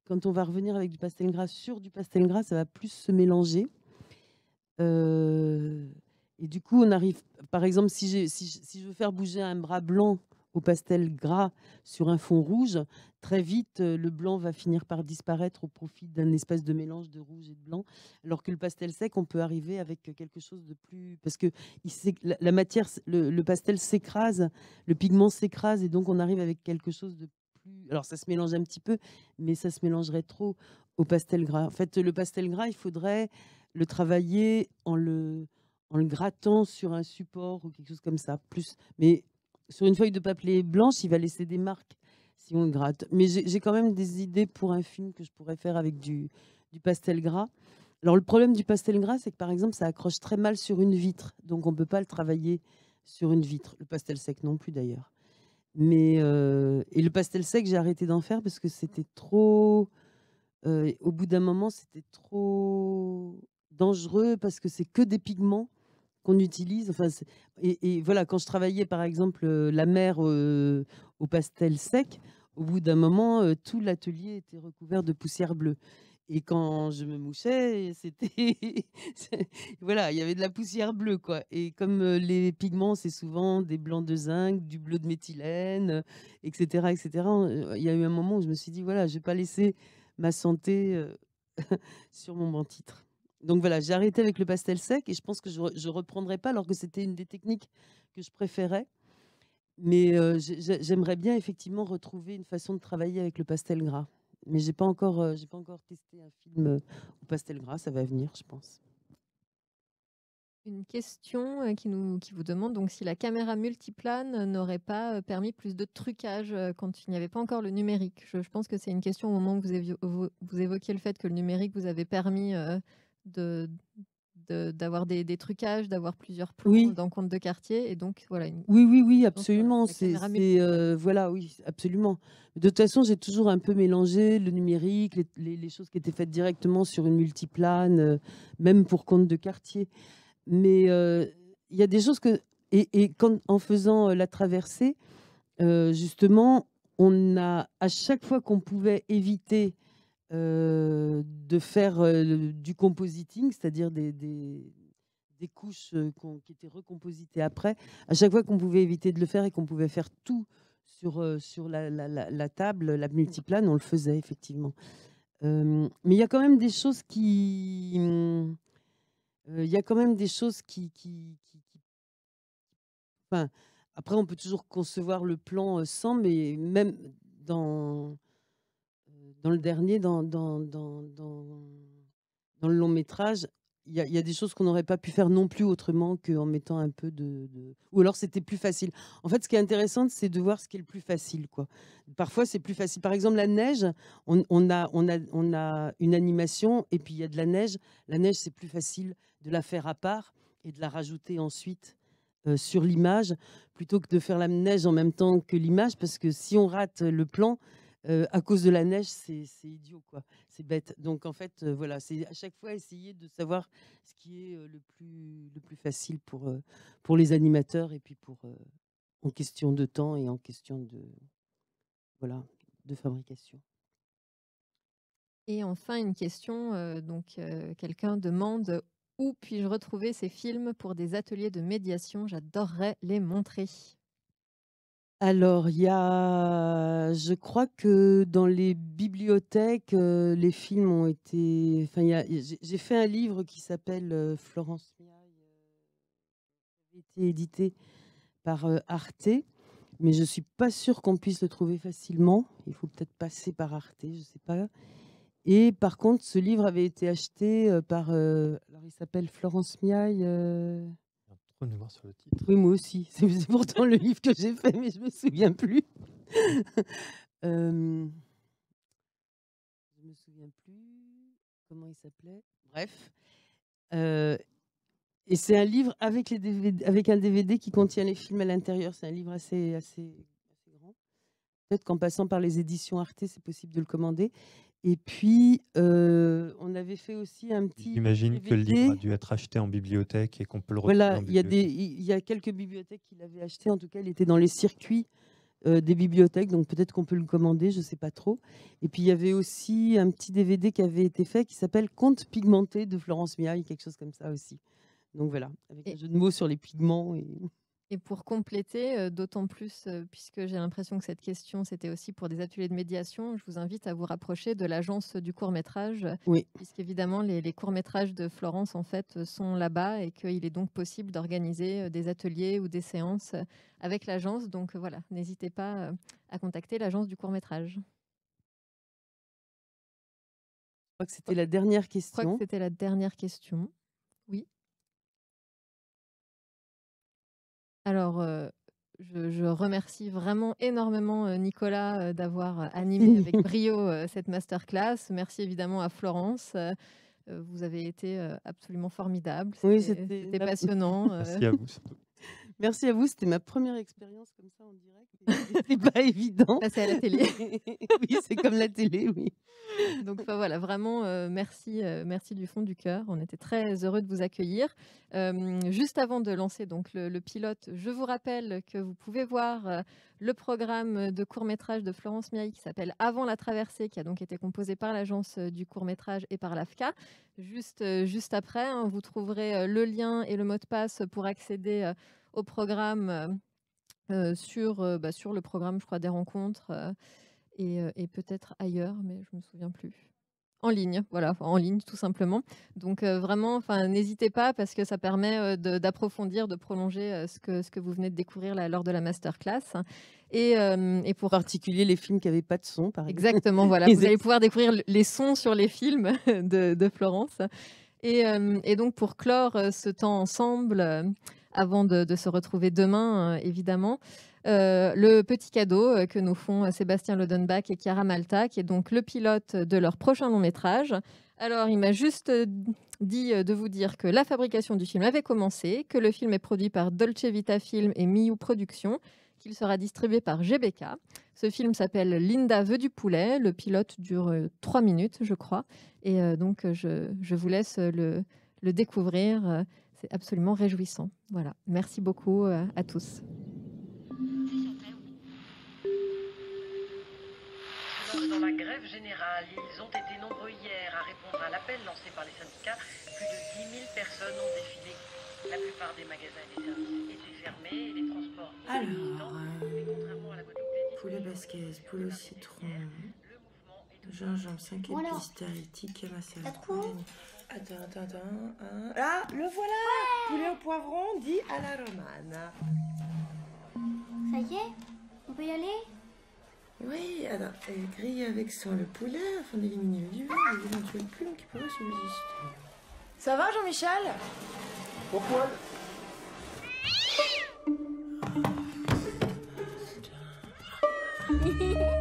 quand on va revenir avec du pastel gras sur du pastel gras, ça va plus se mélanger. Euh, et du coup, on arrive, par exemple, si je veux faire bouger un bras blanc au pastel gras sur un fond rouge, très vite, euh, le blanc va finir par disparaître au profit d'un espèce de mélange de rouge et de blanc. Alors que le pastel sec, on peut arriver avec quelque chose de plus... Parce que la, matière, le pastel s'écrase, le pigment s'écrase, et donc on arrive avec quelque chose de plus... Alors ça se mélange un petit peu, mais ça se mélangerait trop au pastel gras. En fait, le pastel gras, il faudrait le travailler en le, en le grattant sur un support ou quelque chose comme ça. Plus, mais sur une feuille de papier blanche, il va laisser des marques si on le gratte. Mais j'ai quand même des idées pour un film que je pourrais faire avec du, du pastel gras. Alors le problème du pastel gras, c'est que par exemple, ça accroche très mal sur une vitre, donc on ne peut pas le travailler sur une vitre. Le pastel sec non plus d'ailleurs. Mais euh, et le pastel sec, j'ai arrêté d'en faire parce que c'était trop. euh, au bout d'un moment, c'était trop dangereux parce que c'est que des pigments qu'on utilise. Enfin, et, et voilà, quand je travaillais par exemple euh, la mer euh, au pastel sec, au bout d'un moment, euh, tout l'atelier était recouvert de poussière bleue. Et quand je me mouchais, c'était voilà, il y avait de la poussière bleue quoi. Et comme les pigments, c'est souvent des blancs de zinc, du bleu de méthylène, etc., etc. Il y a eu un moment où je me suis dit voilà, je vais pas laisser ma santé sur mon banc titre. Donc voilà, j'ai arrêté avec le pastel sec et je pense que je ne reprendrai pas alors que c'était une des techniques que je préférais. Mais j'ai- j'ai- j'aimerais bien effectivement retrouver une façon de travailler avec le pastel gras. Mais j'ai pas encore, euh, pas encore testé un film au pastel gras. Ça va venir, je pense.
Une question qui, nous, qui vous demande donc si la caméra multiplane n'aurait pas permis plus de trucage quand il n'y avait pas encore le numérique? Je, je pense que c'est une question au moment où vous, évoquiez le fait que le numérique vous avait permis de de- d'avoir des, des trucages, d'avoir plusieurs plans
Oui.
dans compte de quartier. Et donc, voilà. une-
Oui, oui, oui, absolument. C'est, euh, voilà, oui, absolument. De toute façon, j'ai toujours un peu mélangé le numérique, les, les- les choses qui étaient faites directement sur une multiplane, euh, même pour compte de quartier. Mais euh, il y a des choses que, et, et quand, en faisant la traversée, justement, on a à chaque fois qu'on pouvait éviter de faire euh, du compositing, c'est-à-dire des, des, des couches euh, qui étaient recompositées après, à chaque fois qu'on pouvait éviter de le faire et qu'on pouvait faire tout sur, euh, sur la, la- la- la table, la multiplane, on le faisait effectivement. Euh, mais il y a quand même des choses qui... euh, Il y a quand même des choses qui... qui, qui- qui- enfin, après, on peut toujours concevoir le plan euh, sans, mais même dans, euh, dans le dernier, dans, dans, dans, dans, le long métrage, il y, a- des choses qu'on n'aurait pas pu faire non plus autrement qu'en mettant un peu de, Ou alors c'était plus facile. En fait, ce qui est intéressant, c'est de voir ce qui est le plus facile. Quoi. Parfois, c'est plus facile. Par exemple, la neige, on, on a, on, a, on a une animation et puis il y a de la neige. La neige, c'est plus facile de la faire à part et de la rajouter ensuite euh, sur l'image plutôt que de faire la neige en même temps que l'image parce que si on rate le plan, à cause de la neige, c'est idiot, quoi. C'est bête. Donc en fait, voilà, c'est à chaque fois essayer de savoir ce qui est le plus le plus facile pour pour les animateurs et puis pour en question de temps et en question de de fabrication.
Et enfin, une question. donc, quelqu'un demande où puis-je retrouver ces films pour des ateliers de médiation? J'adorerais les montrer.
Alors, il y a, je crois que dans les bibliothèques, euh, les films ont été. J'ai fait un livre qui s'appelle euh, Florence Miaille, euh, qui a été édité par Arte, mais je suis pas sûre qu'on puisse le trouver facilement. Il faut peut-être passer par Arte, je sais pas. Et par contre, ce livre avait été acheté par. alors, il s'appelle Florence Miaille.
Mémoire sur le titre.
oui, moi aussi. C'est pourtant le livre que j'ai fait, mais je me souviens plus. Euh, je me souviens plus comment il s'appelait. Bref. Euh, et c'est un livre avec, les avec un DVD qui contient les films à l'intérieur. C'est un livre assez, assez, assez grand. Peut-être qu'en passant par les éditions Arte, c'est possible de le commander. Et puis, euh, on avait fait aussi un petit.
J'imagine que le
DVD.
livre a dû être acheté en bibliothèque et qu'on peut le retrouver
Voilà, il y, a des,
bibliothèque.
il y a quelques bibliothèques qui l'avaient acheté. En tout cas, il était dans les circuits euh, des bibliothèques. Donc peut-être qu'on peut le commander, je ne sais pas trop. Et puis il y avait aussi un petit DVD qui avait été fait qui s'appelle Conte pigmenté de Florence Miaille, quelque chose comme ça aussi. Donc voilà, avec
Et-
un jeu de mots sur les pigments. Et...
Et pour compléter, d'autant plus, puisque j'ai l'impression que cette question, c'était aussi pour des ateliers de médiation, je vous invite à vous rapprocher de l'agence du court-métrage,
Oui.
puisqu'évidemment, les, les courts-métrages de Florence, en fait, sont là-bas et qu'il est donc possible d'organiser des ateliers ou des séances avec l'agence. Donc voilà, n'hésitez pas à contacter l'agence du court-métrage.
Je crois que c'était la dernière
Je crois
question.
que c'était la dernière question. Oui. Alors, euh, je, je remercie vraiment énormément euh, Nicolas euh, d'avoir animé avec brio cette masterclass. Merci évidemment à Florence. Vous avez été absolument formidable.
Oui,
C'était passionnant.
Merci à vous. surtout.
Merci à vous, c'était ma première expérience comme ça en direct. C'était pas évident.
Passer à la télé.
oui, c'est comme la télé, oui.
Donc enfin, voilà, vraiment euh, merci, euh, merci du fond du cœur. On était très heureux de vous accueillir. Euh, juste avant de lancer donc le, le pilote, je vous rappelle que vous pouvez voir le programme de court métrage de Florence Miaille qui s'appelle Avant la traversée, qui a donc été composé par l'agence du court métrage et par l'AFCA. Juste, juste après, hein, vous trouverez le lien et le mot de passe pour accéder au programme euh, euh, sur, euh, bah, sur le programme, je crois, des rencontres. et, et peut-être ailleurs, mais je me souviens plus. En ligne, voilà, en ligne tout simplement. Donc euh, vraiment, enfin, n'hésitez pas parce que ça permet euh, d'approfondir, de, prolonger euh, ce, que, ce que vous venez de découvrir là, lors de la masterclass. Et, et pour
En particulier les films qui n'avaient pas de son, par exemple.
Exactement, voilà. Vous allez pouvoir découvrir les sons sur les films de, de Florence. Et, et donc, pour clore ce temps ensemble, avant de, se retrouver demain, euh, évidemment, euh, le petit cadeau euh, que nous font Sébastien Lodenbach et Chiara Malta, qui est donc le pilote de leur prochain long métrage. Alors, il m'a juste dit de vous dire que la fabrication du film avait commencé, que le film est produit par Dolce Vita Film et Miu Productions, qu'il sera distribué par GBK. Ce film s'appelle Linda veut du poulet. Le pilote dure trois minutes, je crois. Et donc, je, vous laisse le découvrir. C'est absolument réjouissant. Voilà. Merci beaucoup euh, à tous.
Dans la grève générale, ils ont été nombreux hier à répondre à l'appel lancé par les syndicats. Plus de 10 000 personnes ont défilé. La plupart des magasins et des services étaient fermés et les transports
Alors, euh,
contrairement à la
poulet basquez, poulet au citron, gingembre, 5
Bon alors.
épices, tahiti. Attends, attends, attends. hein. Ah, le voilà Poulet au poivron dit à la romane.
Ça y est On peut y aller?
Oui, alors, euh, griller avec sang le poulet afin d'éliminer le duvet et les éventuelles plumes qui pourraient subsister. Ça va, Jean-Michel?
Pourquoi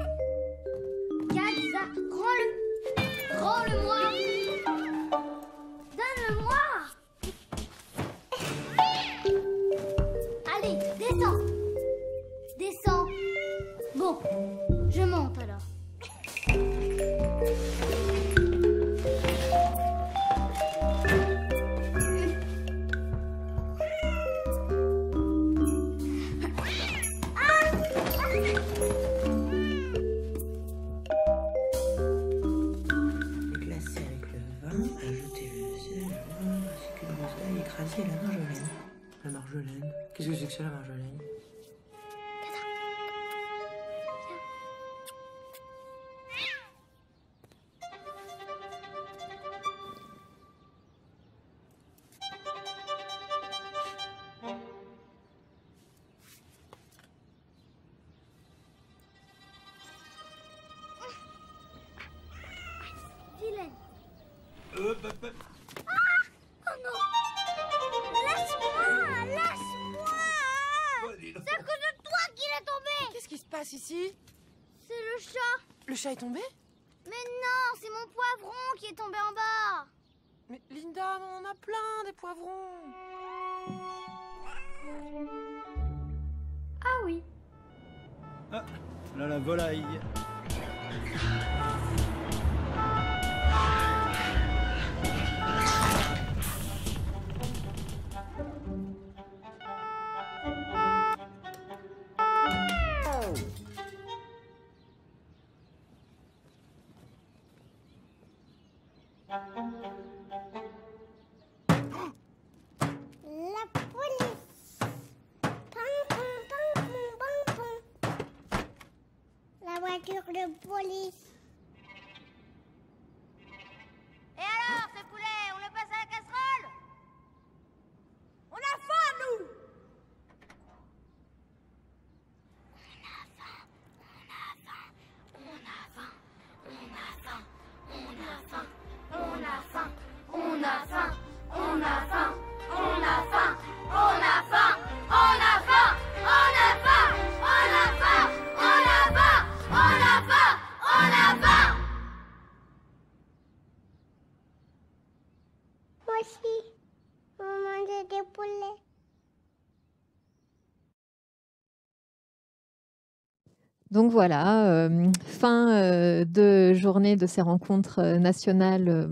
chat
Le chat est tombé
Mais non, c'est mon poivron qui est tombé en bas.
Mais Linda, on en a plein des poivrons.
Ah oui.
Là, la volaille.
Police.
Donc voilà, euh, fin euh, de journée de ces rencontres euh, nationales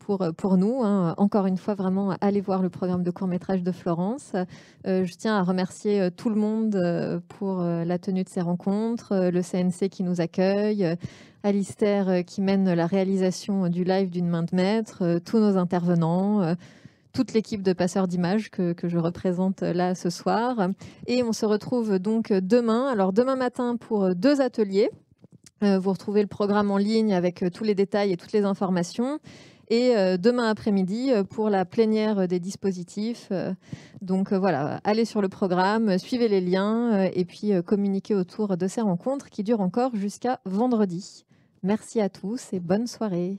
pour, nous. hein. Encore une fois, vraiment, allez voir le programme de court-métrage de Florence. Je tiens à remercier tout le monde pour la tenue de ces rencontres, le CNC qui nous accueille, Alistair qui mène la réalisation du live d'une main de maître, tous nos intervenants, toute l'équipe de passeurs d'images que, que je représente euh, là ce soir. Et on se retrouve donc demain. Alors demain matin pour euh, deux ateliers. Euh, vous retrouvez le programme en ligne avec euh, tous les détails et toutes les informations. Et euh, demain après-midi euh, pour la plénière euh, des dispositifs. Euh, donc euh, voilà, allez sur le programme, euh, suivez les liens euh, et puis euh, communiquez autour de ces rencontres qui durent encore jusqu'à vendredi. Merci à tous et bonne soirée.